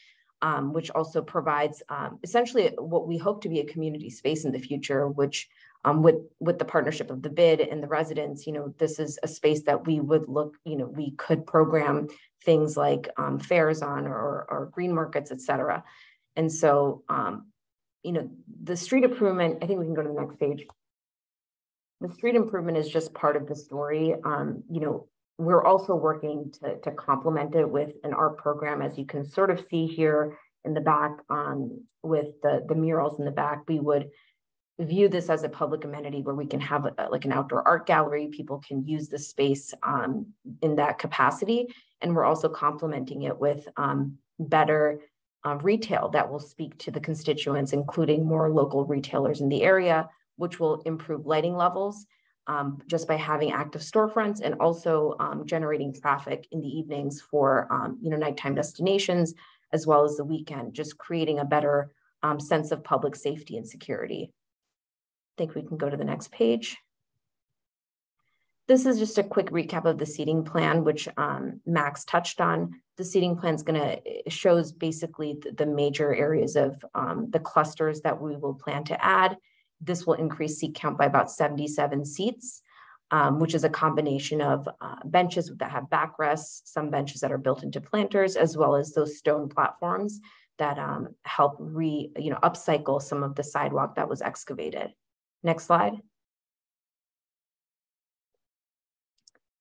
Um, which also provides um, essentially what we hope to be a community space in the future, which um, with with the partnership of the bid and the residents, you know, this is a space that we would look, you know, we could program things like um, fairs on or, or green markets, et cetera. And so, um, you know, the street improvement, I think we can go to the next page. The street improvement is just part of the story. Um, you know, we're also working to, to complement it with an art program, as you can sort of see here in the back um, with the, the murals in the back. We would view this as a public amenity where we can have a, like an outdoor art gallery. People can use the space um, in that capacity. And we're also complementing it with um, better uh, retail that will speak to the constituents, including more local retailers in the area, which will improve lighting levels um, just by having active storefronts and also um, generating traffic in the evenings for um, you know nighttime destinations as well as the weekend, just creating a better um, sense of public safety and security. I think we can go to the next page. This is just a quick recap of the seating plan, which um, Max touched on. The seating plan is going to shows basically the, the, major areas of um, the clusters that we will plan to add. This will increase seat count by about 77 seats, um, which is a combination of uh, benches that have backrests, some benches that are built into planters, as well as those stone platforms that um, help re, you know, upcycle some of the sidewalk that was excavated. Next slide.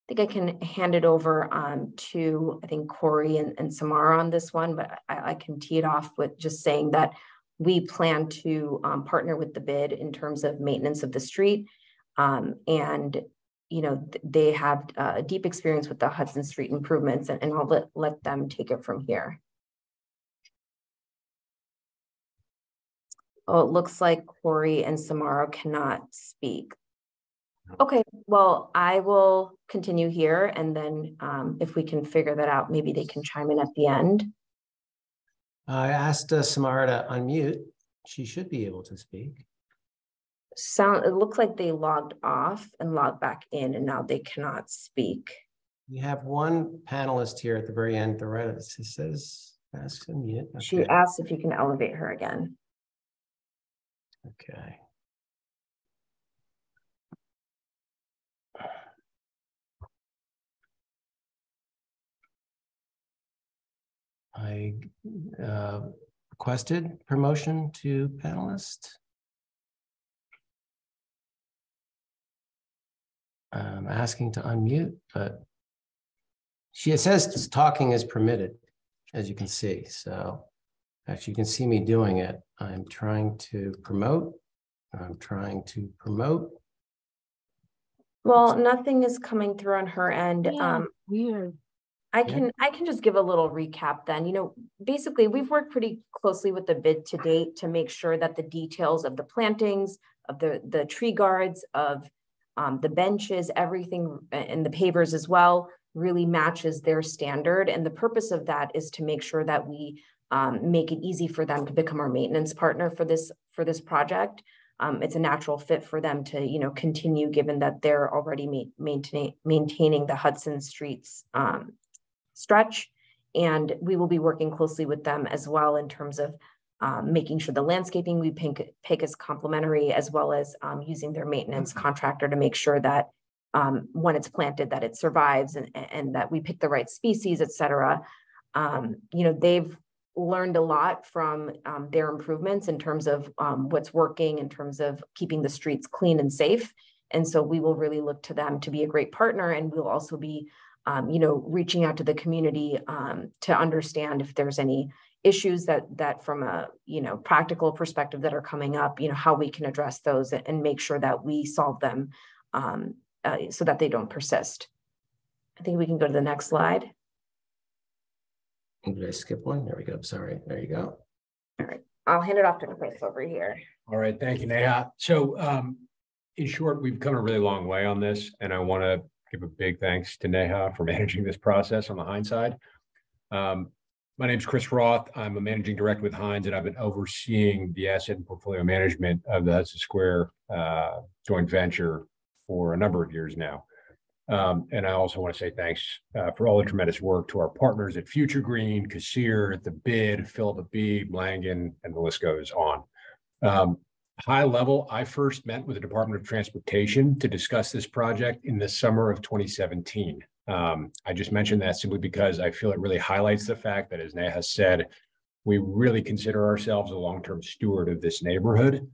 I think I can hand it over um, to, I think, Corey and, and Samara on this one, but I, I, can tee it off with just saying that we plan to um, partner with the bid in terms of maintenance of the street. Um, and, you know, they have uh, deep experience with the Hudson Street improvements, and, and I'll let, let them take it from here. Oh, it looks like Corey and Samara cannot speak. Okay, well, I will continue here and then um, if we can figure that out, maybe they can chime in at the end. I asked uh, Samara to unmute. She should be able to speak. Sound, it looked like they logged off and logged back in and now they cannot speak. We have one panelist here at the very end, the right, it says, ask to mute. Okay. She asked if you can elevate her again. Okay. I uh, requested promotion to panelist. I'm asking to unmute, but she says talking is permitted, as you can see. So Actually, you can see me doing it. I'm trying to promote. I'm trying to promote. Well, nothing is coming through on her end. Yeah, um, weird. I can I can just give a little recap then. You know, basically we've worked pretty closely with the bid to date to make sure that the details of the plantings, of the the tree guards, of um, the benches, everything and the pavers as well really matches their standard. And the purpose of that is to make sure that we um, make it easy for them to become our maintenance partner for this for this project. Um, it's a natural fit for them to you know continue given that they're already ma maintaining maintaining the Hudson Streets um, stretch, and we will be working closely with them as well in terms of um, making sure the landscaping we pick, pick is complementary as well as um, using their maintenance mm-hmm. contractor to make sure that um, when it's planted that it survives and, and that we pick the right species, et cetera. Um, you know, they've learned a lot from um, their improvements in terms of um, what's working in terms of keeping the streets clean and safe. And so we will really look to them to be a great partner and we'll also be, um, you know, reaching out to the community um, to understand if there's any issues that that from a you know practical perspective that are coming up you know how we can address those and make sure that we solve them um, uh, so that they don't persist i think we can go to the next slide did I skip one? There we go. Sorry. There you go. All right. I'll hand it off to Chris over here. All right. Thank you, Neha. So um, in short, we've come a really long way on this, and I want to give a big thanks to Neha for managing this process on the Hines side. Um, my name is Chris Roth. I'm a managing director with Hines, and I've been overseeing the asset and portfolio management of the Hudson Square uh, joint venture for a number of years now. Um, and I also want to say thanks uh, for all the tremendous work to our partners at Future Green, Kassir, The Bid, Philip B, Langan, and the list goes on. Um, high level, I first met with the Department of Transportation to discuss this project in the summer of 2017. Um, I just mentioned that simply because I feel it really highlights the fact that, as Neha said, we really consider ourselves a long-term steward of this neighborhood.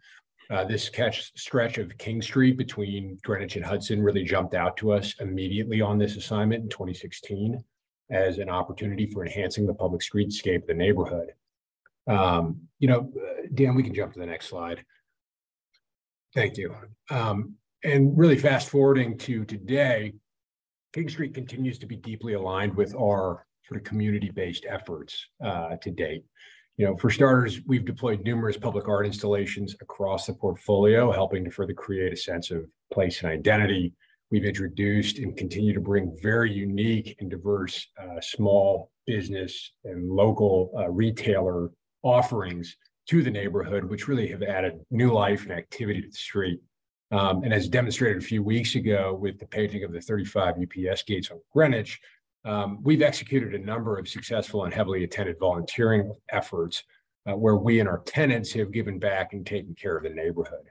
Uh, this catch stretch of King Street between Greenwich and Hudson really jumped out to us immediately on this assignment in 2016 as an opportunity for enhancing the public streetscape of the neighborhood. Um, you know, Dan, we can jump to the next slide. Thank you. Um, and really fast forwarding to today, King Street continues to be deeply aligned with our sort of community-based efforts uh, to date. You know, for starters, we've deployed numerous public art installations across the portfolio, helping to further create a sense of place and identity. We've introduced and continue to bring very unique and diverse uh, small business and local uh, retailer offerings to the neighborhood, which really have added new life and activity to the street. Um, and as demonstrated a few weeks ago with the painting of the 35 UPS gates on Greenwich, um, we've executed a number of successful and heavily attended volunteering efforts uh, where we and our tenants have given back and taken care of the neighborhood.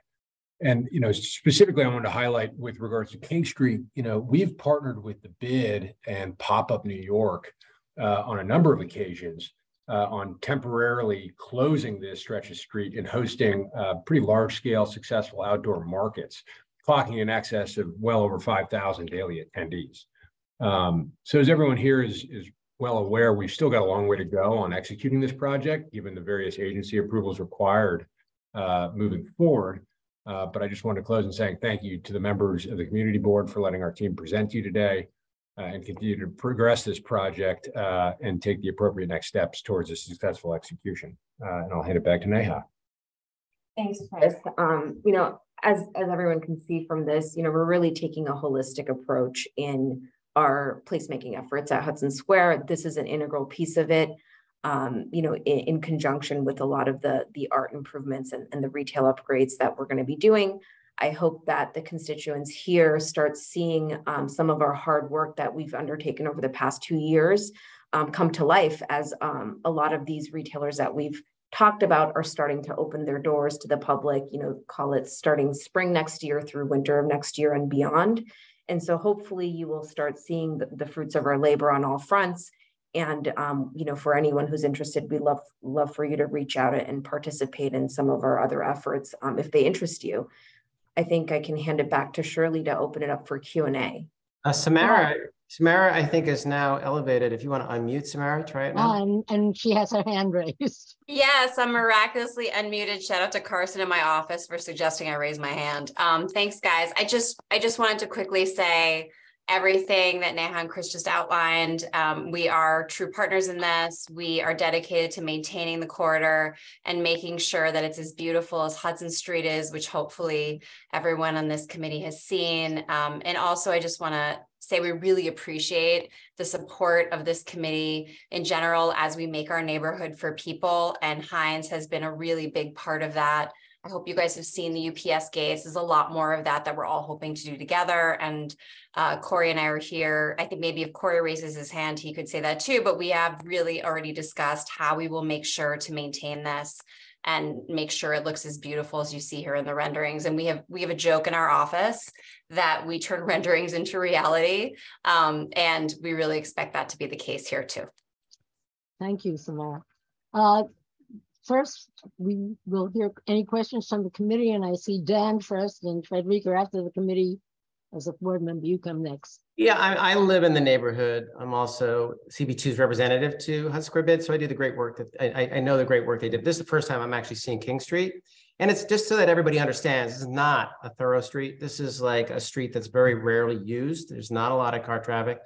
And you know, specifically, I wanted to highlight with regards to King Street. You know, we've partnered with the Bid and Pop Up New York uh, on a number of occasions uh, on temporarily closing this stretch of street and hosting uh, pretty large scale successful outdoor markets, clocking in excess of well over 5,000 daily attendees. Um, so as everyone here is, is well aware, we've still got a long way to go on executing this project, given the various agency approvals required uh, moving forward. Uh, but I just want to close in saying thank you to the members of the community board for letting our team present to you today and continue to progress this project uh, and take the appropriate next steps towards a successful execution. Uh, and I'll hand it back to Neha. Thanks, Chris. Um, you know, as as everyone can see from this, you know, we're really taking a holistic approach in our placemaking efforts at Hudson Square. This is an integral piece of it. Um, you know, in, in, conjunction with a lot of the the art improvements and, and the retail upgrades that we're going to be doing. I hope that the constituents here start seeing um, some of our hard work that we've undertaken over the past two years um, come to life as um, a lot of these retailers that we've talked about are starting to open their doors to the public, you know, call it starting spring next year through winter of next year and beyond. And so hopefully you will start seeing the, the fruits of our labor on all fronts. And um, you know, for anyone who's interested, we love love for you to reach out and participate in some of our other efforts um, if they interest you. I think I can hand it back to Shirley to open it up for Q&A. Uh, Samara, Samara, I think is now elevated. If you want to unmute Samara, try it now. Um, and she has her hand raised. Yes, I'm miraculously unmuted. Shout out to Carson in my office for suggesting I raise my hand. Um, thanks, guys. I just I just wanted to quickly say everything that Neha and Chris just outlined. Um, we are true partners in this. We are dedicated to maintaining the corridor and making sure that it's as beautiful as Hudson Street is, which hopefully everyone on this committee has seen. Um, and also, I just want to say we really appreciate the support of this committee in general as we make our neighborhood for people. And Hines has been a really big part of that. I hope you guys have seen the UPS gates. There's a lot more of that that we're all hoping to do together. And uh, Corey and I are here. I think maybe if Corey raises his hand, he could say that too. But we have really already discussed how we will make sure to maintain this and make sure it looks as beautiful as you see here in the renderings. And we have we have a joke in our office that we turn renderings into reality. Um, and we really expect that to be the case here too. Thank you, Samara. Uh, first, we will hear any questions from the committee, and I see Dan first and Frederica after the committee. As a board member, you come next. Yeah, I, I live in the neighborhood. I'm also CB2's representative to Hudson Square Bid, so I do the great work that I, I know the great work they did. This is the first time I'm actually seeing King Street. And it's just so that everybody understands, this is not a thorough street. This is like a street that's very rarely used. There's not a lot of car traffic.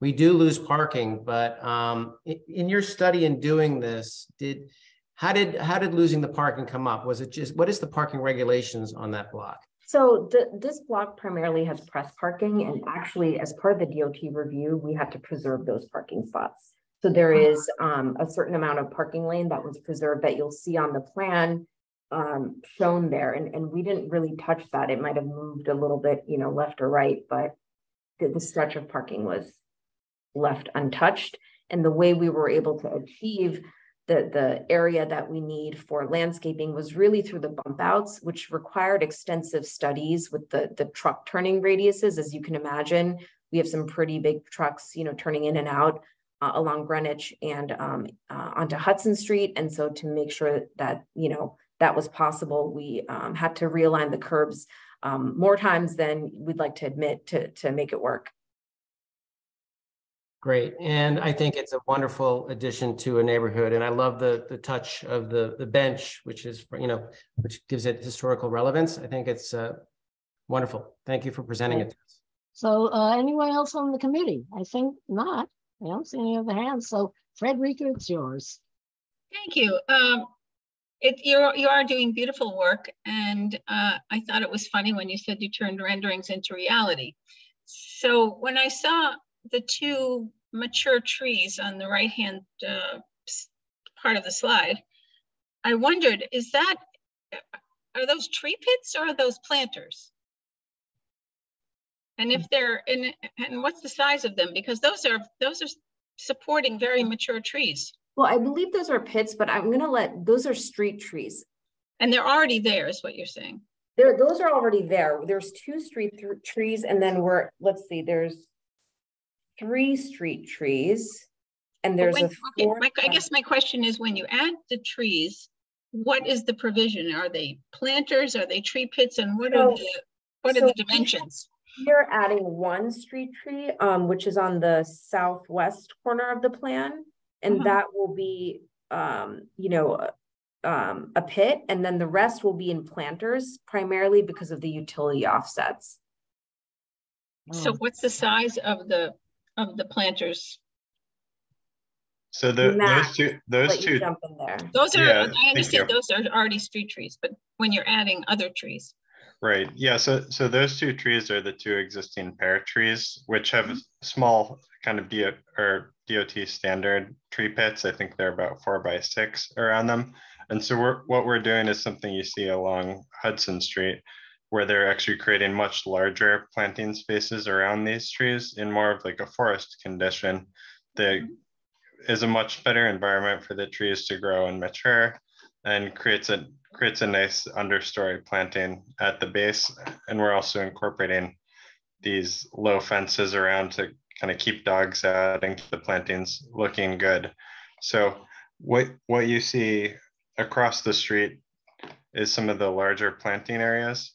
We do lose parking, but um, in your study in doing this, did how did how did losing the parking come up? Was it just what is the parking regulations on that block? So the, this block primarily has press parking and actually as part of the DOT review, we had to preserve those parking spots. So there is um, a certain amount of parking lane that was preserved that you'll see on the plan um, shown there. And, and we didn't really touch that. It might have moved a little bit, you know, left or right, but the, the stretch of parking was left untouched. And the way we were able to achieve the, the area that we need for landscaping was really through the bump outs, which required extensive studies with the, the truck turning radiuses. As you can imagine, we have some pretty big trucks, you know, turning in and out uh, along Greenwich and um, uh, onto Hudson Street. And so to make sure that, you know, that was possible, we um, had to realign the curbs um, more times than we'd like to admit to, to make it work. Great. And I think it's a wonderful addition to a neighborhood. And I love the the touch of the the bench, which is, you know, which gives it historical relevance. I think it's uh, wonderful. Thank you for presenting it to us. So uh, anyone else on the committee? I think not. I don't see any other hands. So Frederica, it's yours. Thank you. Um, it, you're, you are doing beautiful work. And uh, I thought it was funny when you said you turned renderings into reality. So when I saw the two mature trees on the right-hand uh, part of the slide, I wondered, is that, are those tree pits or are those planters? And if they're, and, and what's the size of them? Because those are, those are supporting very mature trees. Well, I believe those are pits, but I'm gonna let, those are street trees. And they're already there is what you're saying. There, those are already there. There's two street th trees and then we're, let's see, there's three street trees. And there's when, a okay, my, I guess my question is when you add the trees, what is the provision? Are they planters? Are they tree pits? And what are the what are the dimensions? You're adding one street tree, um, which is on the southwest corner of the plan. And Uh-huh. that will be, um, you know, uh, um, a pit, and then the rest will be in planters, primarily because of the utility offsets. So what's the size of the of the planters? So the, Max, those two, those two, jump in there. Those are Yeah, I understand those are already street trees, but when you're adding other trees. right, yeah, so, so those two trees are the two existing pear trees, which have mm-hmm. small kind of DO, or DOT standard tree pits. I think they're about four by six around them. And so we're, what we're doing is something you see along Hudson Street, where they're actually creating much larger planting spaces around these trees in more of like a forest condition that is a much better environment for the trees to grow and mature and creates a creates a nice understory planting at the base. And we're also incorporating these low fences around to kind of keep dogs out and keep the plantings looking good. So what what you see across the street is some of the larger planting areas.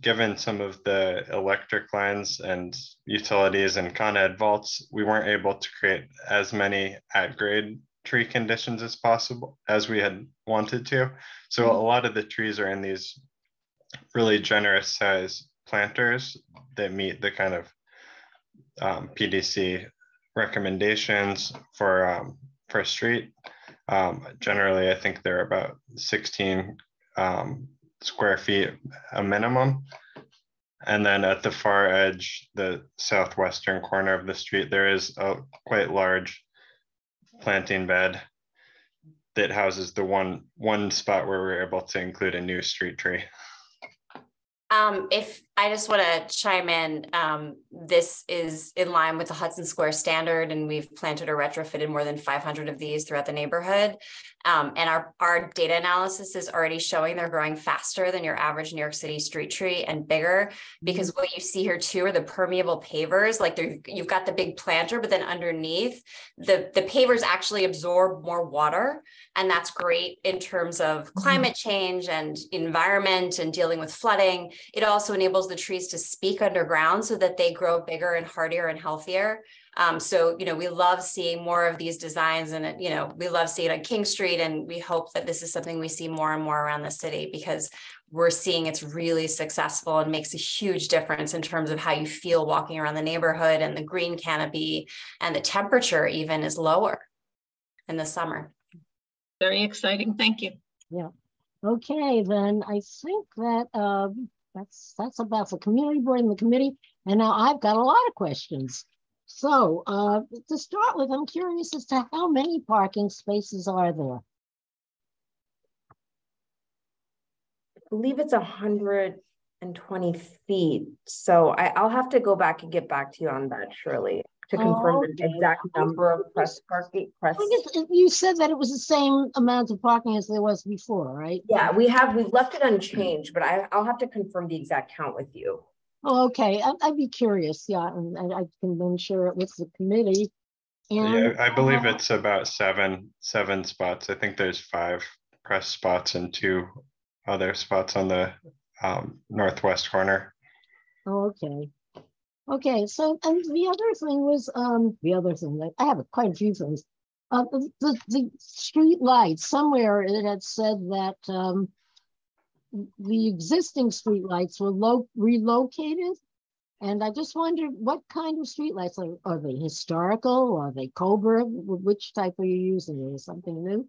Given some of the electric lines and utilities and Con Ed vaults, we weren't able to create as many at grade tree conditions as possible as we had wanted to. So a lot of the trees are in these really generous size planters that meet the kind of um, PDC recommendations for um, for street. Um, generally, I think they're about 16 um, square feet a minimum. And then at the far edge, the southwestern corner of the street, there is a quite large planting bed that houses the one one spot where we're able to include a new street tree. Um, if I just want to chime in, um, this is in line with the Hudson Square standard, and we've planted or retrofitted more than 500 of these throughout the neighborhood. Um, and our, our data analysis is already showing they're growing faster than your average New York City street tree and bigger because what you see here too are the permeable pavers. Like you've got the big planter, but then underneath the, the pavers actually absorb more water. And that's great in terms of climate change and environment and dealing with flooding. It also enables the trees to speak underground so that they grow bigger and hardier and healthier. Um, so, you know, we love seeing more of these designs and, you know, we love seeing it on King Street and we hope that this is something we see more and more around the city because we're seeing it's really successful and makes a huge difference in terms of how you feel walking around the neighborhood and the green canopy and the temperature even is lower in the summer. Very exciting. Thank you. Yeah. Okay, then I think that um, that's that's about the community board and the committee. And now I've got a lot of questions. So uh, to start with, I'm curious as to how many parking spaces are there? I believe it's 120 feet. So I, I'll have to go back and get back to you on that, Shirley, to confirm Oh, the exact number of press parking. Press. I guess it- you said that it was the same amount of parking as there was before, right? Yeah, we have, we've left it unchanged, but I, I'll have to confirm the exact count with you. Oh, okay, I- I'd be curious, yeah, and and I can then share it with the committee. Yeah, I believe uh, it's about seven, seven spots. I think there's five press spots and two other spots on the um, northwest corner. Oh, okay. Okay, so, and the other thing was, um, the other thing, that I have quite a few things. Uh, the, the, street lights, somewhere it had said that, um, the existing street lights were lo- relocated. And I just wondered, what kind of street lights are, are they historical? Are they Cobra? Which type are you using? Is something new?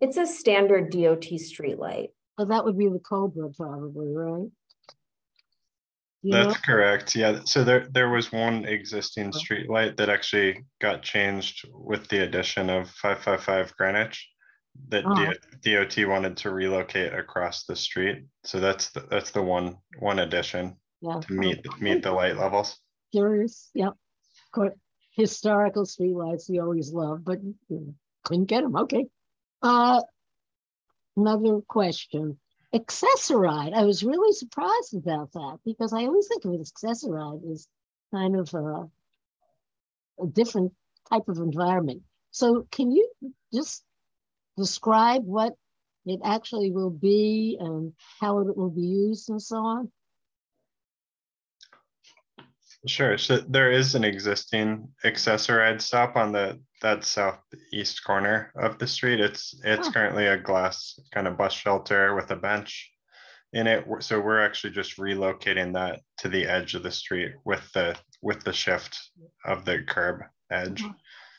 It's a standard DOT street light. Oh, that would be the Cobra probably, right? You know? That's correct. Yeah. So there, there was one existing street light that actually got changed with the addition of 555 Greenwich that Uh-huh. DOT wanted to relocate across the street. So that's, the that's the one, one addition Yeah. to meet, meet the light levels. Curious, yep. Co- Historical streetlights we always love, but know, couldn't get them, okay. Uh, another question, Access-A-Ride, I was really surprised about that because I always think of an Access-A-Ride as kind of a, a different type of environment. So can you just describe what it actually will be and how it will be used and so on? Sure. So there is an existing Access-A-Ride stop on the that southeast corner of the street. It's it's Huh. currently a glass kind of bus shelter with a bench in it. So we're actually just relocating that to the edge of the street with the with the shift of the curb edge.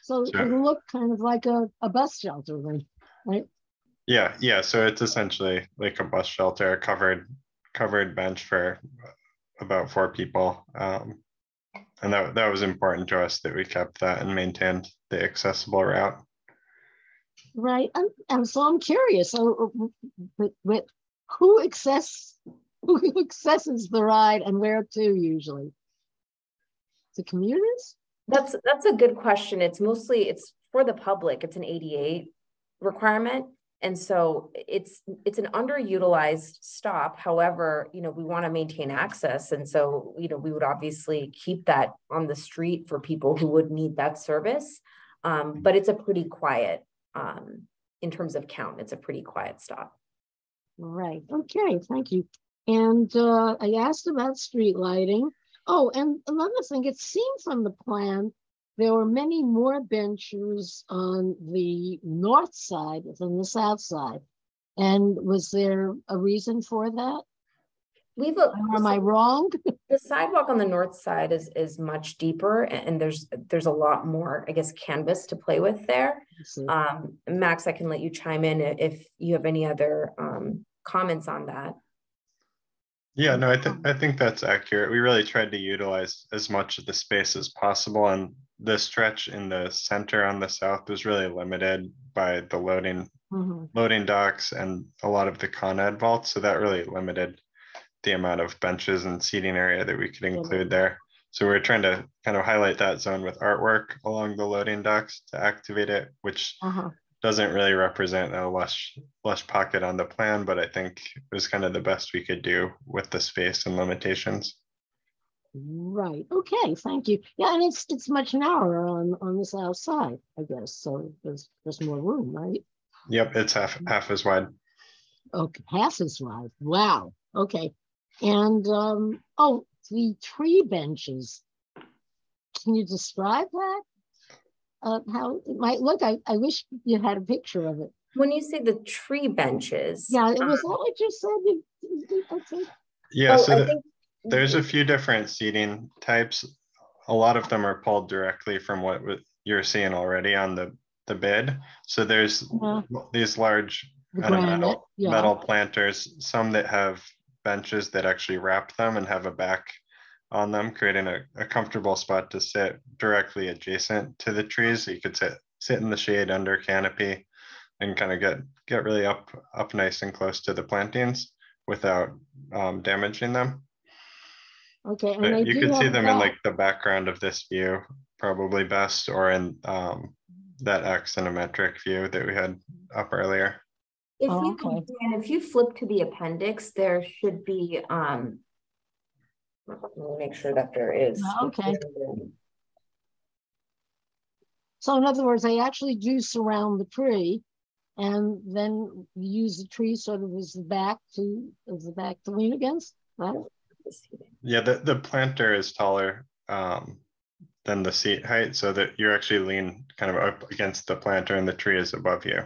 So Sure. it'll look kind of like a, a bus shelter then, right? Yeah, yeah. So it's essentially like a bus shelter, a covered covered bench for about four people. Um, and that that was important to us that we kept that and maintained the accessible route. Right, and, and so I'm curious, so, but, but who access, who accesses the ride and where to usually? The commuters? That's, that's a good question. It's mostly, it's for the public. It's an ADA requirement. And so it's, it's an underutilized stop. However, you know, we want to maintain access. And so, you know, we would obviously keep that on the street for people who would need that service. Um, but it's a pretty quiet, um, in terms of count, it's a pretty quiet stop. Right, okay, thank you. And uh, I asked about street lighting. Oh, and another thing, it seemed from the plan, there were many more benches on the north side than the south side. And was there a reason for that? We've, a- am I wrong? The sidewalk on the north side is, is much deeper a- and there's, there's a lot more, I guess, canvas to play with there. Um, Max, I can let you chime in if you have any other, um, comments on that. Yeah, no, I think I think that's accurate. We really tried to utilize as much of the space as possible, and the stretch in the center on the south was really limited by the loading Mhm. loading docks and a lot of the Con Ed vaults. So that really limited the amount of benches and seating area that we could include there. So we are trying to kind of highlight that zone with artwork along the loading docks to activate it, which Uh-huh. Doesn't really represent a lush lush pocket on the plan, but I think it was kind of the best we could do with the space and limitations. Right, okay, thank you. Yeah, and it's, it's much narrower on, on the south side, I guess, so there's, there's more room, right? Yep, it's half half as wide. Okay, half as wide, wow, okay. And, um, oh, the tree benches. Can you describe that? Uh, how it might look, I, I wish you had a picture of it. When you say the tree benches. Yeah, it was um, that what you said? You- you- okay. Yeah, Oh, so the- think- there's a few different seating types. A lot of them are pulled directly from what you're seeing already on the the bid. So there's Yeah. these large The granite, metal yeah. metal planters, some that have benches that actually wrap them and have a back on them, creating a, a comfortable spot to sit directly adjacent to the trees. So you could sit sit in the shade under canopy and kind of get get really up up nice and close to the plantings without um, damaging them. Okay, and But you do could see have them in like the background of this view, probably best, or in um, that axonometric view that we had up earlier. If Oh, you, okay. and if you flip to the appendix, there should be, um, let me make sure that there is. Oh, okay. So in other words, they actually do surround the tree and then use the tree sort of as the back to, as the back to lean against, right? Yeah, the, the planter is taller um, than the seat height, so that you're actually lean kind of up against the planter and the tree is above you.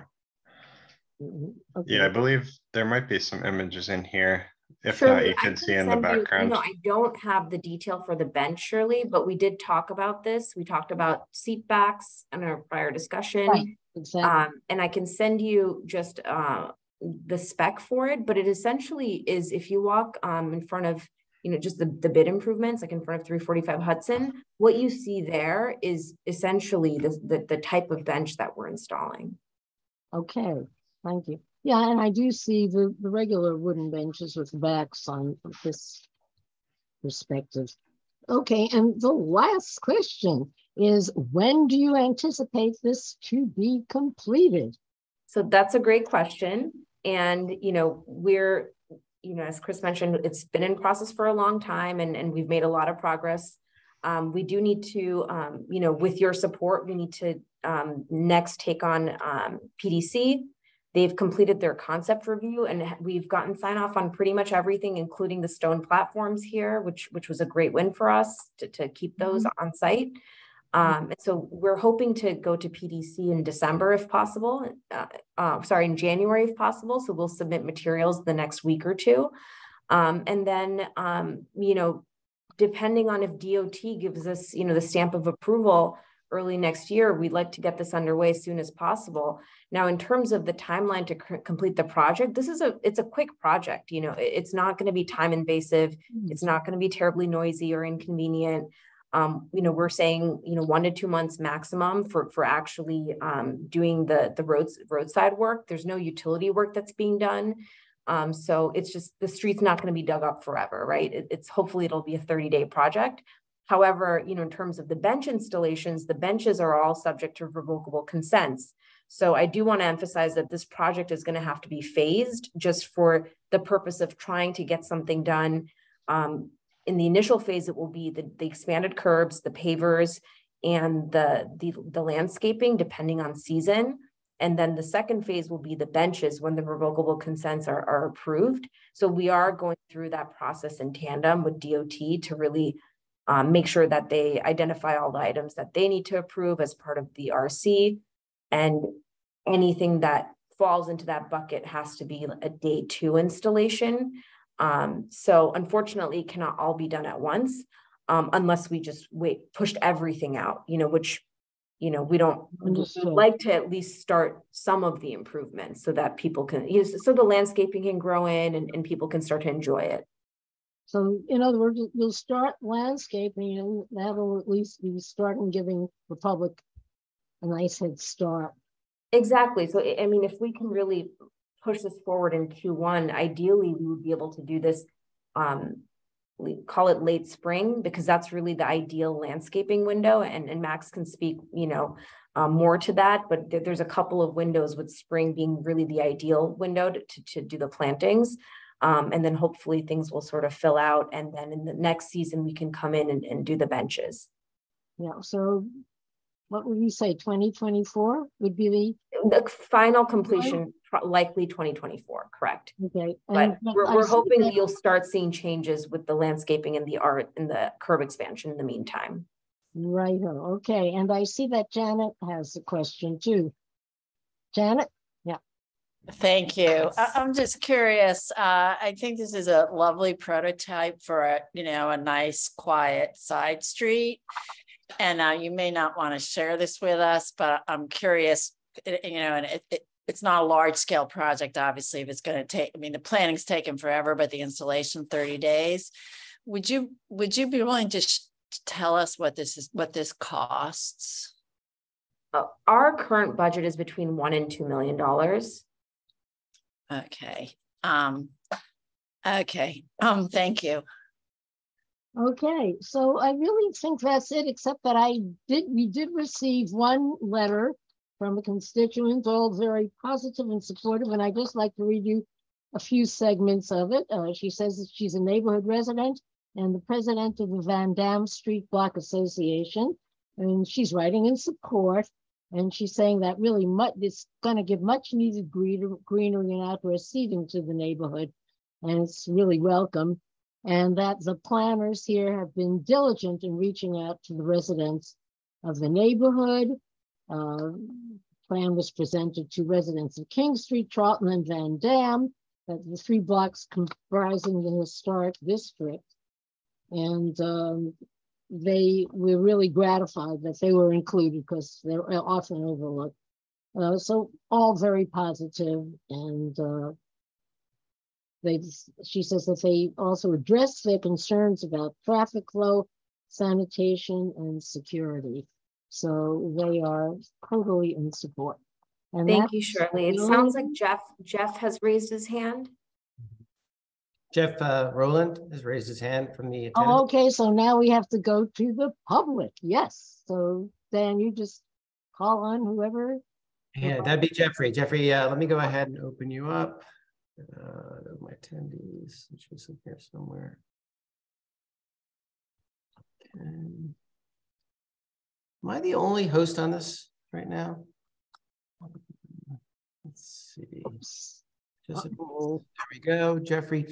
Mm-hmm. Yeah, I believe there might be some images in here. If Shirley, not, you I can see in the send you- you background. know, I don't have the detail for the bench, Shirley, but we did talk about this. We talked about seat backs in our prior discussion. Right, exactly. Um, and I can send you just uh the spec for it, but it essentially is if you walk um in front of, you know, just the the bid improvements, like in front of three forty-five Hudson, what you see there is essentially the the the type of bench that we're installing. Okay, thank you. Yeah, and I do see the, the regular wooden benches with backs on this perspective. Okay, and the last question is when do you anticipate this to be completed? So that's a great question. And, you know, we're, you know, as Chris mentioned, it's been in process for a long time and, and we've made a lot of progress. Um, we do need to, um, you know, with your support, we need to um, next take on um, PDC. They've completed their concept review and we've gotten sign off on pretty much everything, including the stone platforms here, which which was a great win for us to, to keep those on site. Um, and so we're hoping to go to PDC in December if possible, uh, uh, sorry, in January if possible. So we'll submit materials the next week or two. Um, and then, um, you know, depending on if DOT gives us, you know, the stamp of approval early next year, we'd like to get this underway as soon as possible. Now, in terms of the timeline to c- complete the project, this is a, it's a quick project, you know, it- it's not going to be time invasive. It's not going to be terribly noisy or inconvenient. Um, you know, we're saying, you know, one to two months maximum for, for actually, um, doing the, the roads, roadside work. There's no utility work that's being done. Um, so it's just, the street's not going to be dug up forever, right? It- it's hopefully it'll be a 30 day project. However, you know, in terms of the bench installations, the benches are all subject to revocable consents. So I do want to emphasize that this project is going to have to be phased just for the purpose of trying to get something done. Um, in the initial phase, it will be the, the expanded curbs, the pavers, and the, the, the landscaping, depending on season. And then the second phase will be the benches when the revocable consents are, are approved. So we are going through that process in tandem with DOT to really um, make sure that they identify all the items that they need to approve as part of the RC. And anything that falls into that bucket has to be a day two installation. Um, so unfortunately, it cannot all be done at once um, unless we just wait, pushed everything out, you know, which, you know, we don't like to at least start some of the improvements so that people can, know, so the landscaping can grow in and, and people can start to enjoy it. So in other words, you'll start landscaping and that'll at least be starting giving the public a nice head start. Exactly. So, I mean, if we can really push this forward in Q1, ideally, we would be able to do this, um, we call it late spring, because that's really the ideal landscaping window. And, and Max can speak, you know, um, more to that, but there- there's a couple of windows with spring being really the ideal window to, to, to do the plantings. Um, and then hopefully things will sort of fill out. And then in the next season, we can come in and, and do the benches. Yeah, so what would you say, twenty twenty-four would be the? The final completion, pro- likely twenty twenty-four, correct? Okay. But and we're, we're hoping that- you'll start seeing changes with the landscaping and the art and the curb expansion in the meantime. Right, okay, and I see that Janet has a question too. Janet? Yeah. Thank you. I, I'm just curious. Uh, I think this is a lovely prototype for a, you know, a nice quiet side street. And uh, you may not want to share this with us, but I'm curious, it- you know, and it, it, it's not a large scale project, obviously, if it's going to take, I mean, the planning's taken forever, but the installation 30 days. would you, would you be willing to sh- tell us what this is, what this costs? Uh, our current budget is between one and two million dollars. Okay, um, okay, um, thank you. Okay, so I really think that's it, except that I did, we did receive one letter from a constituent, all very positive and supportive, and I'd just like to read you a few segments of it. Uh, she says that she's a neighborhood resident and the president of the Vandam Street Block Association, and she's writing in support. And she's saying that really much, it's going to give much needed greener- greenery and outdoor seating to the neighborhood, and it's really welcome and that the planners here have been diligent in reaching out to the residents of the neighborhood. Uh, plan was presented to residents of King Street, Charlton, and Vandam, the three blocks comprising the historic district. And um, they were really gratified that they were included because they're often overlooked. Uh, so all very positive and uh, they, she says that they also address their concerns about traffic flow, sanitation, and security. So they are totally in support. And Thank you, Shirley. It sounds like Jeff, Jeff has raised his hand. Jeff uh, Rowland has raised his hand from the Oh, okay, so now we have to go to the public. Yes, so Dan, you just call on whoever. Yeah, that'd be Jeffrey. Jeffrey, uh, let me go ahead and open you up. Uh, my attendees, it should be here somewhere. Okay. Am I the only host on this right now? Let's see. Just, there we go, Jeffrey.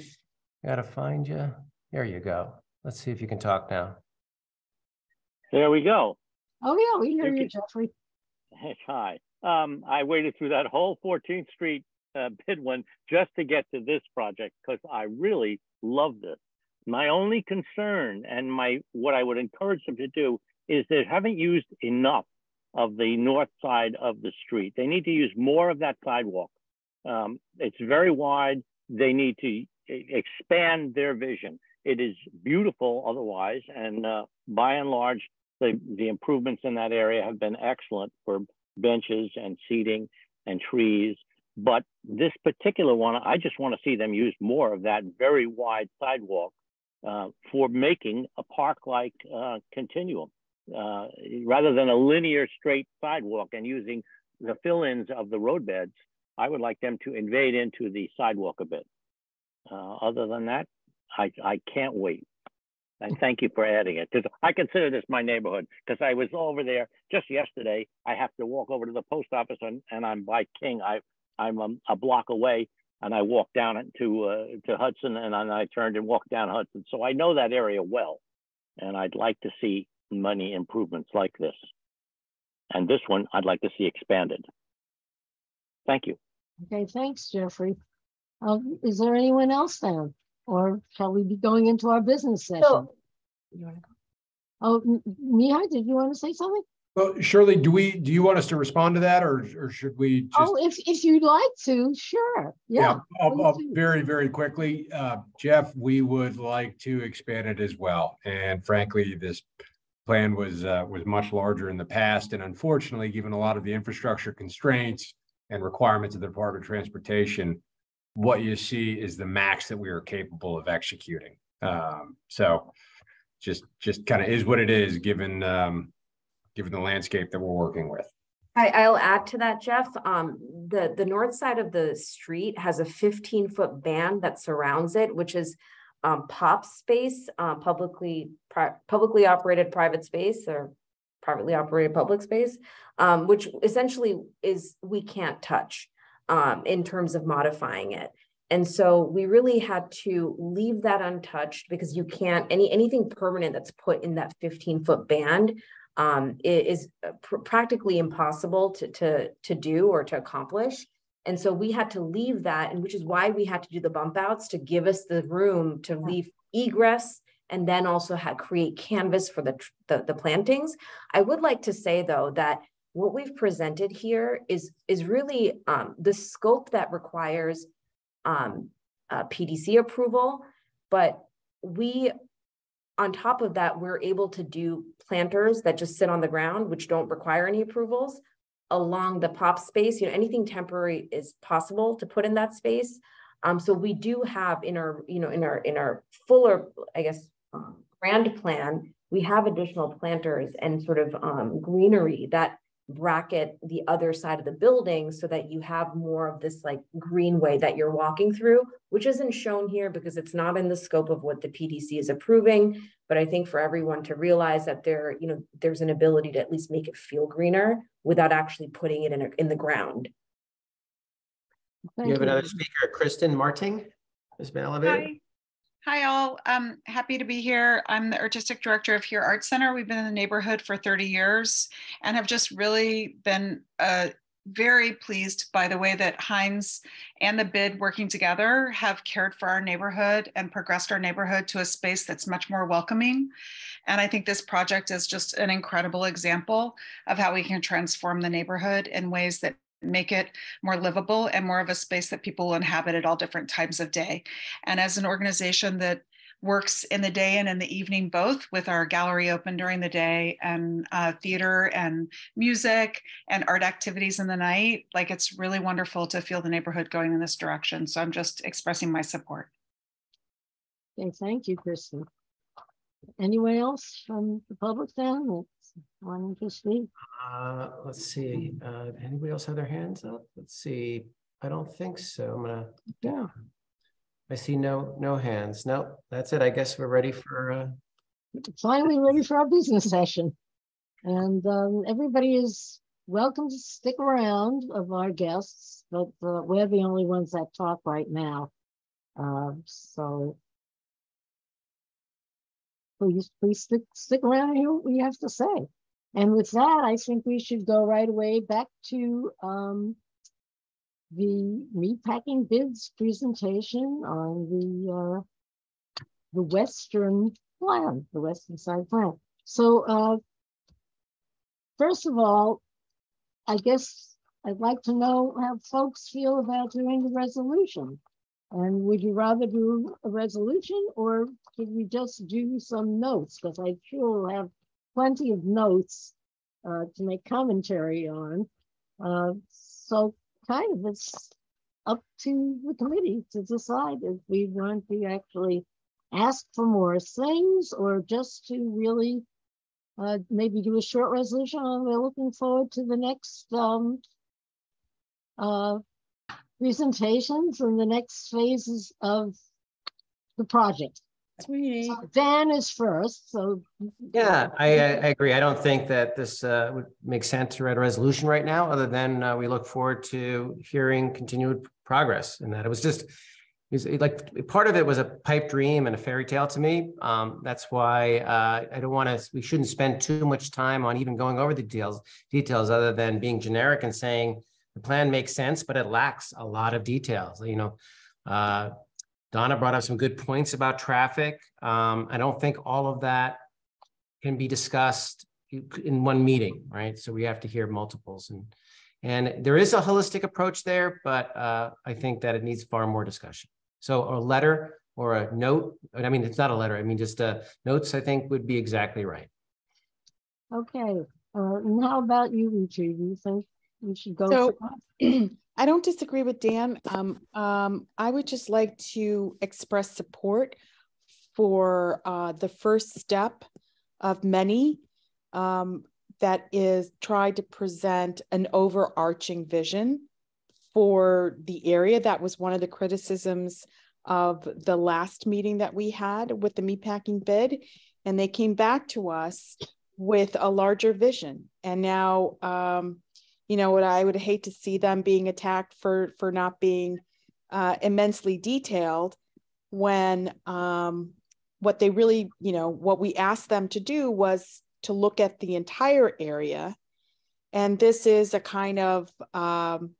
Gotta find you. There you go. Let's see if you can talk now. There we go. Oh, yeah, we hear You you, Jeffrey. Hey, Hi. Um, I waited through that whole 14th Street uh, bid one just to get to this project because I really love this. My only concern and my what I would encourage them to do is they haven't used enough of the north side of the street. They need to use more of that sidewalk. Um, it's very wide. They need to expand their vision. It is beautiful otherwise, and uh, by and large, the, the improvements in that area have been excellent for benches and seating and trees. But this particular one, I just want to see them use more of that very wide sidewalk uh, for making a park-like uh, continuum, uh, rather than a linear straight sidewalk and using the fill-ins of the roadbeds. I would like them to invade into the sidewalk a bit. Uh, other than that, I, I can't wait. And thank you for adding it I consider this my neighborhood because I was over there just yesterday. I have to walk over to the post office and, and I'm by King. I, I'm um, a block away and I walked down to, uh, to Hudson and then I turned and walked down Hudson. So I know that area well. And I'd like to see money improvements like this. And this one I'd like to see expanded. Thank you. Okay, thanks, Jeffrey. Um, is there anyone else then? Or shall we be going into our business session? Oh, M- Mihai, did you want to say something? Well, Shirley, do we, do you want us to respond to that or, or should we just? Oh, if, if you'd like to, sure, yeah. I'll, I'll very, very quickly, uh, Jeff, we would like to expand it as well. And frankly, this plan was, uh, was much larger in the past. And unfortunately, given a lot of the infrastructure constraints and requirements of the Department of Transportation, what you see is the max that we are capable of executing. Um, so just, just kind of is what it is, given, um, given the landscape that we're working with. I, I'll add to that, Jeff. Um, the, the north side of the street has a 15 foot band that surrounds it, which is um, pop space, uh, publicly, publicly operated private space or privately operated public space, um, which essentially is, we can't touch um, in terms of modifying it. And so we really had to leave that untouched because you can't, any, anything permanent that's put in that 15 foot band um, is uh, pr- practically impossible to, to, to do or to accomplish. And so we had to leave that, and which is why we had to do the bump outs to give us the room to leave egress and then also had create canvas for the, the, the plantings. I would like to say though, that what we've presented here is, is really um, the scope that requires um, uh, PDC approval, but we on top of that, we're able to do planters that just sit on the ground, which don't require any approvals along the pop space. You know, anything temporary is possible to put in that space. Um, so we do have in our, you know, in our in our fuller, I guess, um, grand plan, we have additional planters and sort of um, greenery that bracket the other side of the building so that you have more of this like greenway that you're walking through, which isn't shown here because it's not in the scope of what the PDC is approving. But I think for everyone to realize that there, you know, there's an ability to at least make it feel greener without actually putting it in, a, in the ground. you have another speaker, Kristin Marting, has been elevated. Hi. Hi all, I'm happy to be here. I'm the artistic director of Here Art Center. We've been in the neighborhood for 30 years and have just really been uh, very pleased by the way that Hines and the BID working together have cared for our neighborhood and progressed our neighborhood to a space that's much more welcoming. And I think this project is just an incredible example of how we can transform the neighborhood in ways that make it more livable and more of a space that people will inhabit at all different times of day. And as an organization that works in the day and in the evening both with our gallery open during the day and uh, theater and music and art activities in the night like it's really wonderful to feel the neighborhood going in this direction. So i'm just expressing my support. Okay thank you kristen anyone else from the public then wanting to speak? Uh, let's see. Uh, anybody else have their hands up? Let's see. I don't think so. I'm gonna. Yeah. I see no no hands. No, that's it. I guess we're ready for. Uh... Finally, ready for our business session, and um, everybody is welcome to stick around of our guests, but uh, we're the only ones that talk right now. Uh, so please, please stick, stick around and hear what we have to say. And with that, I think we should go right away back to um, the meatpacking bids presentation on the uh, the Western plan, the Western side plan. So uh, first of all, I guess I'd like to know how folks feel about doing the resolution. And would you rather do a resolution or could we just do some notes? Because I sure will have plenty of notes uh, to make commentary on. Uh, so kind of it's up to the committee to decide if we want to actually ask for more things or just to really uh, maybe do a short resolution. We're looking forward to the next um, uh, presentations and the next phases of the project. Sweetie. So Dan is first, so. Yeah, I, I agree. I don't think that this uh, would make sense to write a resolution right now, other than uh, we look forward to hearing continued progress in that it was just, it was like part of it was a pipe dream and a fairy tale to me. Um, that's why uh, I don't want to, we shouldn't spend too much time on even going over the details, details other than being generic and saying, the plan makes sense, but it lacks a lot of details. You know, uh, Donna brought up some good points about traffic. Um, I don't think all of that can be discussed in one meeting, right? So we have to hear multiples and and there is a holistic approach there, but uh, I think that it needs far more discussion. So a letter or a note, I mean, it's not a letter. I mean, just uh, notes, I think would be exactly right. Okay. Uh, and how about you, Richie? Do you think we should go. So, I don't disagree with Dan. Um, um, I would just like to express support for uh, the first step of many um, that is try to present an overarching vision for the area. That was one of the criticisms of the last meeting that we had with the meatpacking bid. And they came back to us with a larger vision. And now um, you know what i would hate to see them being attacked for for not being uh, immensely detailed when um, what they really you know what we asked them to do was to look at the entire area. And this is a kind of um,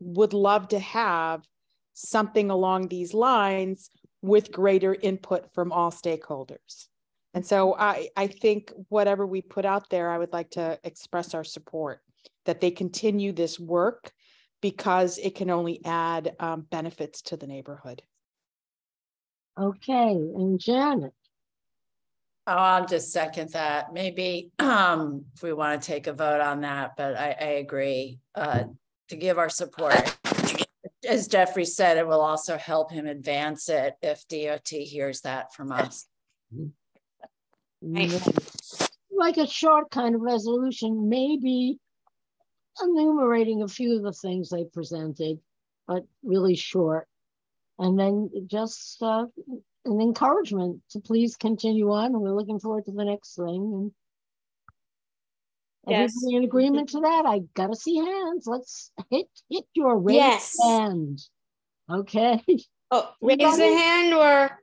would love to have something along these lines with greater input from all stakeholders. And so i i think whatever we put out there i would like to express our support that they continue this work because it can only add um, benefits to the neighborhood. Okay, and Janet. Oh, I'll just second that. Maybe um, if we want to take a vote on that, but I, I agree uh, to give our support. As Jeffrey said, it will also help him advance it if DOT hears that from us. Like a short kind of resolution, maybe enumerating a few of the things they presented, but really short. And then just uh, an encouragement to please continue on. And we're looking forward to the next thing. And Yes. everybody in agreement to that? I gotta see hands. Let's hit hit your raised Yes. hand. Okay. Oh, raise the hand or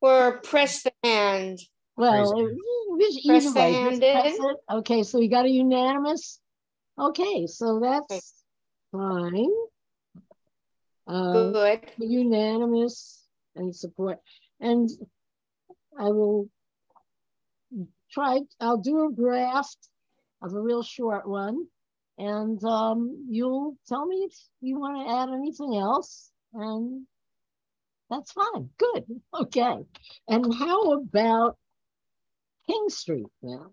or press the hand. Well, Raise it- which- Press either the hand just press in. it. Okay, so we got a unanimous. Okay, so that's fine. Uh, Good. Unanimous and support. And I will try, I'll do a draft of a real short one. And um, you'll tell me if you want to add anything else. And that's fine. Good. Okay. And how about King Street now?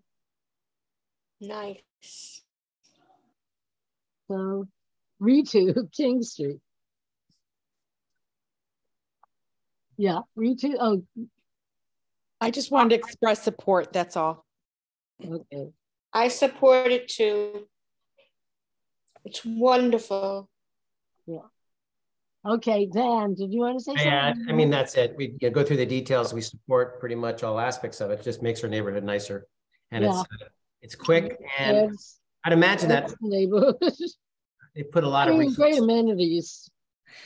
Nice. So Ritu, King Street. Yeah, Ritu. Oh, I just wanted to express support, that's all. Okay. I support it too. It's wonderful. Yeah. Okay, Dan, did you want to say something? Yeah, I mean, that's it. We you know, go through the details. We support pretty much all aspects of it. It Just makes our neighborhood nicer. And it's, uh, it's quick and Yes. I'd imagine that That's neighborhood. they put a lot of Great- Great resources, amenities.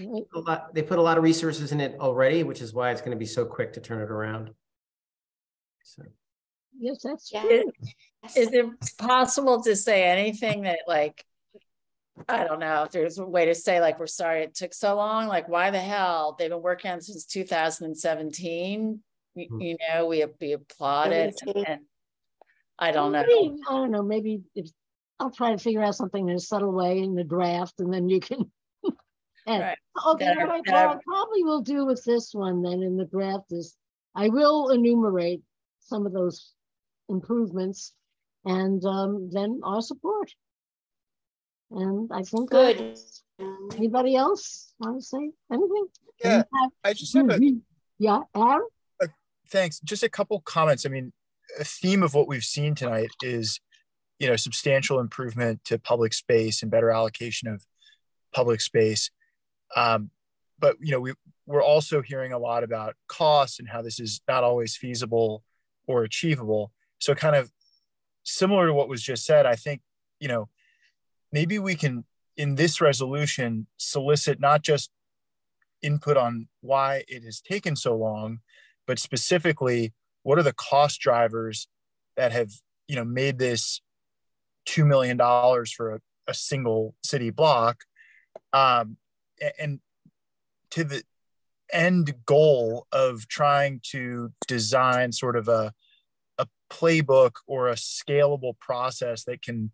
a lot, they put a lot of resources in it already, which is why it's going to be so quick to turn it around. So. Yes, that's Is- true. Is it possible to say anything that like, I don't know, if there's a way to say like, we're sorry it took so long, like why the hell? They've been working on it since two thousand and seventeen. You, hmm. you know, we, we applaud it and I don't know. Maybe- I don't know, maybe if, I'll try to figure out something in a subtle way in the draft and then you can. and, Right. okay, That what I, that what I probably will do with this one then in the draft is I will enumerate some of those improvements and um, then our support. And I think. Good. Anybody else want to say anything? Yeah, have- I just have a, Yeah, Aaron? thanks. Just a couple comments. I mean, a theme of what we've seen tonight is, you know, substantial improvement to public space and better allocation of public space. Um, but you know, we we're also hearing a lot about costs and how this is not always feasible or achievable. So kind of similar to what was just said, I think, you know, maybe we can in this resolution solicit not just input on why it has taken so long, but specifically what are the cost drivers that have you know made this two million dollars for a, a single city block, um, and to the end goal of trying to design sort of a a playbook or a scalable process that can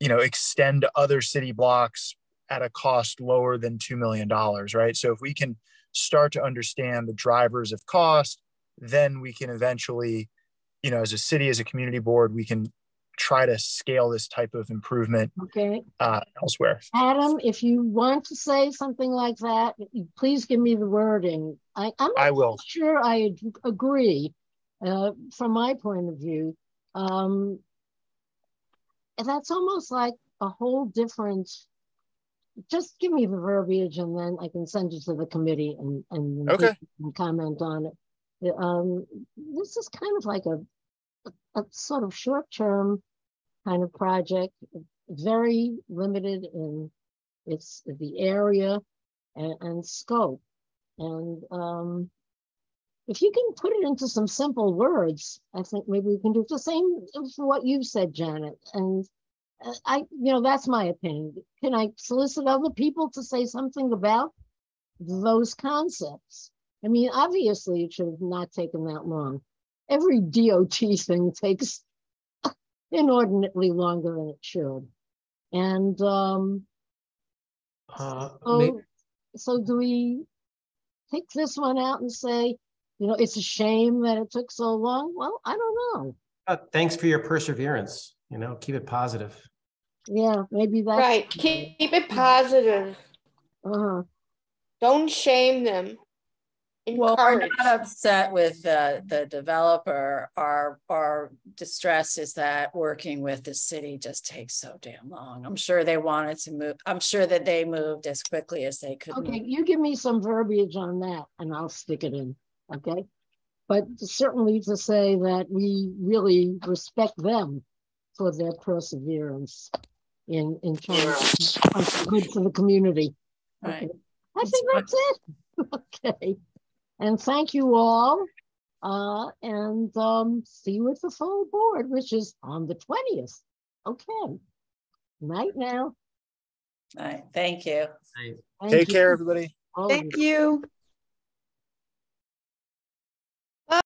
you know extend to other city blocks at a cost lower than $2 million, right? So if we can start to understand the drivers of cost, then we can eventually, you know, as a city, as a community board, we can try to scale this type of improvement Okay. uh, elsewhere. Adam, if you want to say something like that, please give me the wording. I, I'm not I will. sure I agree uh, from my point of view. Um, and that's almost like a whole different, just give me the verbiage and then I can send it to the committee and, and Okay. they comment on it. Um, this is kind of like a, a, sort of short-term kind of project, very limited in its the area and, and scope. And um, if you can put it into some simple words, I think maybe we can do the same for what you said, Janet. And uh, I, you know, that's my opinion. Can I solicit other people to say something about those concepts? I mean, obviously, it should have not taken that long. Every DOT thing takes inordinately longer than it should. And um, Uh, so, may- so do we take this one out and say, you know, it's a shame that it took so long. Well, I don't know. Uh, thanks for your perseverance. You know, keep it positive. Yeah, maybe that's Right. Keep, keep it positive. Uh-huh. Don't shame them. Well, we're not upset with the, the developer. Our, our distress is that working with the city just takes so damn long. I'm sure they wanted to move, I'm sure that they moved as quickly as they could. Okay, move. you give me some verbiage on that and I'll stick it in, okay? But certainly to say that we really respect them for their perseverance in, in trying to good for the community. Right. Okay. I think that's it. Okay. And thank you all. Uh, and um, see you at the full board, which is on the 20th. Okay. Night now. All right, thank you. Thank Take you. care, everybody. All Thank you. you.